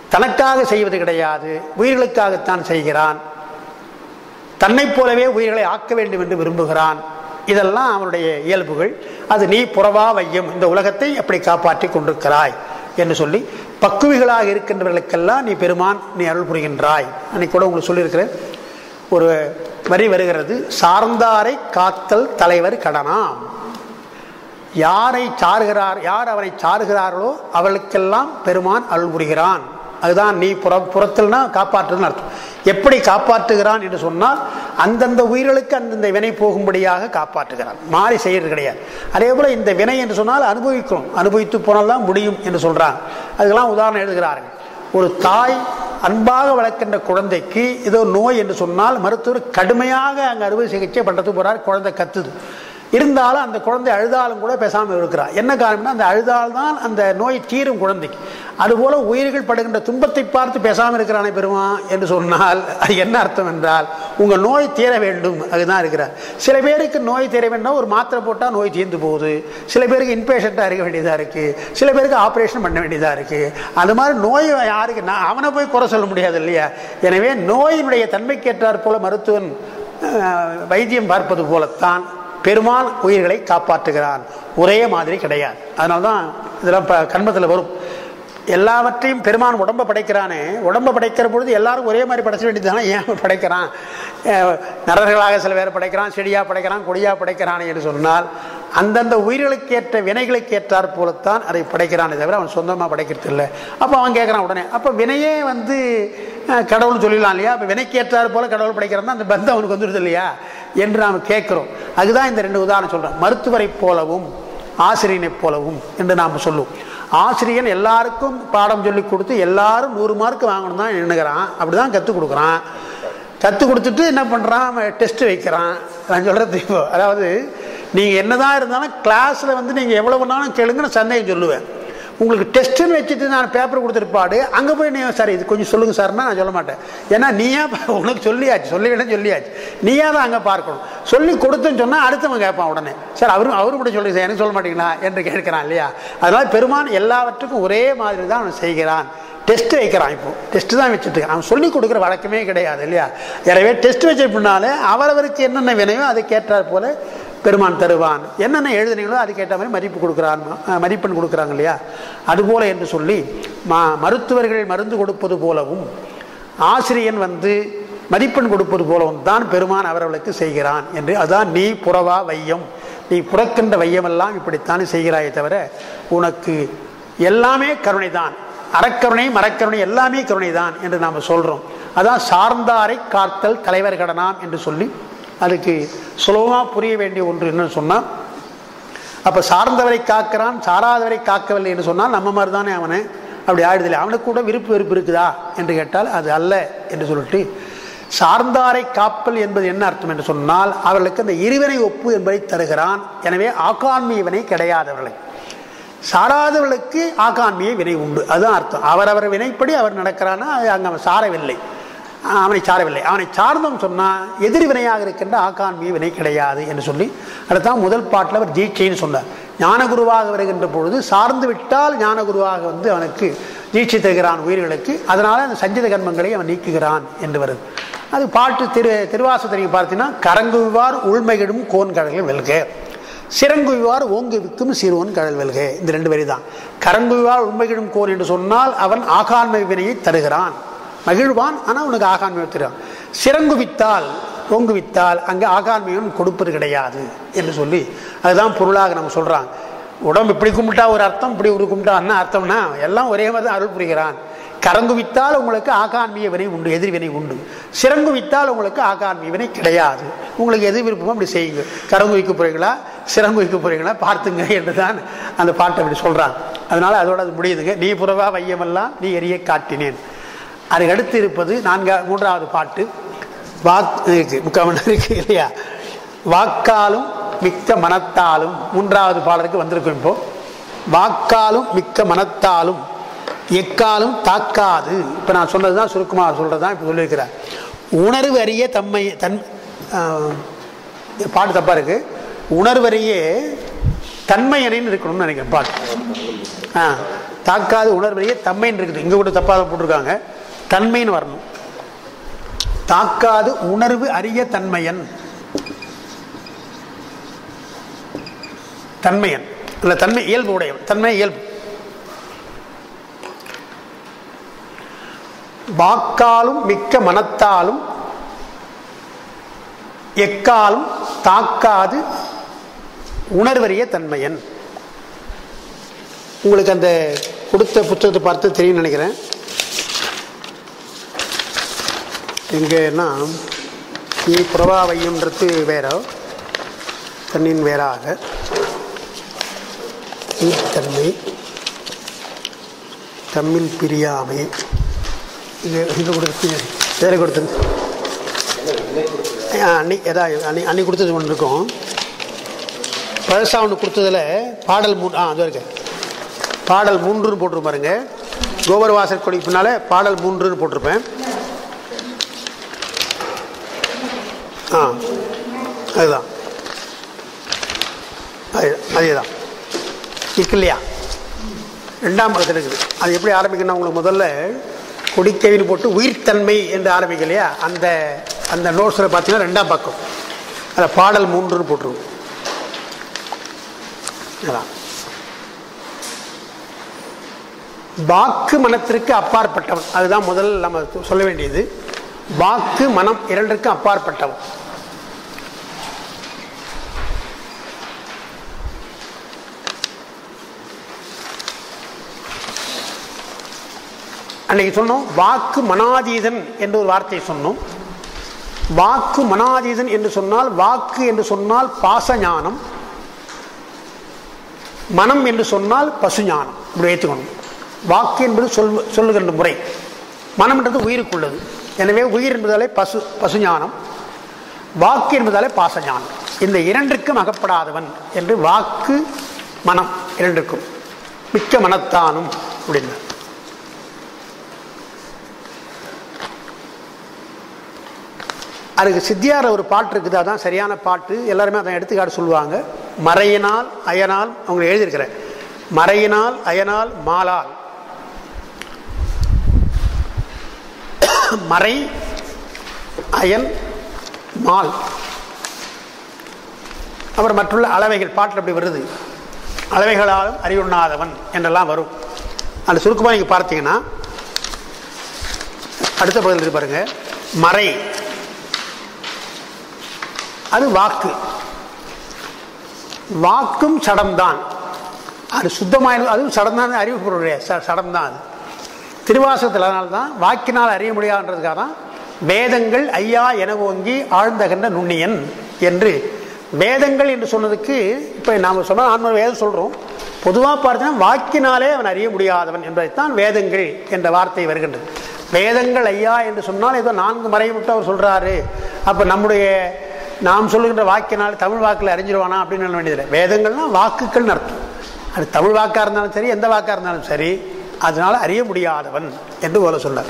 தனக்காக செய்வது கிடையாது. உயிர்களுக்காகத்தான் செய்கிறான். தன்னைப் போலவே உயிர்களை ஆக்க வேண்டும் என்று விரும்புகிறான். இதெல்லாம் அவனுடைய இயல்புகள். அது நீ புறவா வையம். இந்த உலகத்தை எப்படி காப்பாற்றி கொண்டிருக்கிறாய் என்று சொல்லி பக்குவிகளாக இருக்கின்றவர்களுக்கெல்லாம் நீ பெருமான் நீ அருள் புரிகின்றாய். அன்னைக்கு கூட உங்களுக்கு சொல்லியிருக்கிறேன். ஒரு வரி வருகிறது. சார்ந்தாரை காத்தல் தலைவர் கடனாம். யாரை சாருகிறார் யார் அவரை சாருகிறார்களோ அவளுக்கெல்லாம் பெருமான் அருள் புரிகிறான். அதுதான் நீ புற புறத்தில்னா காப்பாற்றுதுன்னு அர்த்தம். எப்படி காப்பாற்றுகிறான் என்று சொன்னால் அந்தந்த உயிர்களுக்கு அந்தந்த வினை போகும்படியாக காப்பாற்றுகிறான். மாறி செய்யறது கிடையாது. அதே போல இந்த வினை என்று சொன்னால் அனுபவிக்கிறோம். அனுபவித்து போனால் தான் முடியும் என்று சொல்றாங்க அதுக்கெல்லாம் உதாரணம் எழுதுகிறார்கள். ஒரு தாய் அன்பாக வளர்க்கின்ற குழந்தைக்கு ஏதோ நோய் என்று சொன்னால் மருத்துவர் கடுமையாக அங்கே அறுவை சிகிச்சை பண்ணுறதுக்கு போறார். குழந்தை கத்துது. இருந்தாலும் அந்த குழந்தை அழுதாலும் கூட பேசாமல் இருக்கிறார் என்ன காரணம்னா அந்த அழுதால்தான் அந்த நோய் தீரும் குழந்தைக்கு. அதுபோல உயிர்கள் படுகின்ற துன்பத்தை பார்த்து பேசாமல் இருக்கிறானே பெறுவான் என்று சொன்னால் அது என்ன அர்த்தம் என்றால் உங்கள் நோய் தீர வேண்டும் அதுதான் இருக்கிறார். சில பேருக்கு நோய் தீர வேண்டும் ஒரு மாத்திரை போட்டால் நோய் தீர்ந்து போகுது. சில பேருக்கு இன்பேஷண்ட்டாக இருக்க வேண்டியதாக இருக்குது சில பேருக்கு ஆப்ரேஷன் பண்ண வேண்டியதாக இருக்குது அது மாதிரி நோய் யாருக்கு நான் அவனை போய் குறை சொல்ல முடியாது இல்லையா? எனவே நோயினுடைய தன்மைக்கேற்றார் போல மருத்துவன் வைத்தியம் பார்ப்பது போலத்தான் பெருமான் உயிர்களை காப்பாற்றுகிறான். ஒரே மாதிரி கிடையாது. அதனால தான் இதெல்லாம் இப்போ கண்மத்தில் வரும். எல்லாவற்றையும் பெருமான் உடம்பை படைக்கிறானே உடம்பை படைக்கிற பொழுது எல்லாரும் ஒரே மாதிரி படைச்ச வேண்டியதுதானே? ஏன் படைக்கிறான்? நரர்களாக சில பேர் படைக்கிறான் செடியாக படைக்கிறான் கொடியாக படைக்கிறான் என்று சொன்னால் அந்தந்த உயிர்களுக்கு ஏற்ற வினைகளுக்கு ஏற்றார் போலத்தான் அதை படைக்கிறானே தவிர அவன் சொந்தமாக படைக்கிறது இல்லை. அப்போ அவன் கேட்குறான் உடனே. அப்போ வினையே வந்து கடவுள் சொல்லிடலாம் இல்லையா? அப்போ வினைக்கேற்றார் போல கடவுள் படைக்கிறான்னா அந்த பந்தம் அவனுக்கு வந்துடுது இல்லையா? என்று நாம் கேட்குறோம் அதுதான் இந்த ரெண்டு உதாரணம் சொல்கிறோம் மருத்துவரை போலவும் ஆசிரியனைப் போலவும் என்று நாம் சொல்லுவோம். ஆசிரியன் எல்லாருக்கும் பாடம் சொல்லி கொடுத்து எல்லாரும் நூறு மார்க் வாங்கணும் தான் எண்ணுகிறான். அப்படி தான் கற்றுக் கொடுக்குறான். கற்றுக் கொடுத்துட்டு என்ன பண்ணுறான் டெஸ்ட் வைக்கிறான். நான் சொல்கிறது இப்போ. அதாவது நீங்கள் என்னதான் இருந்தாலும் கிளாஸில் வந்து நீங்கள் எவ்வளோ வேணாலும் கேளுங்கன்னு சந்தேகம் சொல்லுவேன். உங்களுக்கு டெஸ்ட்டுன்னு வச்சுட்டு நான் பேப்பர் கொடுத்துருப்பாடு அங்கே போய் நீ சார் இது கொஞ்சம் சொல்லுங்கள் சார்னா நான் சொல்ல மாட்டேன். ஏன்னா நீயா உனக்கு சொல்லியாச்சு சொல்லி வேணும் சொல்லியாச்சு. நீயா தான் அங்கே பார்க்கணும். சொல்லி கொடுத்துன்னு சொன்னால் அடுத்தவன் கேட்பான் உடனே. சார் அவரும் அவரும் கூட சொல்லி சார் எனக்கு சொல்ல மாட்டீங்களா என்று கேட்கிறான் இல்லையா? அதனால் பெருமான் எல்லாவற்றுக்கும் ஒரே மாதிரி தான் அவன் செய்கிறான். டெஸ்ட் வைக்கிறான் இப்போ. டெஸ்ட் தான் வச்சுட்டு அவன் சொல்லி கொடுக்குற வழக்கமே கிடையாது இல்லையா? எனவே டெஸ்ட் வச்ச பின்னாலே அவரவருக்கு என்னென்ன வினையோ அதை கேட்டார் போல பெருமான் தருவான். என்னென்ன எழுதுனீங்களோ அதுக்கேற்ற மாதிரி மதிப்பு கொடுக்குறான் மதிப்பெண் கொடுக்குறாங்க இல்லையா? அதுபோல என்று சொல்லி மா மருத்துவர்கள் மருந்து கொடுப்பது போலவும் ஆசிரியன் வந்து மதிப்பெண் கொடுப்பது போலவும் தான் பெருமான் அவர்களுக்கு செய்கிறான் என்று அதான் நீ புறவா வையம். நீ புறக்கின்ற வையமெல்லாம் இப்படித்தான் செய்கிறாயே தவிர உனக்கு எல்லாமே கருணை தான் அறக்கருணை மரக்கருணை எல்லாமே கருணை தான் என்று நாம் சொல்கிறோம் அதான் சார்ந்தாரை காத்தல் தலைவர் கடனாம் என்று சொல்லி அதுக்கு சுலபமாக புரிய வேண்டிய ஒன்று என்னன்னு சொன்னால் அப்போ சார்ந்தவரை காக்கிறான் சாராதவரை காக்கவில்லை என்று சொன்னால் நம்ம மாதிரி தானே அவனை அப்படி ஆயிடுதில்லை. அவனுக்கு கூட விருப்பு வெறுப்பு இருக்குதா என்று கேட்டால் அது அல்ல என்று சொல்லிட்டு சார்ந்தாரை காப்பல் என்பது என்ன அர்த்தம் என்று சொன்னால் அவர்களுக்கு அந்த இருவினை ஒப்பு என்பதை தருகிறான். எனவே ஆக்காண்மிய வினை கிடையாதவர்களை. சாராதவர்களுக்கு ஆகாண்மிய வினை உண்டு. அதுதான் அர்த்தம். அவரவர் வினைப்படி அவர் நடக்கிறான்னா அது அங்கே அவன் சாரவில்லை. அவனை சாரவில்லை. அவனை சார்ந்தோம் சொன்னால் எதிர் வினையாக இருக்கின்ற ஆகாண்மிய வினை கிடையாது என்று சொல்லி அடுத்தான் முதல் பாட்டில் அவர் ஜீட்சைன்னு சொன்னார். ஞானகுருவாக வருகின்ற பொழுது சார்ந்து விட்டால் ஞானகுருவாக வந்து அவனுக்கு தீட்சை தருகிறான் உயிர்களுக்கு. அதனால் அந்த சஞ்சித கர்மங்களை அவன் நீக்குகிறான் என்று வருது. அது பாட்டு திரு திருவாசத்திரிக்கு பார்த்தீங்கன்னா கரங்குவார் உள்மையிடும் கோன் கடல்கள் வெல்க. சிறங்குவார் ஓங்குவிக்கும் சிறுவன் கடல் வெல்க. இந்த ரெண்டு வரி தான் கரங்குவார் உண்மையிடும் கோன் என்று சொன்னால் அவன் ஆகாண்மை வினையை தருகிறான். மகிழ்வான் ஆனால் உனக்கு ஆகாண்மை தெரியும். சிறங்குவித்தால் ஓங்குவித்தால் அங்கே ஆகாண்மியம் கொடுப்பது கிடையாது என்று சொல்லி அதுதான் பொருளாக நம்ம சொல்கிறாங்க உடம்பு இப்படி கும்பிட்டா ஒரு அர்த்தம் இப்படி ஒரு கும்பிட்டா என்ன அர்த்தம்னா எல்லாம் ஒரே மாதிரி அருள் புரிகிறான். கரங்குவித்தால் உங்களுக்கு ஆகான்மிய வினை உண்டு எதிர்வினை உண்டு. சிறங்குவித்தால் உங்களுக்கு ஆகாண்மிய வினை கிடையாது. உங்களுக்கு எது விருப்பமோ அப்படி செய்யுங்க. கரங்கு வைக்க போறீங்களா? சிறங்கு வைக்க போறீங்களா? பார்த்துங்க என்று தான் அந்த பாட்டை அப்படி சொல்கிறான் அதனால் அதோட அது முடியுதுங்க. நீ புறவா வையமெல்லாம் நீ எரிய காட்டினேன். அதுக்கு அடுத்து இருப்பது நான்கா மூன்றாவது பாட்டு. வாக் இருக்கு முக்கால் இருக்கு இல்லையா? வாக்காலும் மிக்க மனத்தாலும் மூன்றாவது பாடலுக்கு வந்திருக்கும் இப்போ. வாக்காலும் மிக்க மனத்தாலும் எக்காலும் தாக்காது. இப்போ நான் சொன்னது தான் சுருக்கமாக சொல்கிறது தான் இப்போ சொல்லியிருக்கிறார். உணர்வு அறிய தம்மை தன் பாட்டு தப்பாக இருக்குது உணர்வறியே தன்மையனின்னு இருக்கணும்னு நினைக்கிறேன் பாட்டு. ஆ தாக்காது உணர்வறியே தம்மைன்னு இருக்குது. இங்கே கூட தப்பாக போட்டிருக்காங்க. தன்மைன்னு வரணும். தாக்காது உணர்வு அறிய தன்மையன். தன்மையன். இல்லை தன்மை இயல்பு உடையவன். தன்மை இயல்பு. வாக்காலும் மிக்க மனத்தாலும் எக்காலும் தாக்காது உணர்வறிய தன்மையன். உங்களுக்கு அந்த கொடுத்த புத்தகத்தை பார்த்து தெரியும் நினைக்கிறேன். எங்கன்னா நீ புறவா வையுன்றது வேற தண்ணின் வேறாக. ஈத்தன்மை தம்மில் பிரியாமை. இது இது கொடுத்து வேற கொடுத்து. ஆ, ஏதாவது அன்னி அன்னை கொடுத்தது ஒன்று இருக்கும். பழசா ஒன்று கொடுத்ததில் பாடல் மூ ஆ அது இருக்கு. பாடல் மூன்றுன்னு போட்டிருப்பாருங்க. கோபர் வாசல் கொடி பின்னால் பாடல் மூன்றுன்னு போட்டிருப்பேன். ஆ அதுதான். அது அதே தான் இருக்கு இல்லையா ரெண்டாம் பக்கத்தில் இருக்குது. அது எப்படி ஆரம்பிக்கணும் உங்களுக்கு முதல்ல கொடிக்கைன்னு போட்டு உயிர்த்தன்மை என்று ஆரம்பிக்க இல்லையா? அந்த அந்த நோட்ஸில் பார்த்தீங்கன்னா ரெண்டாம் பக்கம். அதில் பாடல் மூன்றுன்னு போட்டுருவோம் வாக்கு மனத்திற்கு அப்பாற்பட்டவன். அதுதான் முதல்ல நம்ம சொல்ல வேண்டியது. வாக்கு மனம் இரண்டிற்கும் அப்பாற்பட்டவன் அன்னைக்கு சொன்னோம் வாக்கு மனாதீதன் என்று ஒரு வார்த்தையை சொன்னோம். வாக்கு மனாதீதன் என்று சொன்னால் வாக்கு என்று சொன்னால் பாச ஞானம் மனம் என்று சொன்னால் பசுஞானம். இப்படி ஏற்றுக்கணும் வாக்கு என்பது சொல் சொல்லுகின்ற முறை. மனம் என்றது உயிருக்குள்ளது. எனவே உயிர் என்பதாலே பசு பசுஞானம் வாக்கு என்பதாலே பாசஞானம். இந்த இரண்டிற்கும் அகப்படாதவன் என்று வாக்கு மனம் இரண்டிற்கும். மிக்க மனத்தானும் அப்படின்னு. அதுக்கு சித்தியார ஒரு பாட்டு இருக்குது அதான் சரியான பாட்டு. எல்லாருமே அதான் எடுத்துக்காட்டு சொல்லுவாங்க. மறையினால் அயனால் அவங்க எழுதியிருக்கிறேன் மறையினால் அயனால் மாலால். மறை அயன் மால். அப்புறம் மற்றுள்ள அளவைகள் பாட்டில் அப்படி வருது. அளவைகளாலும் அறிவுண்ணாதவன் என்றெல்லாம் வரும். அந்த சுருக்கமாக நீங்கள் பார்த்தீங்கன்னா அடுத்த பகுதியில் இருக்கு பாருங்க. மறை. அது வாக்கு. வாக்கும் சடம்தான். அது சுத்தமாக அதுவும் சடம்தான் அறிவு பொருளுடைய சடம் தான் அது. திருவாசகத்தில் அதனால தான் வாக்கினால் அறிய முடியாதுன்றதுக்காக தான் வேதங்கள் ஐயா என ஓங்கி ஆழ்ந்தகன்ற நுண்ணியன் என்று. வேதங்கள் என்று சொன்னதுக்கு இப்போ நாம் சொன்ன ஆன்ம வேதம் சொல்கிறோம் பொதுவாக பார்த்தீங்கன்னா வாக்கினாலே அவன் அறிய முடியாதவன் என்பதைத்தான் வேதங்கள் என்ற வார்த்தை வருகின்றது. வேதங்கள் ஐயா என்று சொன்னால் ஏதோ நான்கு மறைமுட்டு அவர் சொல்கிறாரு அப்போ நம்முடைய நாம் சொல்லுகின்ற வாக்கினால் தமிழ் வாக்கில் அறிஞ்சிருவானா அப்படின்னு சொல்ல வேண்டியதில்லை. வேதங்கள்னா வாக்குகள்னு அர்த்தம். அது தமிழ் வாக்காக இருந்தாலும் சரி எந்த வாக்காக இருந்தாலும் சரி அதனால் அறிய முடியாதவன் என்று போல சொன்னார்.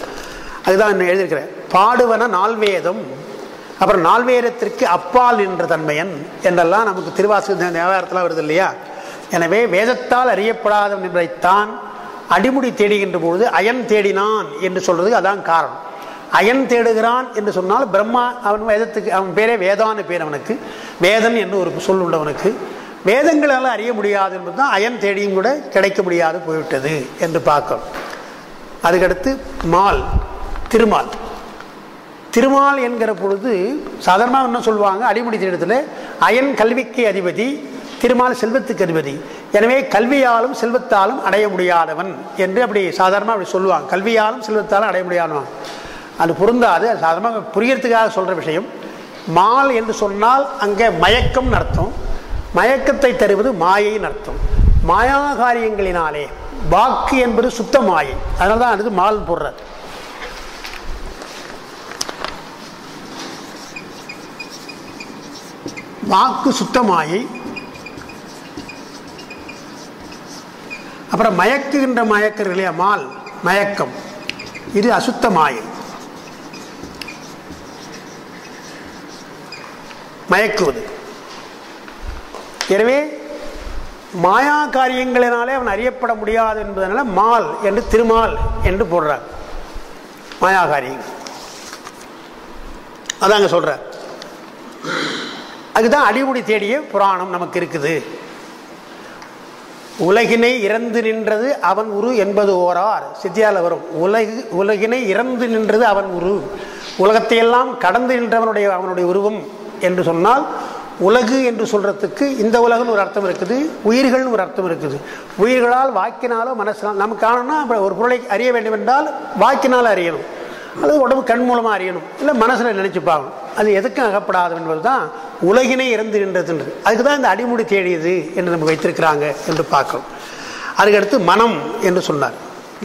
அதுதான் இன்னும் எழுதியிருக்கிறேன். பாடுவன நால்வேதம் அப்புறம் நால்வேதத்திற்கு அப்பால் நின்ற தன்மையன் என்றெல்லாம் நமக்கு திருவாசு தேவாரத்தில் வருது இல்லையா? எனவே வேதத்தால் அறியப்படாதவன் என்பதைத்தான் அடிமுடி தேடுகின்ற பொழுது அயன் தேடினான் என்று சொல்றதுக்கு அதான் காரணம். அயன் தேடுகிறான் என்று சொன்னால் பிரம்மா அவன் வேதத்துக்கு அவன் பேரே வேதான்னு பேர் அவனுக்கு. வேதன் என்று ஒரு சொல் உள்ளவனுக்கு வேதங்களால் அறிய முடியாது என்பது தான் அயன் தேடியும் கூட கிடைக்க முடியாது போய்விட்டது என்று பார்க்கணும் அதுக்கடுத்து மால் திருமால். திருமால் என்கிற பொழுது சாதாரணமாக என்ன சொல்லுவாங்க? அடிமுடி திட்டத்தில் அயன் கல்விக்கு அதிபதி திருமால் செல்வத்துக்கு அதிபதி. எனவே கல்வியாலும் செல்வத்தாலும் அடைய முடியாதவன் என்று அப்படி சாதாரணமாக அப்படி சொல்லுவாங்க. கல்வியாலும் செல்வத்தாலும் அடைய முடியாதவன். அது பொருந்தாது. அது சாதாரணமாக புரியறதுக்காக சொல்கிற விஷயம். மால் என்று சொன்னால் அங்கே மயக்கம் அர்த்தம் மயக்கத்தை தருவது மாயைன்னு அர்த்தம். மாயா காரியங்களினாலே வாக்கு என்பது சுத்த மாயை. அதனால தான் அது மால் போடுறது வாக்கு சுத்தமாயை அப்புறம் மயக்குகின்ற மயக்கர் இல்லையா? மால் மயக்கம். இது அசுத்த மாயை. மயக்குவது. எனவே மாயா காரியங்களினாலே அவன் அறியப்பட முடியாது என்பதனால மால் என்று திருமால் என்று போடுறார். மாயா காரியங்கள். அதாங்க சொல்றார். அதுதான் அடிமுடி தேடிய புராணம் நமக்கு இருக்குது. உலகினை இறந்து நின்றது அவன் உரு என்பது ஓரார். சித்தியால வரும். உலகு உலகினை இறந்து நின்றது அவன் உரு. உலகத்தையெல்லாம் கடந்து நின்றவனுடைய அவனுடைய உருவம் என்று சொன்னால் உலகு என்று சொல்கிறதுக்கு இந்த உலகம்னு ஒரு அர்த்தம் இருக்குது உயிர்கள்னு ஒரு அர்த்தம் இருக்குது. உயிர்களால் வாக்கினாலோ மனசினால் நமக்கு காணணும்னா அப்புறம் ஒரு பொருளை அறிய வேண்டும் என்றால் வாக்கினால் அறியணும். அல்லது உடம்பு கண் மூலமாக அறியணும். இல்லை மனசில் நினச்சி பார்க்கணும். அது எதுக்கும் அகப்படாது என்பது தான் உலகினை இறந்து நின்றதுன்றது. அதுக்கு தான் இந்த அடிமுடி தேடியது என்று நமக்கு வைத்திருக்கிறாங்க என்று பார்க்கணும் அதுக்கடுத்து மனம் என்று சொன்னார்.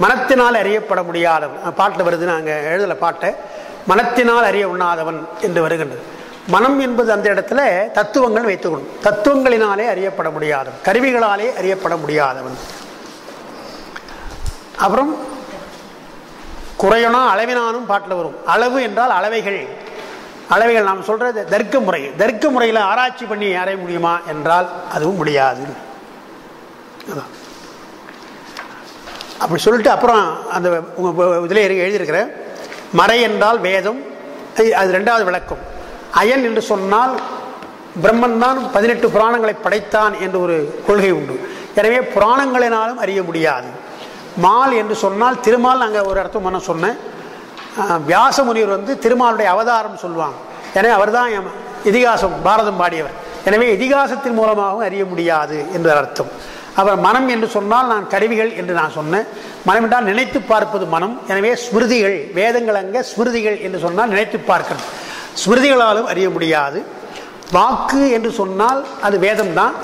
மனத்தினால் அறியப்பட முடியாதவன். பாட்டில் வருது நாங்கள் எழுதலை பாட்டை. மனத்தினால் அறிய உண்ணாதவன் என்று வருகின்றது. மனம் என்பது அந்த இடத்துல தத்துவங்கள் வைத்துக்கணும் தத்துவங்களினாலே அறியப்பட முடியாதவன். கருவிகளாலே அறியப்பட முடியாதவன். அப்புறம் குறையனா அளவினானும் பாட்டில் வரும். அளவு என்றால் அளவைகள். அளவைகள் நாம் சொல்றது தர்க்க முறை. தர்க்க முறையில் ஆராய்ச்சி பண்ணி அறைய முடியுமா என்றால் அதுவும் முடியாது. அப்படி சொல்லிட்டு அப்புறம் அந்த உங்கள் இதில் எழுதியிருக்கிற மறை என்றால் வேதம். அது ரெண்டாவது விளக்கம். அயன் என்று சொன்னால் பிரம்மன் தான் பதினெட்டு புராணங்களை படைத்தான் என்று ஒரு கொள்கை உண்டு. எனவே புராணங்களினாலும் அறிய முடியாது. மால் என்று சொன்னால் திருமால் அங்கே ஒரு அர்த்தம் மனம் சொன்னேன். வியாச முனிவர் வந்து திருமாலுடைய அவதாரம் சொல்லுவாங்க. எனவே அவர் தான் இதிகாசம் பாரதம் பாடியவர். எனவே இதிகாசத்தின் மூலமாகவும் அறிய முடியாது என்ற அர்த்தம். அவர் மனம் என்று சொன்னால் நான் கருவிகள் என்று நான் சொன்னேன். மனம் என்றால் நினைத்து பார்ப்பது மனம். எனவே ஸ்மிருதிகள் வேதங்கள் அங்கே ஸ்மிருதிகள் என்று சொன்னால் நினைத்து பார்க்கணும். ஸ்மிருதிகளாலும் அறிய முடியாது. வாக்கு என்று சொன்னால் அது வேதம் தான்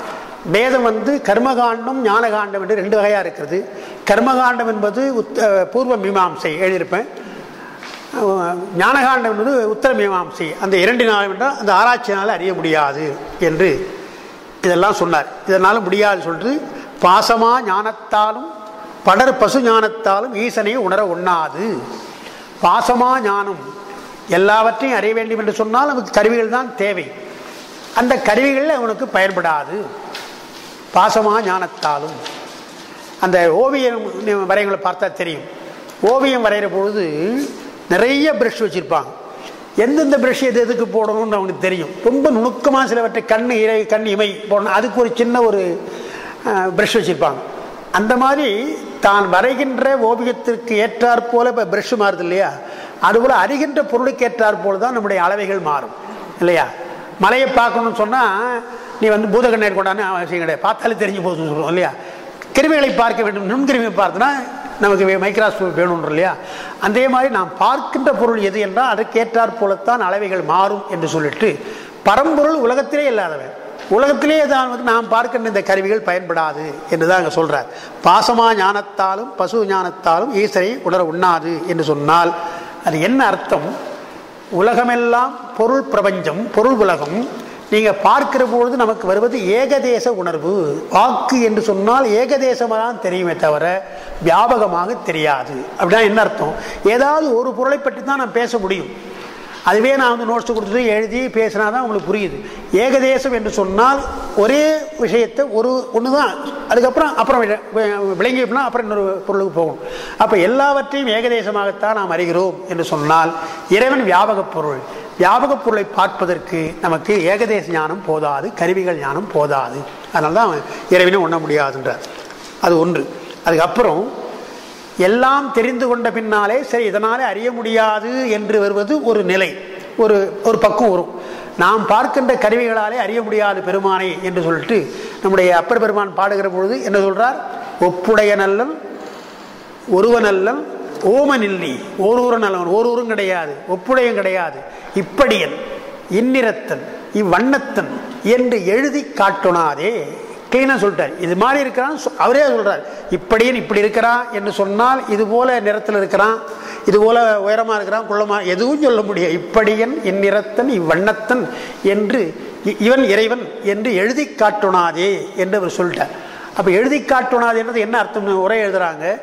வேதம் வந்து கர்மகாண்டம் ஞானகாண்டம் என்று ரெண்டு வகையாக இருக்கிறது. கர்மகாண்டம் என்பது உத்த பூர்வ மீமாம்சை எழுதியிருப்பேன். ஞானகாண்டம் என்பது உத்தர மீமாம்சை. அந்த இரண்டினாலும் என்றால் அந்த ஆராய்ச்சியினால் அறிய முடியாது என்று இதெல்லாம் சொன்னார். இதனால் முடியாது சொல்லிட்டு பாசமா ஞானத்தாலும் படர் பசு ஞானத்தாலும் ஈசனை உணர ஒண்ணாது. பாசமா ஞானம் எல்லாவற்றையும் அறிய வேண்டும் என்று சொன்னால் நமக்கு கருவிகள் தான் தேவை. அந்த கருவிகள் அவனுக்கு பயன்படாது. பாசமா ஞானத்தாலும். அந்த ஓவியம் வரையங்களை பார்த்தா தெரியும். ஓவியம் வரைகிற பொழுது நிறைய ப்ரஷ் வச்சுருப்பாங்க. எந்தெந்த ப்ரஷ் எது எதுக்கு போடணும்னு அவனுக்கு தெரியும். ரொம்ப நுணுக்கமாக சிலவற்றை கண் இறை கண் இமை போடணும். அதுக்கு ஒரு சின்ன ஒரு ப்ரஷ் வச்சுருப்பாங்க. அந்த மாதிரி தான் வரைகின்ற ஓவியத்திற்கு ஏற்றாற் போல இப்போ பிரஷ் மாறுது இல்லையா? அதுபோல் அறிகின்ற பொருளுக்கு ஏற்றாற் போல தான் நம்முடைய அளவைகள் மாறும் இல்லையா? மலையை பார்க்கணும்னு சொன்னால் நீ வந்து பூதகண்ணீர் கொண்டான்னு அவசியம் கிடையாது. பார்த்தாலே தெரிஞ்சு போகுதுன்னு சொல்லுவோம் இல்லையா? கிருமிகளை பார்க்க வேண்டும் நுண்கிருமியை பார்த்தோன்னா நமக்கு மைக்ராஸ்கோப் வேணும்ன்ற இல்லையா? அதே மாதிரி நாம் பார்க்கின்ற பொருள் எது என்றால் அதற்கேற்றாற் போலத்தான் அளவைகள் மாறும் என்று சொல்லிட்டு பரம்பொருள் உலகத்திலே இல்லாதவன். உலகத்திலே தான் வந்து நாம் பார்க்கின்ற இந்த கருவிகள் பயன்படாது என்று தான் அங்கே சொல்கிறார் பாசமா ஞானத்தாலும் பசு ஞானத்தாலும் ஈஸ்வரை உணர உண்ணாது என்று சொன்னால் அது என்ன அர்த்தம்? உலகமெல்லாம் பொருள் பிரபஞ்சம் பொருள் உலகம் நீங்கள் பார்க்கிற பொழுது நமக்கு வருவது ஏகதேச உணர்வு. வாக்கு என்று சொன்னால் ஏகதேசமாக தான் தெரியுமே தவிர வியாபகமாக தெரியாது. அப்படின்னா என்ன அர்த்தம்? ஏதாவது ஒரு பொருளை பற்றி தான் நான் பேச முடியும். அதுவே நான் வந்து நோட்ஸ் கொடுத்துட்டு எழுதி பேசினா தான் உங்களுக்கு புரியுது. ஏகதேசம் என்று சொன்னால் ஒரே விஷயத்தை ஒரு ஒன்று தான் அதுக்கப்புறம் அப்புறம் விளங்கினா அப்புறம் இன்னொரு பொருளுக்கு போகணும் அப்போ எல்லாவற்றையும் ஏகதேசமாகத்தான் நாம் அறிகிறோம் என்று சொன்னால் இறைவன் வியாபகப் பொருள். வியாபகப் பொருளை பார்ப்பதற்கு நமக்கு ஏகதேச ஞானம் போதாது கருவிகள் ஞானம் போதாது. அதனால தான் இறைவனை உண்ண முடியாதுன்றார். அது ஒன்று. அதுக்கப்புறம் எல்லாம் தெரிந்து கொண்ட பின்னாலே சரி இதனாலே அறிய முடியாது என்று வருவது ஒரு நிலை ஒரு ஒரு பக்கம் வரும். நாம் பார்க்கின்ற கருவிகளாலே அறிய முடியாது பெருமானை என்று சொல்லிட்டு நம்முடைய அப்பர் பெருமான் பாடுகிற பொழுது என்ன சொல்றார்? ஒப்புடைய நல்லன் ஒருவனல்லன் ஓமனில்லி ஓரூர நல்லவன் ஓரூரும் கிடையாது ஒப்புடையும் கிடையாது. இப்படியன் இந்நிறத்தன் இவ்வண்ணத்தன் என்று எழுதி காட்டுனாதே. கிளீனாக சொல்லிட்டார் இது மாதிரி இருக்கிறான் அவரே சொல்கிறார் இப்படியும் இப்படி இருக்கிறான் என்று சொன்னால் இது போல நிறத்தில் இருக்கிறான் இது போல உயரமாக இருக்கிறான் குள்ளமாக எதுவும் சொல்ல முடியாது. இப்படியன் இந்நிறத்தன் இவ்வண்ணத்தன் என்று இ- இவன் இறைவன் என்று எழுதி காட்டுனாதே என்று அவர் சொல்லிட்டார். அப்போ எழுதி காட்டுனாதேன்றது என்ன அர்த்தம் உரை எழுதுகிறாங்க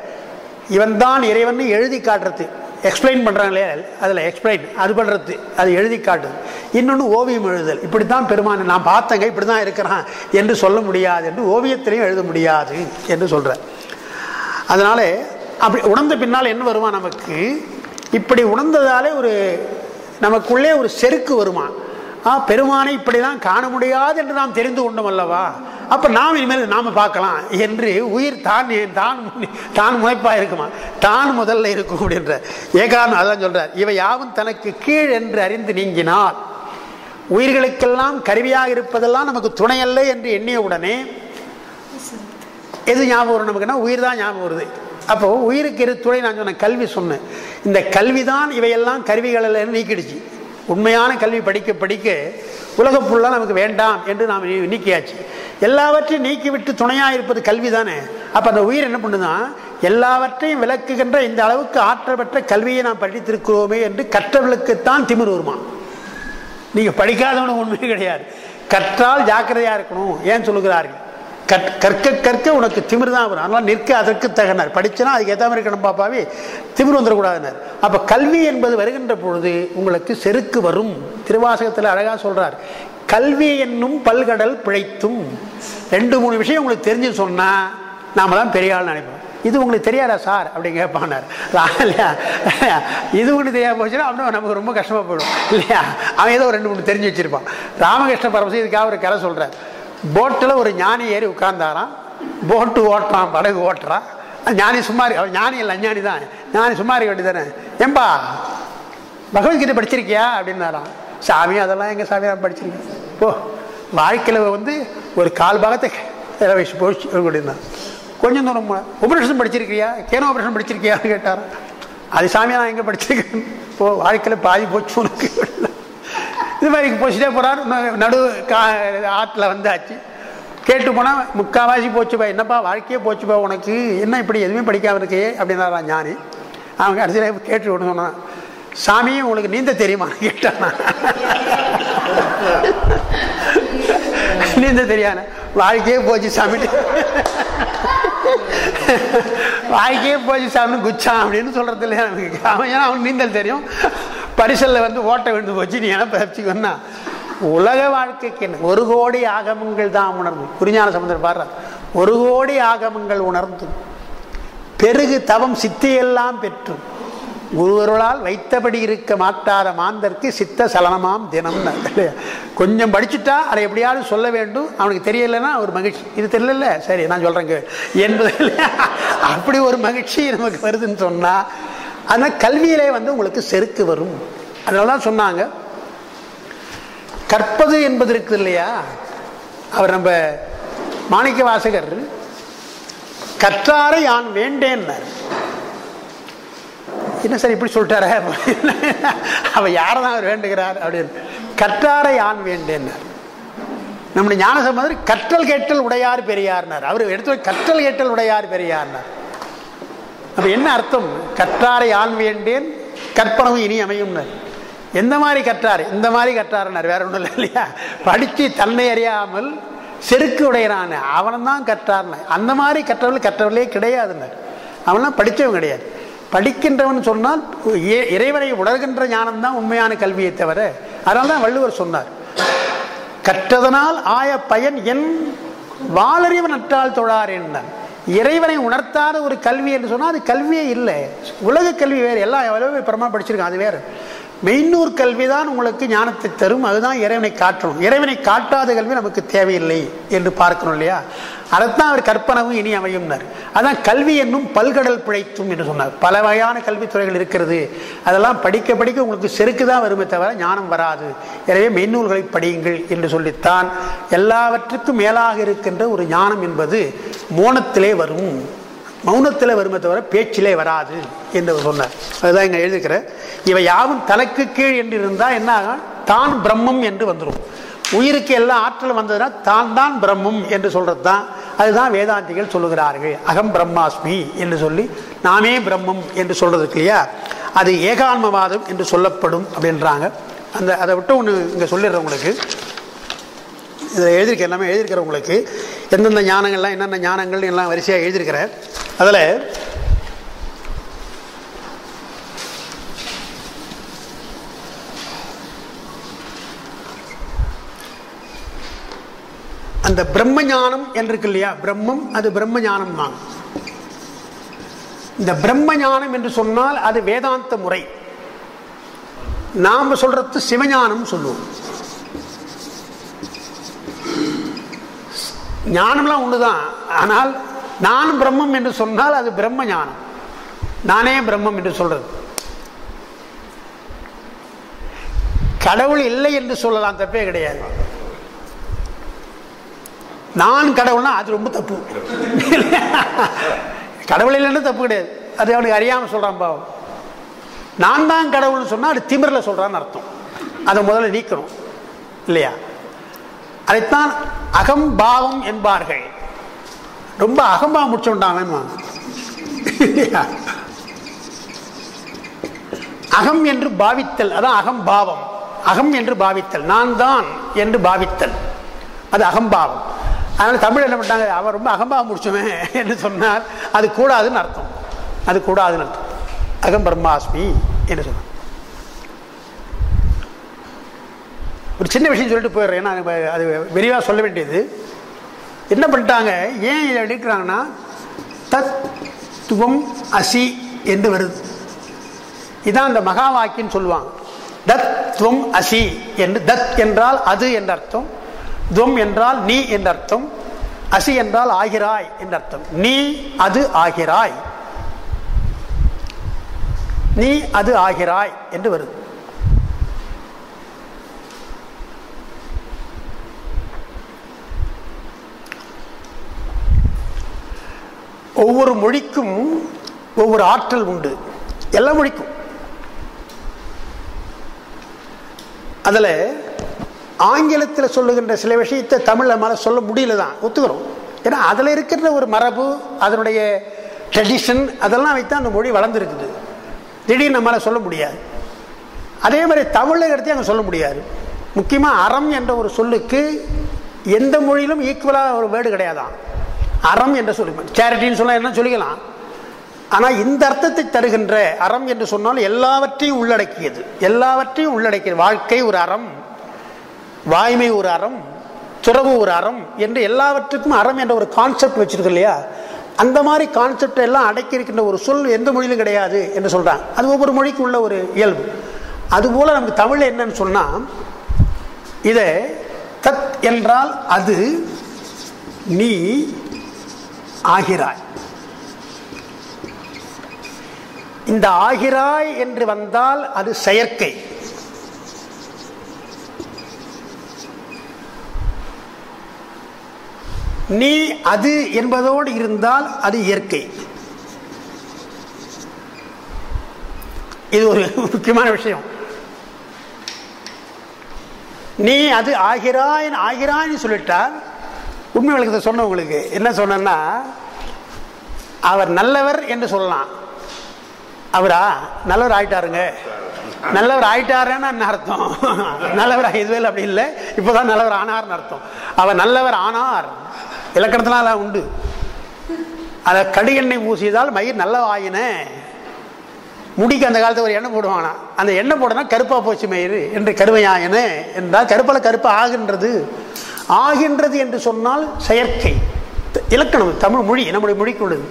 இவன் தான் இறைவன் எழுதி காட்டுறது. எக்ஸ்பிளைன் பண்ணுறாங்களே அதில் எக்ஸ்பிளைன் அது பண்ணுறது அது எழுதி காட்டுது. இன்னொன்று ஓவியம் எழுதல் இப்படித்தான் பெருமான் நான் பார்த்தங்க இப்படிதான் இருக்கிறான் என்று சொல்ல முடியாது என்று ஓவியத்திலையும் எழுத முடியாது என்று சொல்கிறேன் அதனால் அப்படி உணர்ந்த பின்னால் என்ன வருமா நமக்கு? இப்படி உணர்ந்ததாலே ஒரு நமக்குள்ளே ஒரு செருக்கு வருமா? ஆ பெருமானை இப்படிதான் காண முடியாது என்று நாம் தெரிந்து கொண்டோம் அல்லவா? அப்ப நாம் இனிமேல் நாம பார்க்கலாம் என்று உயிர் தான் தான் தான் முனைப்பா இருக்குமா? தான் முதல்ல இருக்கும் அப்படின்ற ஏகாரணம் அதான் சொல்றார். இவை யாவும் தனக்கு கீழ் என்று அறிந்து நீங்கினால். உயிர்களுக்கெல்லாம் கருவியாக இருப்பதெல்லாம் நமக்கு துணையல்ல என்று எண்ணிய உடனே எது ஞாபகம் வரும் நமக்குன்னா உயிர் தான் ஞாபகம் வருது. அப்போ உயிருக்கு இரு துணை? நான் சொன்னேன் கல்வி சொன்னேன். இந்த கல்வி தான் இவையெல்லாம் கருவிகள் நீக்கிடுச்சு. உண்மையான கல்வி படிக்க படிக்க உலகம் ஃபுல்லாக நமக்கு வேண்டாம் என்று நாம் நீக்கியாச்சு. எல்லாவற்றையும் நீக்கிவிட்டு துணையாக இருப்பது கல்வி தானே? அப்போ அந்த உயிர் என்ன பண்ணுதான் எல்லாவற்றையும் விளக்குகின்ற இந்த அளவுக்கு ஆற்றல் பெற்ற கல்வியை நாம் படித்திருக்கிறோமே என்று கற்றவர்களுக்குத்தான் திமிர் வருமா நீங்கள் படிக்காதவனுக்கு உண்மை கிடையாது. கற்றால் ஜாக்கிரதையாக இருக்கணும் ஏன் சொல்லுகிறார்கள்? கற்க கற்க உனக்கு திமிர் தான் வரும். அதனால் நிற்க அதற்கு தகனார் படிச்சுனா அதுக்கு ஏற்ற மாதிரி இருக்கணும் பாப்பாவே. திமிர் வந்துடக்கூடாதுனார் அப்போ கல்வி என்பது வருகின்ற பொழுது உங்களுக்கு செருக்கு வரும். திருவாசகத்தில் அழகாக சொல்கிறார் கல்வி என்னும் பல்கடல் பிழைத்தும். ரெண்டு மூணு விஷயம் உங்களுக்கு தெரிஞ்சு சொன்னால் நாம தான் பெரிய ஆள் நினைப்போம். இது உங்களுக்கு தெரியாதா சார்? அப்படின்னு கேட்பானார். இல்லையா? இது ஒன்று தெரியாம போச்சுன்னா அவனும் நமக்கு ரொம்ப கஷ்டமாக போயிடும். இல்லையா? அவன் ஏதோ ஒரு ரெண்டு மூணு தெரிஞ்சு வச்சிருப்பான். ராமகிருஷ்ண பரமசி இதுக்காக ஒரு கதை சொல்கிறார் போட்டில் ஒரு ஞானி ஏறி உட்கார்ந்தாராம். போட்டு ஓட்டுறான் படகு ஓட்டுறான். ஞானி சும்மா அவன் ஞானி இல்லை அஞ்ஞானி தான். ஞானி சும்மா இருக்க வேண்டியதானே ஏம்பா பகவத்கீதை படிச்சிருக்கியா? அப்படின்னாராம். சாமி அதெல்லாம் எங்கள் சாமி நான் படிச்சிருக்கேன் ஓ வாழ்க்கையில் வந்து ஒரு கால் பாகத்தை இலை வயசு போச்சு அப்படின்னா. கொஞ்சம் தூரம் உபரிஷன் படிச்சிருக்கியா? கேனோ உபரிஷன் படிச்சிருக்கியான்னு கேட்டாரான் அது சாமியா நான் எங்கே படிச்சிருக்கேன் ஓ வாழ்க்கையில் பாதி போச்சு உனக்கு. அப்படின்னா. இது மாதிரி போச்சுட்டே போறாரு ந- நடு கா ஆற்றுல வந்தாச்சு. கேட்டு போனால் முக்காவாசி போச்சுப்பா என்னப்பா வாழ்க்கையே போச்சுப்பா உனக்கு? என்ன இப்படி எதுவுமே படிக்காம இருக்கே? அப்படின்னாரா ஞானி. அவங்க கடைசியில் கேட்டு விட சொன்னான் சாமி உங்களுக்கு நீந்த தெரியுமா? கேட்டானா. நீந்த தெரியாத. வாழ்க்கையே போச்சு சாமிட்டு வாழ்க்கையே போச்சு சாமி குச்சான் அப்படின்னு சொல்றது இல்லையா அவன் ஏன்னா அவன் நீந்தல் தெரியும். பரிசலில் வந்து ஓட்ட விழுந்து போச்சு நீ என்ன பயிற்சிக்கன்னா உலக வாழ்க்கைக்கு என்ன? ஒரு கோடி ஆகமங்கள் தான் உணர்ந்து. குறிஞான சமுதர் பாடுறார் ஒரு கோடி ஆகமங்கள் உணர்ந்து. பெருகு தவம் சித்தியெல்லாம் பெற்று. ஒருவர்களால் வைத்தபடி இருக்க மாட்டாத மாந்தர்க்கு சித்த சலனமாம் தினம். கொஞ்சம் படிச்சுட்டா அதை எப்படியாவது சொல்ல வேண்டும். அவனுக்கு தெரியலைன்னா ஒரு மகிழ்ச்சி. இது தெரியல? சரி நான் சொல்றேங்க என்பது அப்படி ஒரு மகிழ்ச்சி நமக்கு வருதுன்னு சொன்னா ஆனால் கல்வியிலே வந்து உங்களுக்கு செருக்கு வரும். அதனால தான் சொன்னாங்க. கற்பது என்பது இருக்குது இல்லையா? அவர் நம்ம மாணிக்க வாசகர் கற்றாரை யான் வேண்டேன்னார். என்ன சார் இப்படி சொல்லிட்டார? அவன் யாரை தான் அவர் வேண்டுகிறார் அப்படின்னு. கற்றாரை யான் வேண்டேன்னார். நம்முடைய ஞான சம்பந்தர் கற்றல் கேட்டல் உடையார் பெரியார்னார். அவர் எடுத்து கற்றல் கேட்டல் உடையார் பெரியார்னார். அப்ப என்ன அர்த்தம்? கற்றாரை ஆள் வேண்டேன் கற்பனவும் இனி அமையும் எந்த மாதிரி கற்றார்? இந்த மாதிரி கற்றாருனார். வேற ஒன்றும் இல்லை இல்லையா? படித்து தன்னை அறியாமல் செருக்கு உடையறான அவன் தான் அந்த மாதிரி கற்றவர்கள் கற்றவர்களே கிடையாதுன்னார் அவன்லாம் படித்தவன் கிடையாது. படிக்கின்றவன் சொன்னால் இறைவனை உணர்கின்ற ஞானம் தான் உண்மையான கல்வியை தவிர அதனால தான் வள்ளுவர் சொன்னார் கற்றதனால் ஆய பயன் என் வாழறிவன் நற்றால் தொழார் என்றான் இறைவனை உணர்த்தாத ஒரு கல்வி என்று சொன்னால் அது கல்வியே இல்லை. உலக கல்வி வேறு. எல்லாம் எவ்வளவு பிரமா படிச்சிருக்கான் அது வேறு. மெய்னூர் கல்வி தான் உங்களுக்கு ஞானத்தை தரும். அதுதான் இறைவனை காட்டணும். இறைவனை காட்டாத கல்வி நமக்கு தேவையில்லை என்று பார்க்கணும் இல்லையா? அதைத்தான் அவர் கற்பனவும் இனி அமையும்னார். அதான் கல்வி என்னும் பல்கடல் பிழைத்தும் என்று சொன்னார். பல வகையான கல்வித்துறைகள் இருக்கிறது. அதெல்லாம் படிக்க படிக்க உங்களுக்கு செருக்கு தான் வருமே தவிர ஞானம் வராது. எனவே மெய்நூல்களை படியுங்கள் என்று சொல்லித்தான். எல்லாவற்றுக்கும் மேலாக இருக்கின்ற ஒரு ஞானம் என்பது மோனத்திலே வரும். மௌனத்தில் வருமே தவிர பேச்சிலே வராது என்று சொன்னார். அதுதான் இங்கே எழுதிக்கிற இவை யாவும் தலைக்கு கீழ் என்று இருந்தால் என்ன ஆகும்? தான் பிரம்மம் என்று வந்துடும் உயிருக்கு எல்லா ஆற்றலும் வந்ததுன்னா தான் தான் பிரம்மம் என்று சொல்கிறது தான் அதுதான் வேதாந்திகள் சொல்லுகிறார்கள். அகம் பிரம்மாஸ்மி என்று சொல்லி நாமே பிரம்மம் என்று சொல்கிறதுக்கு இல்லையா? அது ஏகான்மவாதம் என்று சொல்லப்படும் அப்படின்றாங்க. அந்த அதை விட்டு ஒன்று இங்கே சொல்லிடுறேன் உங்களுக்கு. இதில் எழுதியிருக்க எல்லாமே எழுதியிருக்கிற உங்களுக்கு. எந்தெந்த ஞானங்கள்லாம் என்னென்ன ஞானங்கள் எல்லாம் வரிசையாக எழுதியிருக்கிறேன் அதில் அந்த பிரம்ம ஞானம் என்று இருக்கு இல்லையா? பிரம்மம் அது பிரம்ம ஞானம் தான் இந்த பிரம்ம ஞானம் என்று சொன்னால் அது வேதாந்த முறை. நாம சொல்றது சிவஞானம் சொல்லுவோம். ஞானம்லாம் ஒண்ணுதான். ஆனால் நான் பிரம்மம் என்று சொன்னால் அது பிரம்ம ஞானம். நானே பிரம்மம் என்று சொல்றது. கடவுள் இல்லை என்று சொல்லலாம் தப்பே கிடையாது. நான் கடவுள்னா அது ரொம்ப தப்பு. கடவுள் இல்லைன்னு தப்பு கிடையாது. அது அவனுக்கு அறியாமல் சொல்றான் பாவம். நான் தான் கடவுள்னு சொன்னால் அது திமிரில் சொல்றான்னு அர்த்தம். அதை முதல்ல நீக்கணும். இல்லையா? அதைத்தான் அகம்பாவம் என்பார்கள். ரொம்ப அகம்பாவம் முடிச்சுட்டாங்க அகம் என்று பாவித்தல் அதான் அகம்பாவம். அகம் என்று பாவித்தல். நான் தான் என்று பாவித்தல். அது அகம்பாவம். அதனால தமிழ் என்ன பண்ணிட்டாங்க? அவன் ரொம்ப அகம்பாவம் முடிச்சுவேன் என்று சொன்னால் அது கூடாதுன்னு அர்த்தம். அது கூடாதுன்னு அர்த்தம். அகம் பிரம்மாஸ்மி என்று சொன்னான் ஒரு சின்ன விஷயம் சொல்லிட்டு போயிடுறேன். ஏன்னா அது விரிவாக சொல்ல வேண்டியது. என்ன பண்ணிட்டாங்க? ஏன் இதை எடுக்கிறாங்கன்னா தத் துவம் அசி என்று வருது. இதான் அந்த மகா வாக்கின்னு சொல்லுவாங்க. தத் துவம் அசி என்று தத் என்றால் அது என்ற அர்த்தம் துவம் என்றால் நீ என்ற அர்த்தம் அசி என்றால் ஆகிறாய் என்ற அர்த்தம். நீ அது ஆகிறாய். நீ அது ஆகிறாய் என்று வருது. ஒவ்வொரு மொழிக்கும் ஒவ்வொரு ஆற்றல் உண்டு. எல்லா மொழிக்கும். அதில் ஆங்கிலத்தில் சொல்லுகின்ற சில விஷயத்தை தமிழ் நம்மளால் சொல்ல முடியல தான் ஒத்துக்கிறோம். ஏன்னா அதில் இருக்கிற ஒரு மரபு அதனுடைய ட்ரெடிஷன் அதெல்லாம் வைத்து அந்த மொழி வளர்ந்துருக்குது. திடீர்னு நம்மளால் சொல்ல முடியாது. அதே மாதிரி தமிழை எடுத்து அங்கே சொல்ல முடியாது. முக்கியமாக அறம் என்ற ஒரு சொல்லுக்கு எந்த மொழியிலும் ஈக்குவலாக ஒரு வேர்டு கிடையாதான். அறம் என்று சொல்லி சேரிட்டின்னு சொன்னால் என்ன சொல்லிக்கலாம்? ஆனால் இந்த அர்த்தத்தை தருகின்ற அறம் என்று சொன்னால் எல்லாவற்றையும் உள்ளடக்கியது. எல்லாவற்றையும் உள்ளடக்கியது வாழ்க்கை ஒரு அறம் வாய்மை ஒரு அறம் துறவு ஒரு அறம் என்று எல்லாவற்றுக்கும் அறம் என்ற ஒரு கான்செப்ட் வச்சிருக்கு இல்லையா? அந்த மாதிரி கான்செப்ட் எல்லாம் அடக்கி இருக்கின்ற ஒரு சொல் எந்த மொழியிலும் கிடையாது என்று சொல்கிறாங்க அது ஒவ்வொரு மொழிக்கு உள்ள ஒரு இயல்பு. அதுபோல் நமக்கு தமிழ் என்னன்னு சொன்னால் இதை தத் என்றால் அது நீ ஆகிறாய். இந்த ஆகிறாய் என்று வந்தால் அது செயற்கை. நீ அது என்பதோடு இருந்தால் அது இயற்கை. இது ஒரு முக்கியமான விஷயம். நீ அது ஆகிறாய் ஆகிறாய்னு சொல்லிட்டால் உண்மை விளக்கத்தை சொன்னவங்களுக்கு என்ன சொன்னா அவர் நல்லவர் என்று சொல்லலாம். அவரா? நல்லவர் ஆயிட்டாருங்க. நல்லவர் ஆயிட்டாருன்னு அர்த்தம்? நல்லவர் இதுவே அப்படி இல்லை. இப்போதான் நல்லவர் ஆனார்னு அர்த்தம். அவர் நல்லவர் ஆனார். இலக்கணத்தினால உண்டு. அதை கடுகெண்ணெய் பூசியதால் மயிர் நல்ல ஆயின முடிக்கு அந்த காலத்தில் ஒரு எண்ணெய் போடுவானா அந்த எண்ணெய் போடனா கருப்பா போச்சு மயிர் என்று கருமையாயின. என்றால் கருப்பால கருப்பாக ஆகுன்றது. ஆகின்றது என்று சொன்னால் செயற்கை. இலக்கணம் தமிழ் மொழி நம்முடைய மொழிக்கு உள்ளது?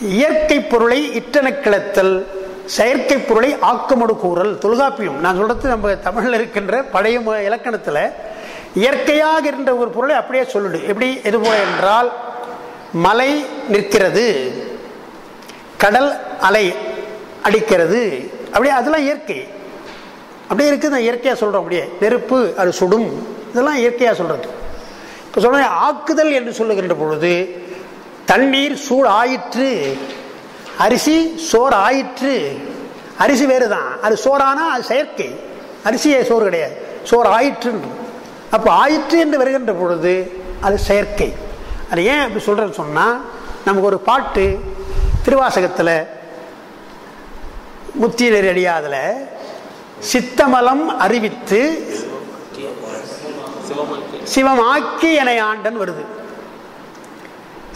இயற்கை பொருளை இட்டன கிளத்தல் செயற்கை பொருளை ஆக்கமடு கூறல் தொல்காப்பியம். நான் சொல்றது நம்ம தமிழில் இருக்கின்ற பழைய இலக்கணத்தில் இயற்கையாக இருந்த ஒரு பொருளை அப்படியே சொல்லிடு. எப்படி? எது போல என்றால் மலை நிற்கிறது கடல் அலை அடிக்கிறது. அப்படியே அதெல்லாம் இயற்கை. அப்படியே இருக்குது நான் இயற்கையாக சொல்கிறோம் அப்படியே. நெருப்பு அது சுடும். இதெல்லாம் இயற்கையாக சொல்கிறது இப்போ சொல்கிறேன் ஆக்குதல் என்று சொல்லுகின்ற பொழுது தண்ணீர் சூடு ஆயிற்று அரிசி சோறு ஆயிற்று. அரிசி வேறு தான் அது சோறானா அது செயற்கை. அரிசியே சோறு கிடையாது. சோறு ஆயிற்று அப்போ ஆயிற்று என்று வருகின்ற பொழுது அது செயற்கை. அது ஏன் அப்படி சொல்கிறேன்னு சொன்னால் நமக்கு ஒரு பாட்டு திருவாசகத்தில் முத்தி அடியாதில் சித்தமலம் அறிவித்து சிவமாக்கி என ஆண்டன் வருது.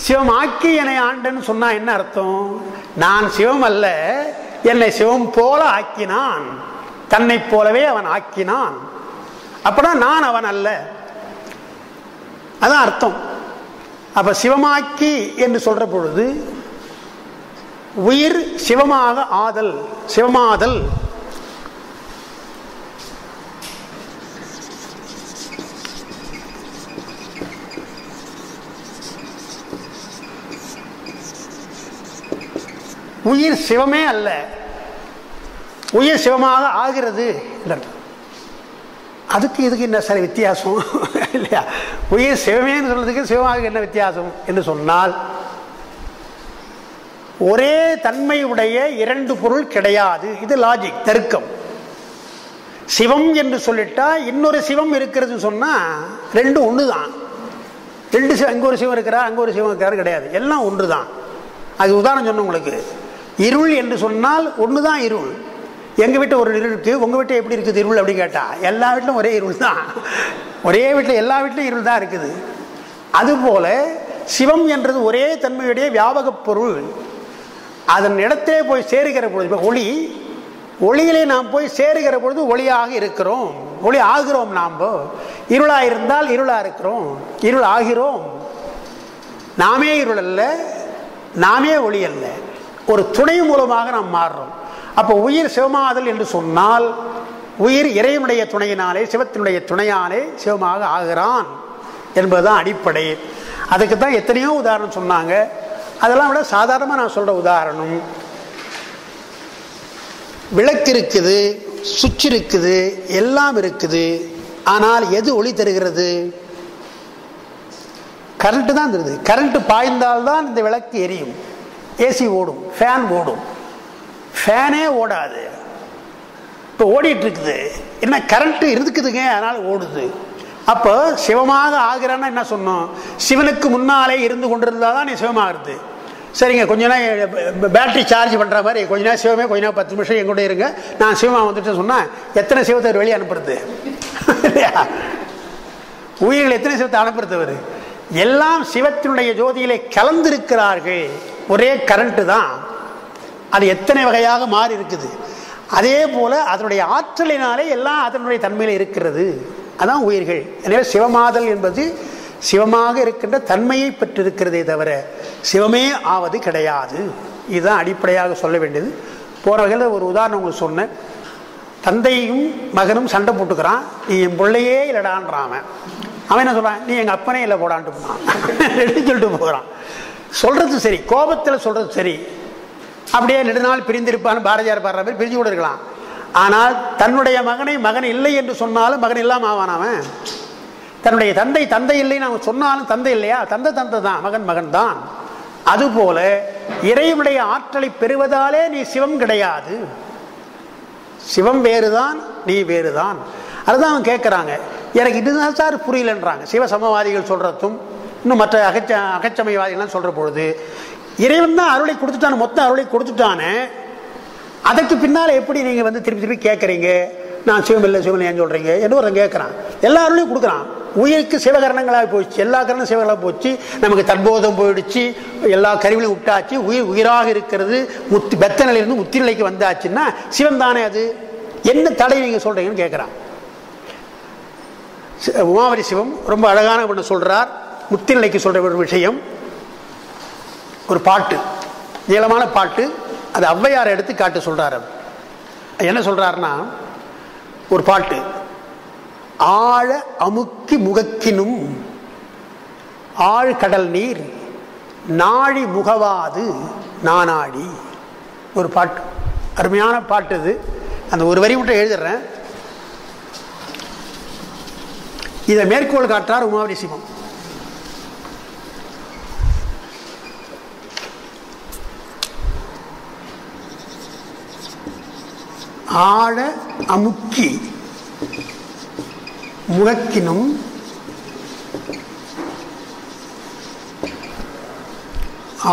சிவமாக்கி என ஆண்டன் சொன்னா என்ன அர்த்தம்? நான் சிவம் அல்ல என்னை சிவம் போல ஆக்கினான். தன்னை போலவே அவன் ஆக்கினான். அப்பனா நான் அவன் அல்ல. அதான் அர்த்தம். அப்ப சிவமாக்கி என்று சொல்ற பொழுது உயிர் சிவமாக ஆதல் சிவமாதல். உயிர் சிவமே அல்ல. உயிர் சிவமாக ஆகிறது அதுக்கு இதுக்கு என்ன சார் வித்தியாசம்? இல்லையா? உயிர் சிவமேன்னு சொல்றதுக்கு சிவமாக என்ன வித்தியாசம் என்று சொன்னால் ஒரே தன்மையுடைய இரண்டு பொருள் கிடையாது. இது லாஜிக் தர்க்கம். சிவம் என்று சொல்லிட்டா இன்னொரு சிவம் இருக்கிறது சொன்னா ரெண்டு ஒன்று தான் ரெண்டு சிவம் அங்கே ஒரு சிவம் இருக்கிறா அங்கே ஒரு சிவம் இருக்கிறாரு கிடையாது. எல்லாம் ஒன்று தான் அது உதாரணம் சொன்ன உங்களுக்கு. இருள் என்று சொன்னால் ஒன்று தான் இருள். எங்கள் வீட்டில் ஒரு இருள் இருக்குது உங்கள் வீட்டில் எப்படி இருக்குது இருள் அப்படின்னு கேட்டால் எல்லா வீட்டிலும் ஒரே இருள் தான் ஒரே வீட்டில் எல்லா வீட்டிலும் இருள் தான் இருக்குது. அதுபோல சிவம் என்றது ஒரே தன்மையுடைய வியாபக பொருள். அதன் இடத்தே போய் சேருகிற பொழுது இப்போ ஒளி ஒளியிலே நாம் போய் சேருகிற பொழுது ஒளியாக இருக்கிறோம். ஒளி ஆகிறோம் நாம் இருளாக இருந்தால் இருளாக இருக்கிறோம். இருள் ஆகிறோம். நாமே இருள் அல்ல நாமே ஒளி அல்ல. ஒரு துணை மூலமாக நாம் மாறுறோம். அப்போ உயிர் சிவமாதல் என்று சொன்னால் உயிர் இறைவனுடைய துணையினாலே சிவத்தினுடைய துணையாலே சிவமாக ஆகிறான் என்பதுதான் அடிப்படை. அதுக்கு தான் எத்தனையோ உதாரணம் சொன்னாங்க. அதெல்லாம் விட சாதாரணமாக நான் சொல்கிற உதாரணம். விளக்கு இருக்குது சுவிட்ச் இருக்குது எல்லாம் இருக்குது. ஆனால் எது ஒளி தருகிறது? கரண்ட்டு தான் தருது. கரண்ட்டு பாய்ந்தால்தான் இந்த விளக்கு எரியும். ஏசி ஓடும் ஃபேன் ஓடும். ஃபேனே ஓடாது. இப்போ ஓடிட்டு இருக்குது என்ன கரண்ட் இருக்குதுங்க அதனால் ஓடுது. அப்போ சிவமாக ஆகிறான்னா என்ன சொன்னோம்? சிவனுக்கு முன்னாலே இருந்து கொண்டிருந்தால் தான் நீ சிவமாகிறது. சரிங்க கொஞ்ச நேரம் பேட்டரி சார்ஜ் பண்ணுற மாதிரி கொஞ்ச நேரம் சிவமே கொஞ்ச நேரம் பத்து நிமிஷம் எங்கூட இருங்க. நான் சிவமாக வந்துட்டு சொன்னால் எத்தனை சிவத்தை வெளியே அனுப்புறது? இல்லையா? உயிர்கள் எத்தனை சிவத்தை அனுப்புறது அவர்? எல்லாம் சிவத்தினுடைய ஜோதியிலே கலந்திருக்கிறார்கள். ஒரே கரண்ட்டு தான். அது எத்தனை வகையாக மாறி இருக்குது? அதே போல அதனுடைய ஆற்றலினாலே எல்லாம் அதனுடைய தன்மையில் இருக்கிறது. அதான் உயிர்கள். எனவே சிவமாதல் என்பது சிவமாக இருக்கின்ற தன்மையை பெற்றிருக்கிறதே தவிர சிவமே ஆவது கிடையாது. இதுதான் அடிப்படையாக சொல்ல வேண்டியது. போகிற வகையில் ஒரு உதாரணம் உங்களுக்கு சொன்னேன். தந்தையும் மகனும் சண்டை போட்டுக்கிறான். நீ என் பிள்ளையே இல்லடான்றான் அவன். அவன் என்ன சொல்கிறான் நீ எங்கள் அப்பனே இல்லை போடான்ட்டு போனான். சொல்லிட்டு போகிறான். சொல்கிறது சரி கோபத்தில் சொல்கிறது சரி. அப்படியே நெடுநாள் பிரிந்திருப்பான்னு பாரதியார் பாடுற மாதிரி பிரிஞ்சு கூட இருக்கலாம். ஆனால் தன்னுடைய மகனை மகன் இல்லை என்று சொன்னாலும் மகன் இல்லாமல் ஆவான் அவன். தன்னுடைய தந்தை தந்தை இல்லைன்னு அவன் சொன்னாலும் தந்தை இல்லையா? தந்தை தந்தை தான் மகன் மகன் தான். அதுபோல இறைவனுடைய ஆற்றலை பெறுவதாலே நீ சிவம் கிடையாது. சிவம் வேறுதான் நீ வேறுதான். அதுதான் அவன் கேட்குறாங்க எனக்கு இதுதான் சார் புரியலன்றாங்க. சிவ சமவாதிகள் சொல்றதும் இன்னும் மற்ற அகச்ச அகச்சமயவாதிகள்லாம் சொல்ற பொழுது இறைவன் தான் அருளை கொடுத்துட்டான மொத்த அருளை கொடுத்துட்டானே அதற்கு பின்னால் எப்படி நீங்கள் வந்து திருப்பி திருப்பி கேட்குறீங்க நான் சிவமில்லை சிவமில்லை ஏன் சொல்கிறீங்க என்று ஒருத்தன் கேட்குறான் எல்லா அருளையும் கொடுக்குறான். உயிருக்கு சிவகரணங்களாக போயிடுச்சு. எல்லா கரணம் சிவகளாக போச்சு. நமக்கு தற்போதம் போயிடுச்சு. எல்லா கருவிலையும் விட்டாச்சு உயிர் உயிராக இருக்கிறது. முத்து பெத்த நிலையிலிருந்து முத்தி நிலைக்கு வந்தாச்சுன்னா சிவன் தானே அது? என்ன தடை நீங்கள் சொல்கிறீங்கன்னு கேட்குறான் உமாவரி சிவம் ரொம்ப அழகான ஒன்று சொல்கிறார் முத்தி நிலைக்கு சொல்கிற ஒரு விஷயம் ஒரு பாட்டு நீளமான பாட்டு அது ஔவையார் எடுத்து காட்டு சொல்கிறார் என்ன சொல்கிறாருன்னா ஒரு பாட்டு ஆழ அமுக்கி முகக்கினும் ஆழ்கடல் நீர் நாழி முகவாது நானாடி ஒரு பாட்டு. அருமையான பாட்டு இது. அந்த ஒரு வரி மட்டும் எழுதுறேன். இதை மேற்கோள் காட்டார் உமாவரி சிவம். ஆழ அமுக்கி முழக்கினும்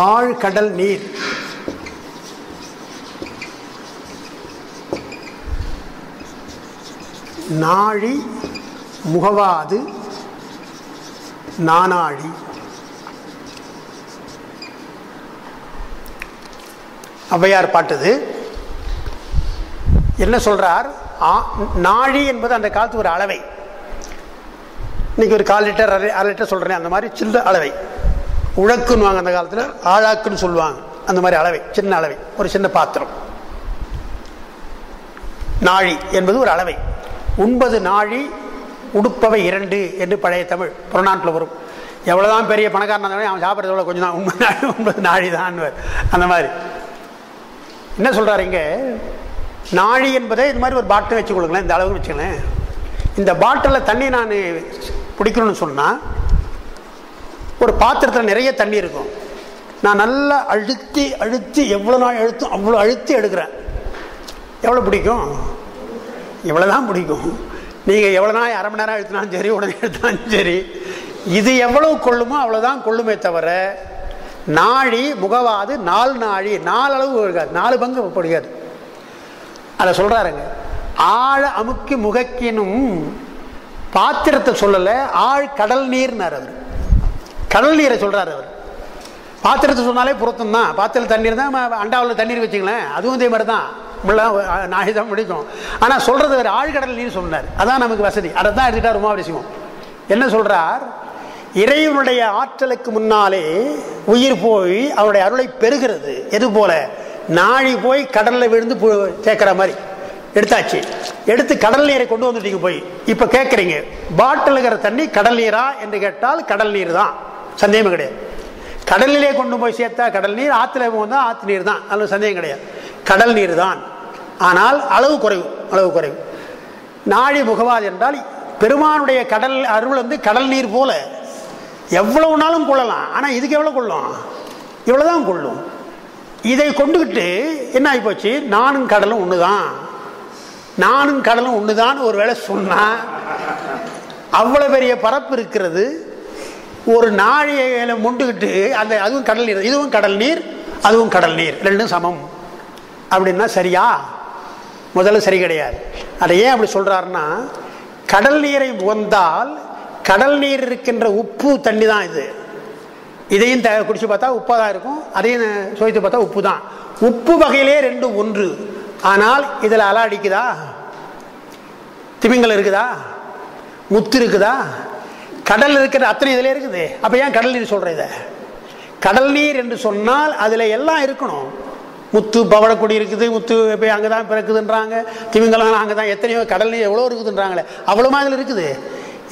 ஆழ்கடல் நீர். நாழி முகவாது நானாழி ஔவையார் பாட்டுது என்ன சொல்றார்? ஆ- நாழி என்பது அந்த காலத்து ஒரு அளவை. இன்னைக்கு ஒரு கால் லிட்டர் அரை அரை லிட்டர் சொல்றேன் அந்த மாதிரி சின்ன அளவை. உழக்குன்னுவாங்க அந்த காலத்தில் ஆழாக்குன்னு சொல்லுவாங்க. அந்த மாதிரி அளவை சின்ன அளவை ஒரு சின்ன பாத்திரம். நாழி என்பது ஒரு அளவை. உண்பது நாழி உடுப்பவை இரண்டு என்று பழைய தமிழ் புறநாட்டில் வரும். எவ்வளோதான் பெரிய பணக்காரன் இருந்தாலும் அவன் சாப்பிட்றது எவ்வளோ கொஞ்சம் தான் உண்மை நாழி உண்பது நாழி தான் அந்த மாதிரி. என்ன சொல்கிறாரு இங்கே? நாழி என்பதை இது மாதிரி ஒரு பாட்டில் வச்சு கொடுங்களேன் இந்த அளவுக்கு வச்சுக்கலேன் இந்த பாட்டிலில் தண்ணி நான் பிடிக்கணும்னு சொன்னால் ஒரு பாத்திரத்தில் நிறைய தண்ணி இருக்கும். நான் நல்லா அழுத்தி அழுத்தி எவ்வளோ நாள் அழுத்தும் அவ்வளோ அழுத்தி எடுக்கிறேன். எவ்வளோ பிடிக்கும்? எவ்வளோ தான் பிடிக்கும். நீங்கள் எவ்வளோ நாள் அரை மணி நேரம் அழுத்தினாலும் சரி உடனே எடுத்தாலும் சரி இது எவ்வளவு கொள்ளுமோ அவ்வளோதான் கொள்ளுமே தவிர நாழி முகவாது நாலு நாழி நாலு அளவு இருக்காது நாலு பங்கு பிடிக்காது அதை சொல்கிறாருங்க ஆழ அமுக்கி முகக்கினும் பாத்திரத்தை சொல்லலை ஆழ் கடல் நீர்னார் அவர். கடல் நீரை சொல்கிறார் அவர். பாத்திரத்தை சொன்னாலே புறத்தம் தான். பாத்திரத்தில் தண்ணீர் தான் அண்டாவில் தண்ணீர் வச்சுங்களேன். அதுவும் இதே மாதிரி தான். முல்லாம் நாய் தான் முடிக்கும் ஆனால் சொல்கிறது வேறு ஆழ்கடல் நீர் சொன்னார். அதான் நமக்கு வசதி. அதை தான் எடுத்துட்டார் உமாவரிசிவம் என்ன சொல்கிறார் இறைவனுடைய ஆற்றலுக்கு முன்னாலே உயிர் போய் அவருடைய அருளை பெறுகிறது. எது போல? நாழி போய் கடலில் விழுந்து கேட்குற மாதிரி. எடுத்தாச்சு. எடுத்து கடல் நீரை கொண்டு வந்துட்டீங்க போய். இப்போ கேட்குறீங்க பாட்டில் இருக்கிற தண்ணி கடல் நீரா என்று கேட்டால் கடல் நீர் தான். சந்தேகமே கிடையாது. கடலிலே கொண்டு போய் சேர்த்தா கடல் நீர் ஆற்றுல போனால் ஆற்று நீர் தான். அதில் சந்தேகம் கிடையாது. கடல் நீர் தான். ஆனால் அளவு குறைவு அளவு குறைவு. நாழி முகவாது என்றால் பெருமானுடைய கடல் அருள் வந்து கடல் நீர் போல. எவ்வளவுனாலும் கொள்ளலாம். ஆனால் இதுக்கு எவ்வளோ கொள்ளும்? இவ்வளோதான் கொள்ளும். இதை கொண்டுகிட்டு என்ன ஆகிப்போச்சு நானும் கடலும் ஒன்று தான் நானும் கடலும் ஒன்று தான் ஒரு வேளை சொன்னால் அவ்வளோ பெரிய பரப்பு இருக்கிறது. ஒரு நாழிகையில முண்டுகிட்டு அந்த அதுவும் கடல் நீர் இதுவும் கடல் நீர் அதுவும் கடல் நீர் ரெண்டும் சமம். அப்படின்னா சரியா? முதல்ல சரி கிடையாது. அதை ஏன் அப்படி சொல்கிறாருன்னா கடல் நீரை வந்தால் கடல் நீர் இருக்கின்ற உப்பு தண்ணி தான் இது. இதையும் த- குடிச்சு பார்த்தா உப்பாக தான் இருக்கும். அதையும் சுவைத்து பார்த்தா உப்பு தான் உப்பு வகையிலே ரெண்டு ஒன்று. ஆனால் இதில் அலா அடிக்குதா? திமிங்கல் இருக்குதா? முத்து இருக்குதா? கடல் இருக்கிற அத்தனை இதில் இருக்குது. அப்போ ஏன் கடல் நீர் சொல்கிற இதை? கடல் நீர் என்று சொன்னால் அதில் எல்லாம் இருக்கணும். முத்து பவளக்குடி இருக்குது முத்து போய் அங்கே தான் பிறக்குதுன்றாங்க. திமிங்கலம் அங்கே தான் எத்தனையோ கடல் நீர் எவ்வளோ இருக்குதுன்றாங்களே. அவ்வளோ அதில் இருக்குது.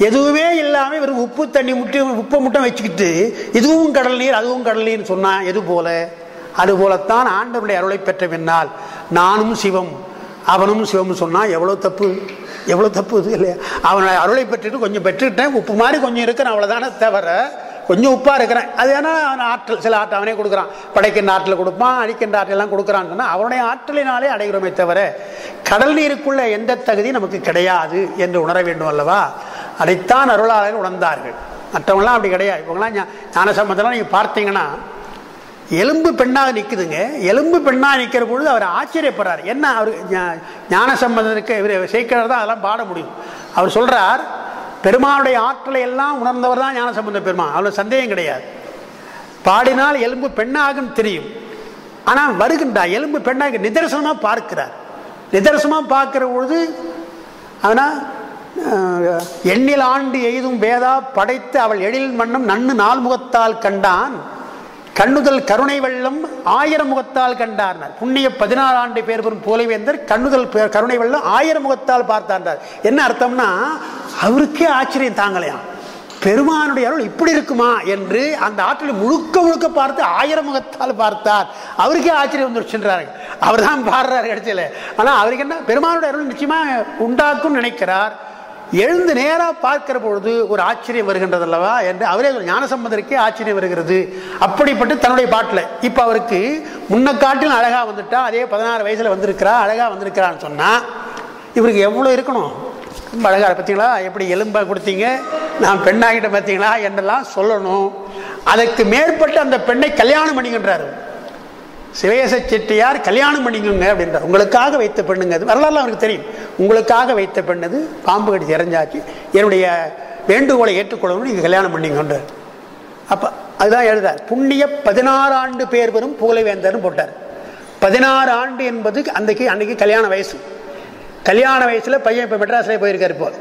எதுவுமே இல்லாமல் வெறும் உப்பு தண்ணி முட்டி உப்பை முட்டை வச்சுக்கிட்டு இதுவும் கடல் நீர் அதுவும் கடல் நீர்னு சொன்னான் எது போல? அதுபோலத்தான் ஆண்டவருடைய அருளை பெற்ற பின்னால் நானும் சிவம் அவனும் சிவம் சொன்னால் எவ்வளோ தப்பு? எவ்வளோ தப்பு இது இல்லையா? அவனை அருளை பெற்றுட்டு கொஞ்சம் பெற்றுக்கிட்டேன் உப்பு மாதிரி கொஞ்சம் இருக்கிறேன் அவ்வளோதானே தவிர கொஞ்சம் உப்பாக இருக்கிறேன். அது ஏன்னா அவன் ஆற்றல் சில ஆற்றல் அவனே கொடுக்குறான். படைக்கின்ற ஆற்றல் கொடுப்பான் அழிக்கின்ற ஆற்றலாம் கொடுக்குறான்னு சொன்னால் அவனுடைய ஆற்றலினாலே அடைகிறோமே தவிர கடல் நீருக்குள்ள எந்த தகுதி நமக்கு கிடையாது என்று உணர வேண்டும் அல்லவா? அதைத்தான் அருளாளர்கள் உணர்ந்தார்கள். மற்றவங்களாம் அப்படி கிடையாது. இவங்களாம் ஞான சம்பந்தம்லாம் நீங்கள் பார்த்தீங்கன்னா எலும்பு பெண்ணாக நிற்குதுங்க எலும்பு பெண்ணாக நிற்கிற பொழுது அவர் ஆச்சரியப்படுறார். என்ன அவர் ஞான சம்பந்தருக்கு இவர் சேர்க்கிறார் தான் அதெல்லாம் பாட முடியும். அவர் சொல்கிறார் பெருமானுடைய ஆற்றலை எல்லாம் உணர்ந்தவர் தான் ஞான சம்பந்த பெருமான் அவ்வளோ சந்தேகம் கிடையாது. பாடினால் எலும்பு பெண்ணாகும் தெரியும். ஆனால் வருகின்றார். எலும்பு பெண்ணாக நிதர்சனமாக பார்க்கிறார். நிதர்சனமாக பார்க்குற பொழுது ஆனால் எண்ணில் ஆண்டு எய்தும் வேதா படைத்து அவள் எழில் மண்ணும் நன்னு நாள் முகத்தால் கண்டான். கண்ணுதல் கருணை வெள்ளம் ஆயிரம் முகத்தால் கண்டார்னார் புண்ணிய பதினாறு ஆண்டு பேர் பெறும் போலைவேந்தர் கண்ணுதல் கருணை வெள்ளம் ஆயிரம் முகத்தால் பார்த்தார்னார் என்ன அர்த்தம்னா அவருக்கே ஆச்சரியம் தாங்கலையாம். பெருமானுடைய அருள் இப்படி இருக்குமா என்று அந்த ஆற்றலை முழுக்க முழுக்க பார்த்து ஆயிரம் முகத்தால் பார்த்தார். அவருக்கே ஆச்சரியம் வந்துருச்சுன்றாரு அவர் தான் பாடுறாரு கடைசியில். ஆனால் அவருக்கு என்ன? பெருமானுடைய அருள் நிச்சயமாக உண்டாக்கும் நினைக்கிறார். எழுந்து நேராக பார்க்கிற பொழுது ஒரு ஆச்சரியம் வருகின்றது அல்லவா என்று அவரே ஞானசம்பந்தருக்கே ஆச்சரியம் வருகிறது. அப்படிப்பட்டு தன்னுடைய பாட்டில் இப்போ அவருக்கு முன்ன காட்டிலும் அழகாக வந்துட்டா அதே பதினாறு வயசில் வந்திருக்கிறா அழகாக வந்திருக்கிறான்னு சொன்னால் இவருக்கு எவ்வளோ இருக்கணும்? ரொம்ப அழகாக பார்த்தீங்களா எப்படி எலும்பை கொடுத்தீங்க? நான் பெண்ணாகிட்ட பார்த்தீங்களா என்றெல்லாம் சொல்லணும். அதற்கு மேற்பட்டு அந்த பெண்ணை கல்யாணம் பண்ணிக்கின்றார். சிவேச செட்டியார் கல்யாணம் பண்ணிக்கோங்க அப்படின்றார். உங்களுக்காக வைத்த பெண்ணுங்க அது வரலாறு அவருக்கு தெரியும். உங்களுக்காக வைத்த பெண்ணது பாம்பு கடிச்சு இறஞ்சாச்சு என்னுடைய வேண்டுகோளை ஏற்றுக்கொள்ளணும் நீங்கள் கல்யாணம் பண்ணிக்கொண்டார் அப்போ அதுதான் எழுதார் புண்ணிய பதினாறு ஆண்டு பேர் பெறும் புகழைவேந்தர்னு போட்டார். பதினாறு ஆண்டு என்பது அன்றைக்கு அன்னைக்கு கல்யாண வயசு. கல்யாண வயசில் பையன் இப்போ மெட்ராஸில் போயிருக்கார் இப்போ.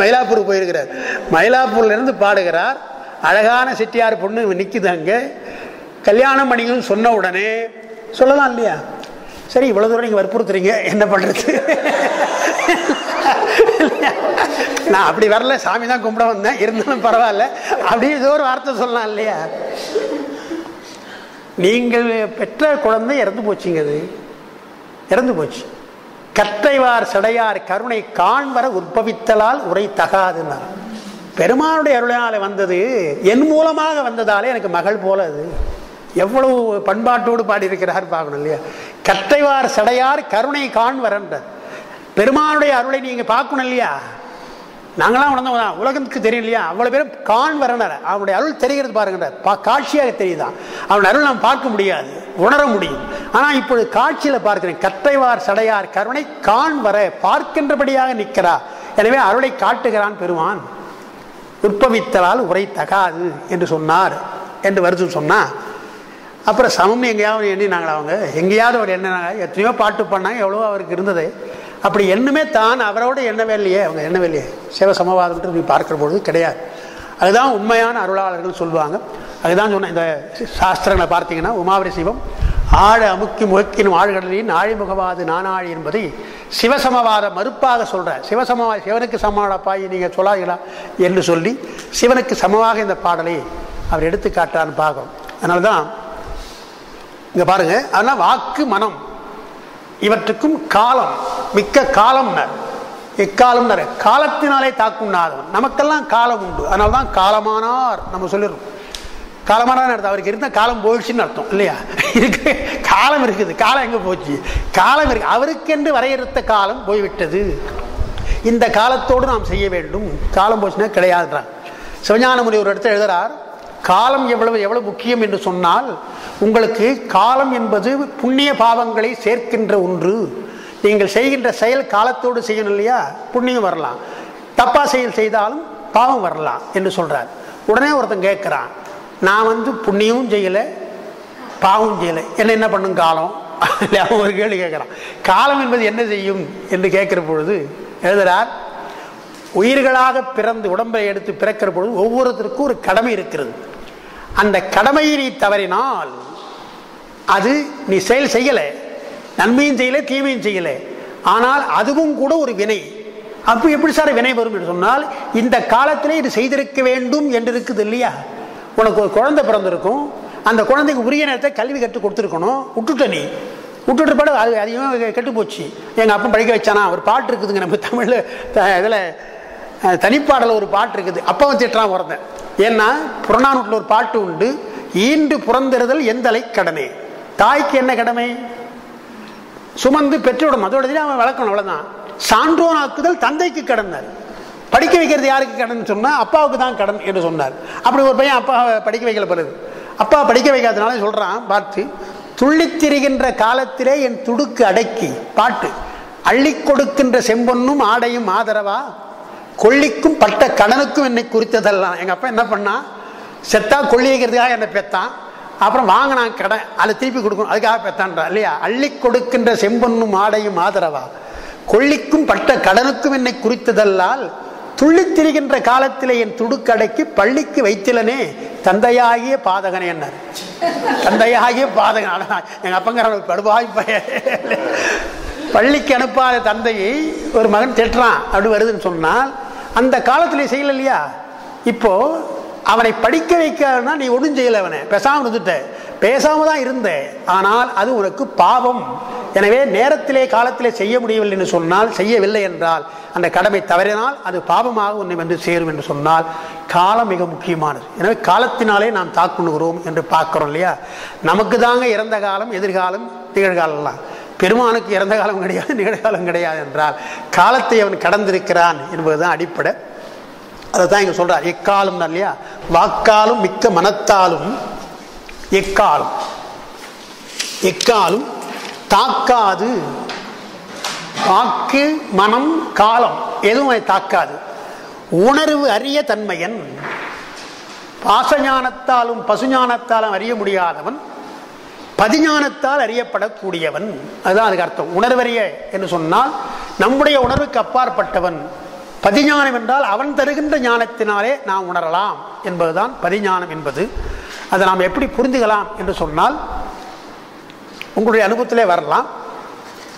மயிலாப்பூர் போயிருக்கிறார். மயிலாப்பூர்ல இருந்து பாடுகிறார். அழகான செட்டியார் பொண்ணு நிற்குது அங்கே. கல்யாணம் பண்ணிங்கன்னு சொன்ன உடனே சொல்லலாம் இல்லையா? சரி இவ்வளோ தூரம் நீங்கள் வற்புறுத்துறீங்க என்ன பண்ணுறது நான் அப்படி வரல சாமி தான் கும்பிட வந்தேன் இருந்தாலும் பரவாயில்ல. அப்படி ஏதோ ஒரு வார்த்தை சொல்லலாம் இல்லையா? நீங்கள் பெற்ற குழந்தை இறந்து போச்சுங்க அது. இறந்து போச்சு. கத்தைவார் சடையார் கருணை காண்வர உற்பவித்தலால் உரை தகாதுன்னார். பெருமானுடைய அருளால வந்தது என் மூலமாக வந்ததாலே எனக்கு மகள் போல அது. எவ்வளவு பண்பாட்டோடு பாடியிருக்கிறார் பார்க்கணும் இல்லையா? கத்தைவார் சடையார் கருணை காண்வரன்ற. பெருமானுடைய அருளை நீங்கள் பார்க்கணும் இல்லையா? நாங்களாம் உணர்ந்தவங்க தான். உலகத்துக்கு தெரியும் இல்லையா? அவ்வளோ பேரும் காண் வரனர் அவனுடைய அருள் தெரிகிறது பாருங்கிற பா காட்சியாக தெரியுதான் அவன் அருள் நாம் பார்க்க முடியாது. உணர முடியும். ஆனால் இப்பொழுது காட்சியில் பார்க்கிறேன். கத்தைவார் சடையார் கருணை கான் வர பார்க்கின்றபடியாக நிற்கிறா எனவே அருளை காட்டுகிறான் பெருமான். உற்பவித்தலால் உரை தகாது என்று சொன்னார். என்று வருது சொன்னா அப்புறம் சமம் எங்கேயாவது எண்ணினாங்களா அவங்க? எங்கேயாவது அவர் எண்ணினாங்க. எத்தனையோ பாட்டு பண்ணாங்க எவ்வளோ அவருக்கு இருந்தது. அப்படி எண்ணுமே தான் அவரோட எண்ணவே இல்லையே. அவங்க எண்ணவே இல்லையே. சிவசமவாதம் நீ பார்க்கிற பொழுது கிடையாது. அதுதான் உண்மையான அருளாளர்கள் சொல்லுவாங்க. அதுதான் சொன்ன இந்த சாஸ்திரங்களை பார்த்தீங்கன்னா உமாவரி சிவம் ஆழ அமுக்கி முகக்கினும் ஆழ்கடலின் ஆழிமுகவாது நானாழி என்பதை சிவசமவாத மறுப்பாக சொல்ற. சிவசமவா சிவனுக்கு சமமாள பாய் நீங்கள் சொல்லாதீங்களா என்று சொல்லி சிவனுக்கு சமமாக இந்த பாடலை அவர் எடுத்து காட்டான்னு பார்க்கணும் அதனால தான் இங்க பாருங்க. அதனால வாக்கு மனம். இவற்றுக்கும் காலம். மிக்க காலம் எக்காலம் காலத்தினாலே தாக்கும் நமக்கெல்லாம் காலம் உண்டு. அதனால தான் காலமானார் நம்ம சொல்லிடுறோம். காலமானார் அர்த்தம். அவருக்கு இருந்த காலம் போயிடுச்சுன்னு அர்த்தம். இல்லையா? இருக்கு. காலம் இருக்குது. காலம் எங்கே போச்சு? காலம் இருக்கு. அவருக்கென்று வரையறுத்த காலம் போய்விட்டது. இந்த காலத்தோடு நாம் செய்ய வேண்டும். காலம் போச்சுன்னா கிடையாதுன்றார். சிவஞான ஒரு இடத்துல எழுதுறார். காலம் எவ்வளவு எவ்வளவு முக்கியம் என்று சொன்னால் உங்களுக்கு காலம் என்பது புண்ணிய பாவங்களை சேர்க்கின்ற ஒன்று. நீங்கள் செய்கின்ற செயல் காலத்தோடு செய்யணும் இல்லையா? புண்ணியம் வரலாம். தப்பா செயல் செய்தாலும் பாவம் வரலாம் என்று சொல்றார். உடனே ஒருத்தன் கேட்குறான் நான் வந்து புண்ணியமும் செய்யலை பாவம் செய்யலை. என்ன என்ன பண்ணும் காலம்? ஒரு கேள்வி கேட்குறான். காலம் என்பது என்ன செய்யும் என்று கேட்கிற பொழுது எழுதுறார் உயிர்களாக பிறந்து உடம்பை எடுத்து பிறக்கிற பொழுது ஒவ்வொருத்தருக்கும் ஒரு கடமை இருக்கிறது. அந்த கடமையை நீ தவறினால் அது நீ செயல் செய்யலை. நன்மையும் செய்யலை தீமையும் செய்யலை. ஆனால் அதுவும் கூட ஒரு வினை. அப்போ எப்படி சார் வினை வரும் என்று சொன்னால் இந்த காலத்திலே இது செய்திருக்க வேண்டும் என்று இருக்குது இல்லையா? உனக்கு ஒரு குழந்தை பிறந்திருக்கும். அந்த குழந்தைக்கு உரிய நேரத்தை கல்வி கற்றுக் கொடுத்துருக்கணும். விட்டுட்ட நீ. விட்டுட்டு பாடு அது அதிகமாக கெட்டு போச்சு. எங்கள் அப்பா படிக்க வச்சானா? ஒரு பாட்டு இருக்குதுங்க நம்ம தமிழில். இதில் தனிப்பாடல ஒரு பாட்டு இருக்குது. அப்பாவை திட்டுறான் பிறந்தேன் ஏன்னா புறநானூட்டில் ஒரு பாட்டு உண்டு. ஈண்டு புறந்திருதல் எந்தலை கடமை தாய்க்கு என்ன கடமை? சுமந்து பெற்றோடும் அதோட அவன் வளர்க்கணும் அவ்வளவுதான். சான்றோனாக்குதல் தந்தைக்கு கடந்தார் படிக்க வைக்கிறது யாருக்கு கடன் சொன்னா அப்பாவுக்கு தான் கடன் என்று சொன்னார். அப்படி ஒரு பையன் அப்பா படிக்க வைக்கல பிறகு அப்பா படிக்க வைக்காதனால சொல்றான் பார்த்து துள்ளித் திரிகின்ற காலத்திலே என் துடுக்கு அடக்கி. பாட்டு அள்ளி கொடுக்கின்ற செம்பொன்னும் ஆடையும் ஆதரவா? கொள்ளிக்கும் பட்ட கடனுக்கும் என்னை குறித்ததெல்லாம். எங்க அப்பா என்ன பண்ணா? செத்தா கொள்ளி வைக்கிறதுக்காக என்னை பெத்தான். அப்புறம் வாங்கினான் கடன் அதை திருப்பி கொடுக்கணும். அதுக்காக பெத்தான்றா இல்லையா? அள்ளி கொடுக்கின்ற செம்பொன்னும் ஆடையும் ஆதரவா? கொள்ளிக்கும் பட்ட கடனுக்கும் என்னை குறித்ததல்லால் துள்ளி திரிகின்ற காலத்திலே என் துடுக்கடைக்கு பள்ளிக்கு வைத்திலனே தந்தையாகிய பாதகனை என்ன தந்தையாகிய பாதகன். எங்கள் எங்க அப்பங்கிற படுவாய் பள்ளிக்கு அனுப்பாத தந்தையை ஒரு மகன் திட்டுறான். அப்படி வருதுன்னு சொன்னால் அந்த காலத்திலே செய்யல இல்லையா இப்போ அவனை படிக்க வைக்காதுன்னா நீ ஒன்றும் செய்யல அவனை. பேசாமல் இருந்துட்ட. பேசாமல் தான் இருந்த. ஆனால் அது உனக்கு பாவம். எனவே நேரத்திலே காலத்திலே செய்ய முடியவில்லை என்று சொன்னால் செய்யவில்லை என்றால் அந்த கடமை தவறினால் அது பாவமாக உன்னை வந்து சேரும் என்று சொன்னால் காலம் மிக முக்கியமானது. எனவே காலத்தினாலே நாம் தாக்குணுகிறோம் என்று பார்க்குறோம் இல்லையா? நமக்கு தாங்க இறந்த காலம் எதிர்காலம் நிகழ்காலம்லாம் பெருமானுக்கு இறந்த காலம் கிடையாது நிகழ்காலம் கிடையாது என்றால் காலத்தை அவன் கடந்திருக்கிறான் என்பதுதான் அடிப்படை. அதை தான் இங்க சொல்றார். எக்காலும் இல்லையா? வாக்காலும் மிக்க மனத்தாலும் எக்காலும்? எக்காலும்? தாக்காது. வாக்கு மனம் காலம் எதுவும் அதை தாக்காது. உணர்வு அறிய தன்மையன். பாசஞானத்தாலும் பசுஞானத்தாலும் அறிய முடியாதவன். பதிஞானத்தால் அறியப்படக்கூடியவன். அதுதான் அதுக்கு அர்த்தம். உணர்வறிய என்று சொன்னால் நம்முடைய உணர்வுக்கு அப்பாற்பட்டவன். பதிஞானம் என்றால் அவன் தருகின்ற ஞானத்தினாலே நாம் உணரலாம் என்பதுதான் பதிஞானம் என்பது. அதை நாம் எப்படி புரிந்துக்கலாம் என்று சொன்னால் உங்களுடைய அனுபவத்திலே வரலாம்.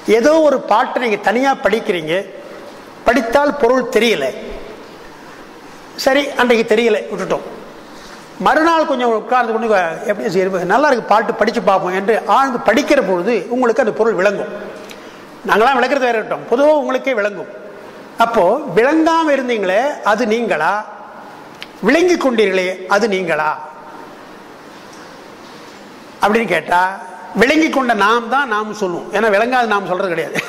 ஏதோ ஒரு பாட்டை நீங்கள் தனியாக படிக்கிறீங்க. படித்தால் பொருள் தெரியல. சரி அன்றைக்கு தெரியல விட்டுட்டோம். மறுநாள் கொஞ்சம் உட்கார்ந்து கொண்டு எப்படி சரி, நல்லா இருக்கு பாட்டு படித்து பார்ப்போம் என்று ஆழ்ந்து படிக்கிற பொழுது உங்களுக்கு அந்த பொருள் விளங்கும். நாங்களாம் விளக்கிறது வேற இருக்கட்டும். பொதுவாக உங்களுக்கே விளங்கும். அப்போது விளங்காமல் இருந்தீங்களே அது நீங்களா? விளங்கி கொண்டீர்களே அது நீங்களா? அப்படின்னு கேட்டால் விளங்கி கொண்ட நாம் தான் நாம் சொல்லுவோம். ஏன்னா விளங்காது நாம் சொல்கிறது கிடையாது.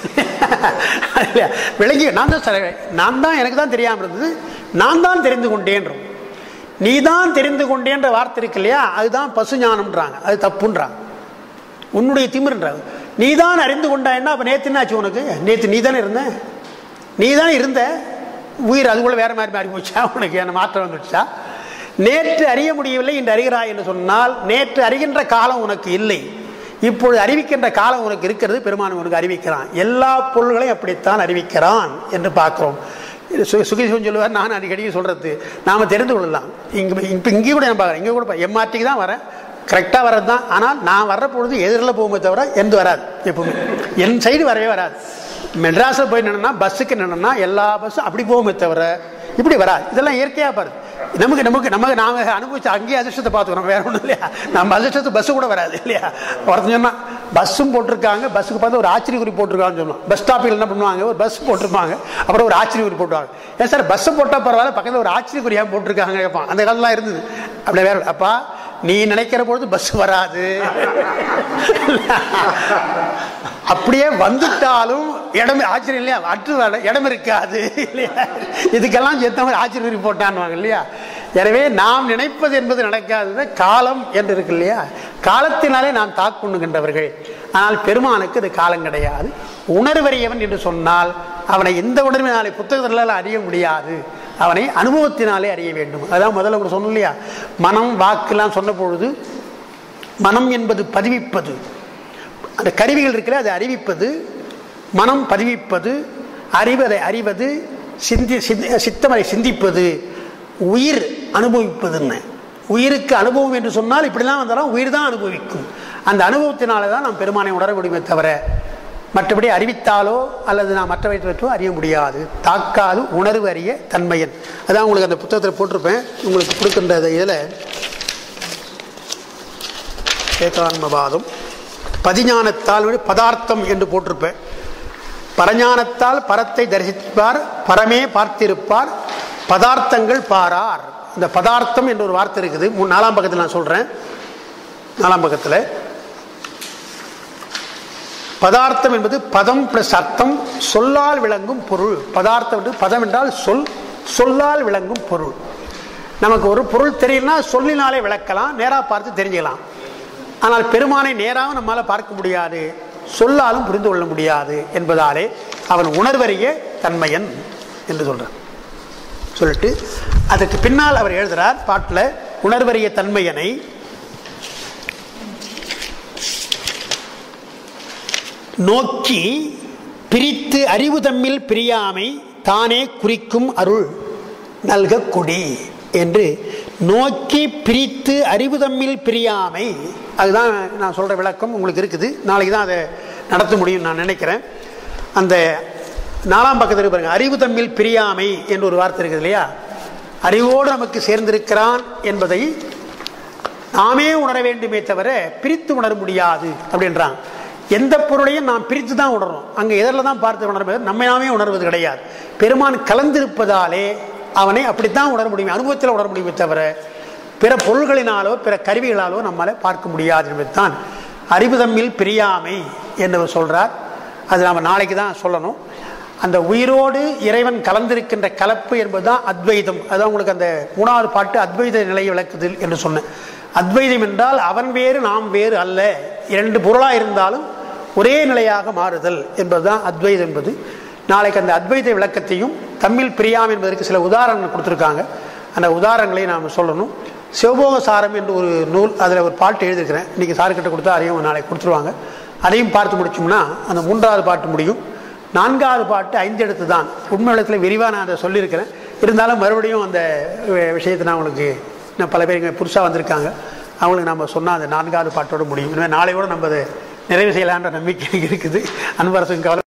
விளங்கி நான் தான் நான் தான் எனக்கு தான் தெரியாமல் இருந்தது. நான் தான் தெரிந்து கொண்டேன்றோம். நீ தான் தெரிந்து கொண்டேன்ற வார்த்தை இருக்கு இல்லையா? அதுதான் பசு ஞானம்ன்றாங்க அது தப்புன்றாங்க. உன்னுடைய திமிர்ன்றாங்க. நீ தான் அறிந்து கொண்டாய்னா அப்போ நேற்று என்னாச்சு உனக்கு? நேற்று நீ தானே இருந்த? நீ தானே இருந்த? உயிர் அதுக்குள்ளே வேறு மாதிரி மாறி போச்சா? உனக்கு என்ன மாற்றம் வந்துடுச்சா? நேற்று அறிய முடியவில்லை இன்று அறிகிறாய் என்று சொன்னால் நேற்று அறிகின்ற காலம் உனக்கு இல்லை. இப்பொழுது அறிவிக்கின்ற காலம் உனக்கு இருக்கிறது. பெருமான் உனக்கு அறிவிக்கிறான். எல்லா பொருள்களையும் அப்படித்தான் அறிவிக்கிறான் என்று பார்க்கிறோம். இது சொல்லுவார் நான் அடிக்கடி சொல்கிறது நாம் தெரிந்து கொள்ளலாம். இங்கே இப்போ இங்கே கூட நான் பார்க்குறேன். இங்கே கூட எம்ஆர்டிக்கு தான் வரேன். கரெக்டாக வர்றது தான். ஆனால் நான் வர்ற பொழுது எதிரில் போகுமே தவிர எந்த வராது எப்பவுமே. என் சைடு வரவே வராது. மெட்ராஸில் போய் நின்னா பஸ்ஸுக்கு நின்னா எல்லா பஸ்ஸும் அப்படி போகுமே தவிர இப்படி வராது. இதெல்லாம் இயற்கையாக பாருது நமக்கு நமக்கு நமக்கு நாம அனுபவிச்சு அங்கேயே அதிர்ஷ்டத்தை பார்த்துக்கிறோம். வேற ஒன்றும் இல்லையா? நம்ம அதிர்ஷ்டத்து பஸ்ஸு கூட வராது இல்லையா? ஒருத்தன் சொன்னா பஸ்ஸும் போட்டிருக்காங்க பஸ்ஸுக்கு பார்த்து ஒரு ஆச்சரிய குறி போட்டிருக்காங்கன்னு சொன்னோம் பஸ் ஸ்டாப்பில் என்ன பண்ணுவாங்க? ஒரு பஸ் போட்டிருப்பாங்க. அப்புறம் ஒரு ஆச்சரிய குறி போட்டுவாங்க ஏன் சார் பஸ்ஸை போட்டால் பரவாயில்ல பக்கத்தில் ஒரு ஆச்சரிய குறியாக போட்டிருக்காங்க கேட்பான். அந்த காலம்லாம் இருந்தது. அப்படியே வேற அப்பா நீ நினைக்கிற பொழுது பஸ் வராது. அப்படியே வந்துட்டாலும் இடம் ஆச்சரியம் இல்லையா? அற்று இடம் இருக்காது. இல்லையா இதுக்கெல்லாம் சேர்த்தவங்க ஆச்சரியம் போட்டான்வாங்க இல்லையா? எனவே நாம் நினைப்பது என்பது நடக்காதது காலம் என்று இருக்கு இல்லையா? காலத்தினாலே நாம் தாக்குண்ணுகின்றவர்கள். ஆனால் பெருமானுக்கு இது காலம் கிடையாது. உணர்வறியவன் என்று சொன்னால் அவனை எந்த உணர்வினாலே புத்தகத்தினால அறிய முடியாது. அவனை அனுபவத்தினாலே அறிய வேண்டும். அதான் முதல்ல ஒரு சொன்னோம் இல்லையா? மனம் வாக்குலாம் சொன்ன பொழுது மனம் என்பது பதிவிப்பது. அந்த கருவிகள் இருக்கிற அதை அறிவிப்பது மனம் பதிவிப்பது அறிவதை அறிவது சிந்தி சிந்தி- சித்தமரை சிந்திப்பது உயிர் அனுபவிப்பதுன்னு. உயிருக்கு அனுபவம் என்று சொன்னால் இப்படிலாம் வந்தாலும் உயிர் தான் அனுபவிக்கும். அந்த அனுபவத்தினால தான் நாம் பெருமானை உணர முடியுமே தவிர மற்றபடி அறிவித்தாலோ அல்லது நான் மற்றவற்றோ அறிய முடியாது. தாக்காது உணர்வு அறிய தன்மையன். அதான் உங்களுக்கு அந்த புத்தகத்தில் போட்டிருப்பேன். உங்களுக்கு கொடுக்கின்ற இதில் ஏகான்மவாதம். பதிஞானத்தால் பதார்த்தம் என்று போட்டிருப்பேன். பரஞானத்தால் பரத்தை தரிசிப்பார் பரமே பார்த்திருப்பார் பதார்த்தங்கள் பாரார். இந்த பதார்த்தம் என்ற ஒரு வார்த்தை இருக்குது. மூணு நாலாம் பக்கத்தில் நான் சொல்கிறேன் நாலாம் பக்கத்தில். பதார்த்தம் என்பது பதம் பிளஸ் அர்த்தம் சொல்லால் விளங்கும் பொருள். பதார்த்தம் என்று பதம் என்றால் சொல் சொல்லால் விளங்கும் பொருள். நமக்கு ஒரு பொருள் தெரியலனா சொல்லினாலே விளக்கலாம் நேராக பார்த்து தெரிஞ்சுக்கலாம். ஆனால் பெருமானை நேராக நம்மால் பார்க்க முடியாது. சொல்லாலும் புரிந்து கொள்ள முடியாது என்பதாலே அவன் உணர்வறிய தன்மையன் என்று சொல்றான். சொல்லிட்டு அதற்கு பின்னால் அவர் எழுதுறார் பாட்டில் உணர்வறிய தன்மையனை நோக்கி பிரித்து அறிவு தம்மில் பிரியாமை தானே குறிக்கும் அருள் நல்க என்று நோக்கி பிரித்து அறிவு தம்மில் பிரியாமை. அதுதான் நான் சொல்கிற விளக்கம் உங்களுக்கு இருக்குது. நாளைக்கு தான் அதை நடத்த முடியும் நான் நினைக்கிறேன். அந்த நாலாம் பக்கத்தில் பாருங்க. அறிவு தம்மில் பிரியாமை என்று ஒரு வார்த்தை இருக்குது இல்லையா? அறிவோடு நமக்கு சேர்ந்திருக்கிறான் என்பதை நாமே உணர வேண்டுமே தவிர பிரித்து உணர முடியாது அப்படின்றான். எந்த பொருளையும் நாம் பிரித்து தான் உணர்றோம். அங்கே எதிரில் தான் பார்த்து உணர்வது? நம்மை நாமே உணர்வது கிடையாது. பெருமான் கலந்திருப்பதாலே அவனை அப்படித்தான் உணர முடியும். அனுபவத்தில் உணர முடியுமே தவிர பிற பொருள்களினாலோ பிற கருவிகளாலோ நம்மளால் பார்க்க முடியாது என்பதுதான் அறிவு தம்மில் பிரியாமை என்று சொல்கிறார் அது நாம் நாளைக்கு தான் சொல்லணும். அந்த உயிரோடு இறைவன் கலந்திருக்கின்ற கலப்பு என்பதுதான் அத்வைதம். அதான் உங்களுக்கு அந்த மூணாவது பாட்டு அத்வைத நிலை விளக்குதில் என்று சொன்னேன். அத்வைதம் என்றால் அவன் வேறு நாம் வேறு அல்ல. இரண்டு பொருளாக இருந்தாலும் ஒரே நிலையாக மாறுதல் என்பதுதான் அத்வைதம் என்பது. நாளைக்கு அந்த அத்வைத விளக்கத்தையும் தமிழ் பிரியாம் என்பதற்கு சில உதாரணங்கள் கொடுத்துருக்காங்க. அந்த உதாரணங்களை நாம் சொல்லணும். சிவபோக சாரம் என்று ஒரு நூல் அதில் ஒரு பாட்டு எழுதியிருக்கிறேன். இன்றைக்கி சாருக்கிட்ட கொடுத்தா அதையும் நாளைக்கு கொடுத்துருவாங்க. அதையும் பார்த்து முடிச்சோம்னா அந்த மூன்றாவது பாட்டு முடியும். நான்காவது பாட்டு ஐந்து எடுத்து தான். உண்மை இடத்துல விரிவாக நான் அதை சொல்லியிருக்கிறேன். இருந்தாலும் மறுபடியும் அந்த விஷயத்தை நான் உங்களுக்கு நான் பல பேர் இங்கே புதுசாக வந்திருக்காங்க. அவங்களுக்கு நம்ம சொன்னால் அந்த நான்காவது பாட்டோட முடியும். இனிமேல் நாளையோடு நம்ம அதை நிறைவு செய்யலான்ற நம்பிக்கை இருக்குது. அன்பரசும் கவலை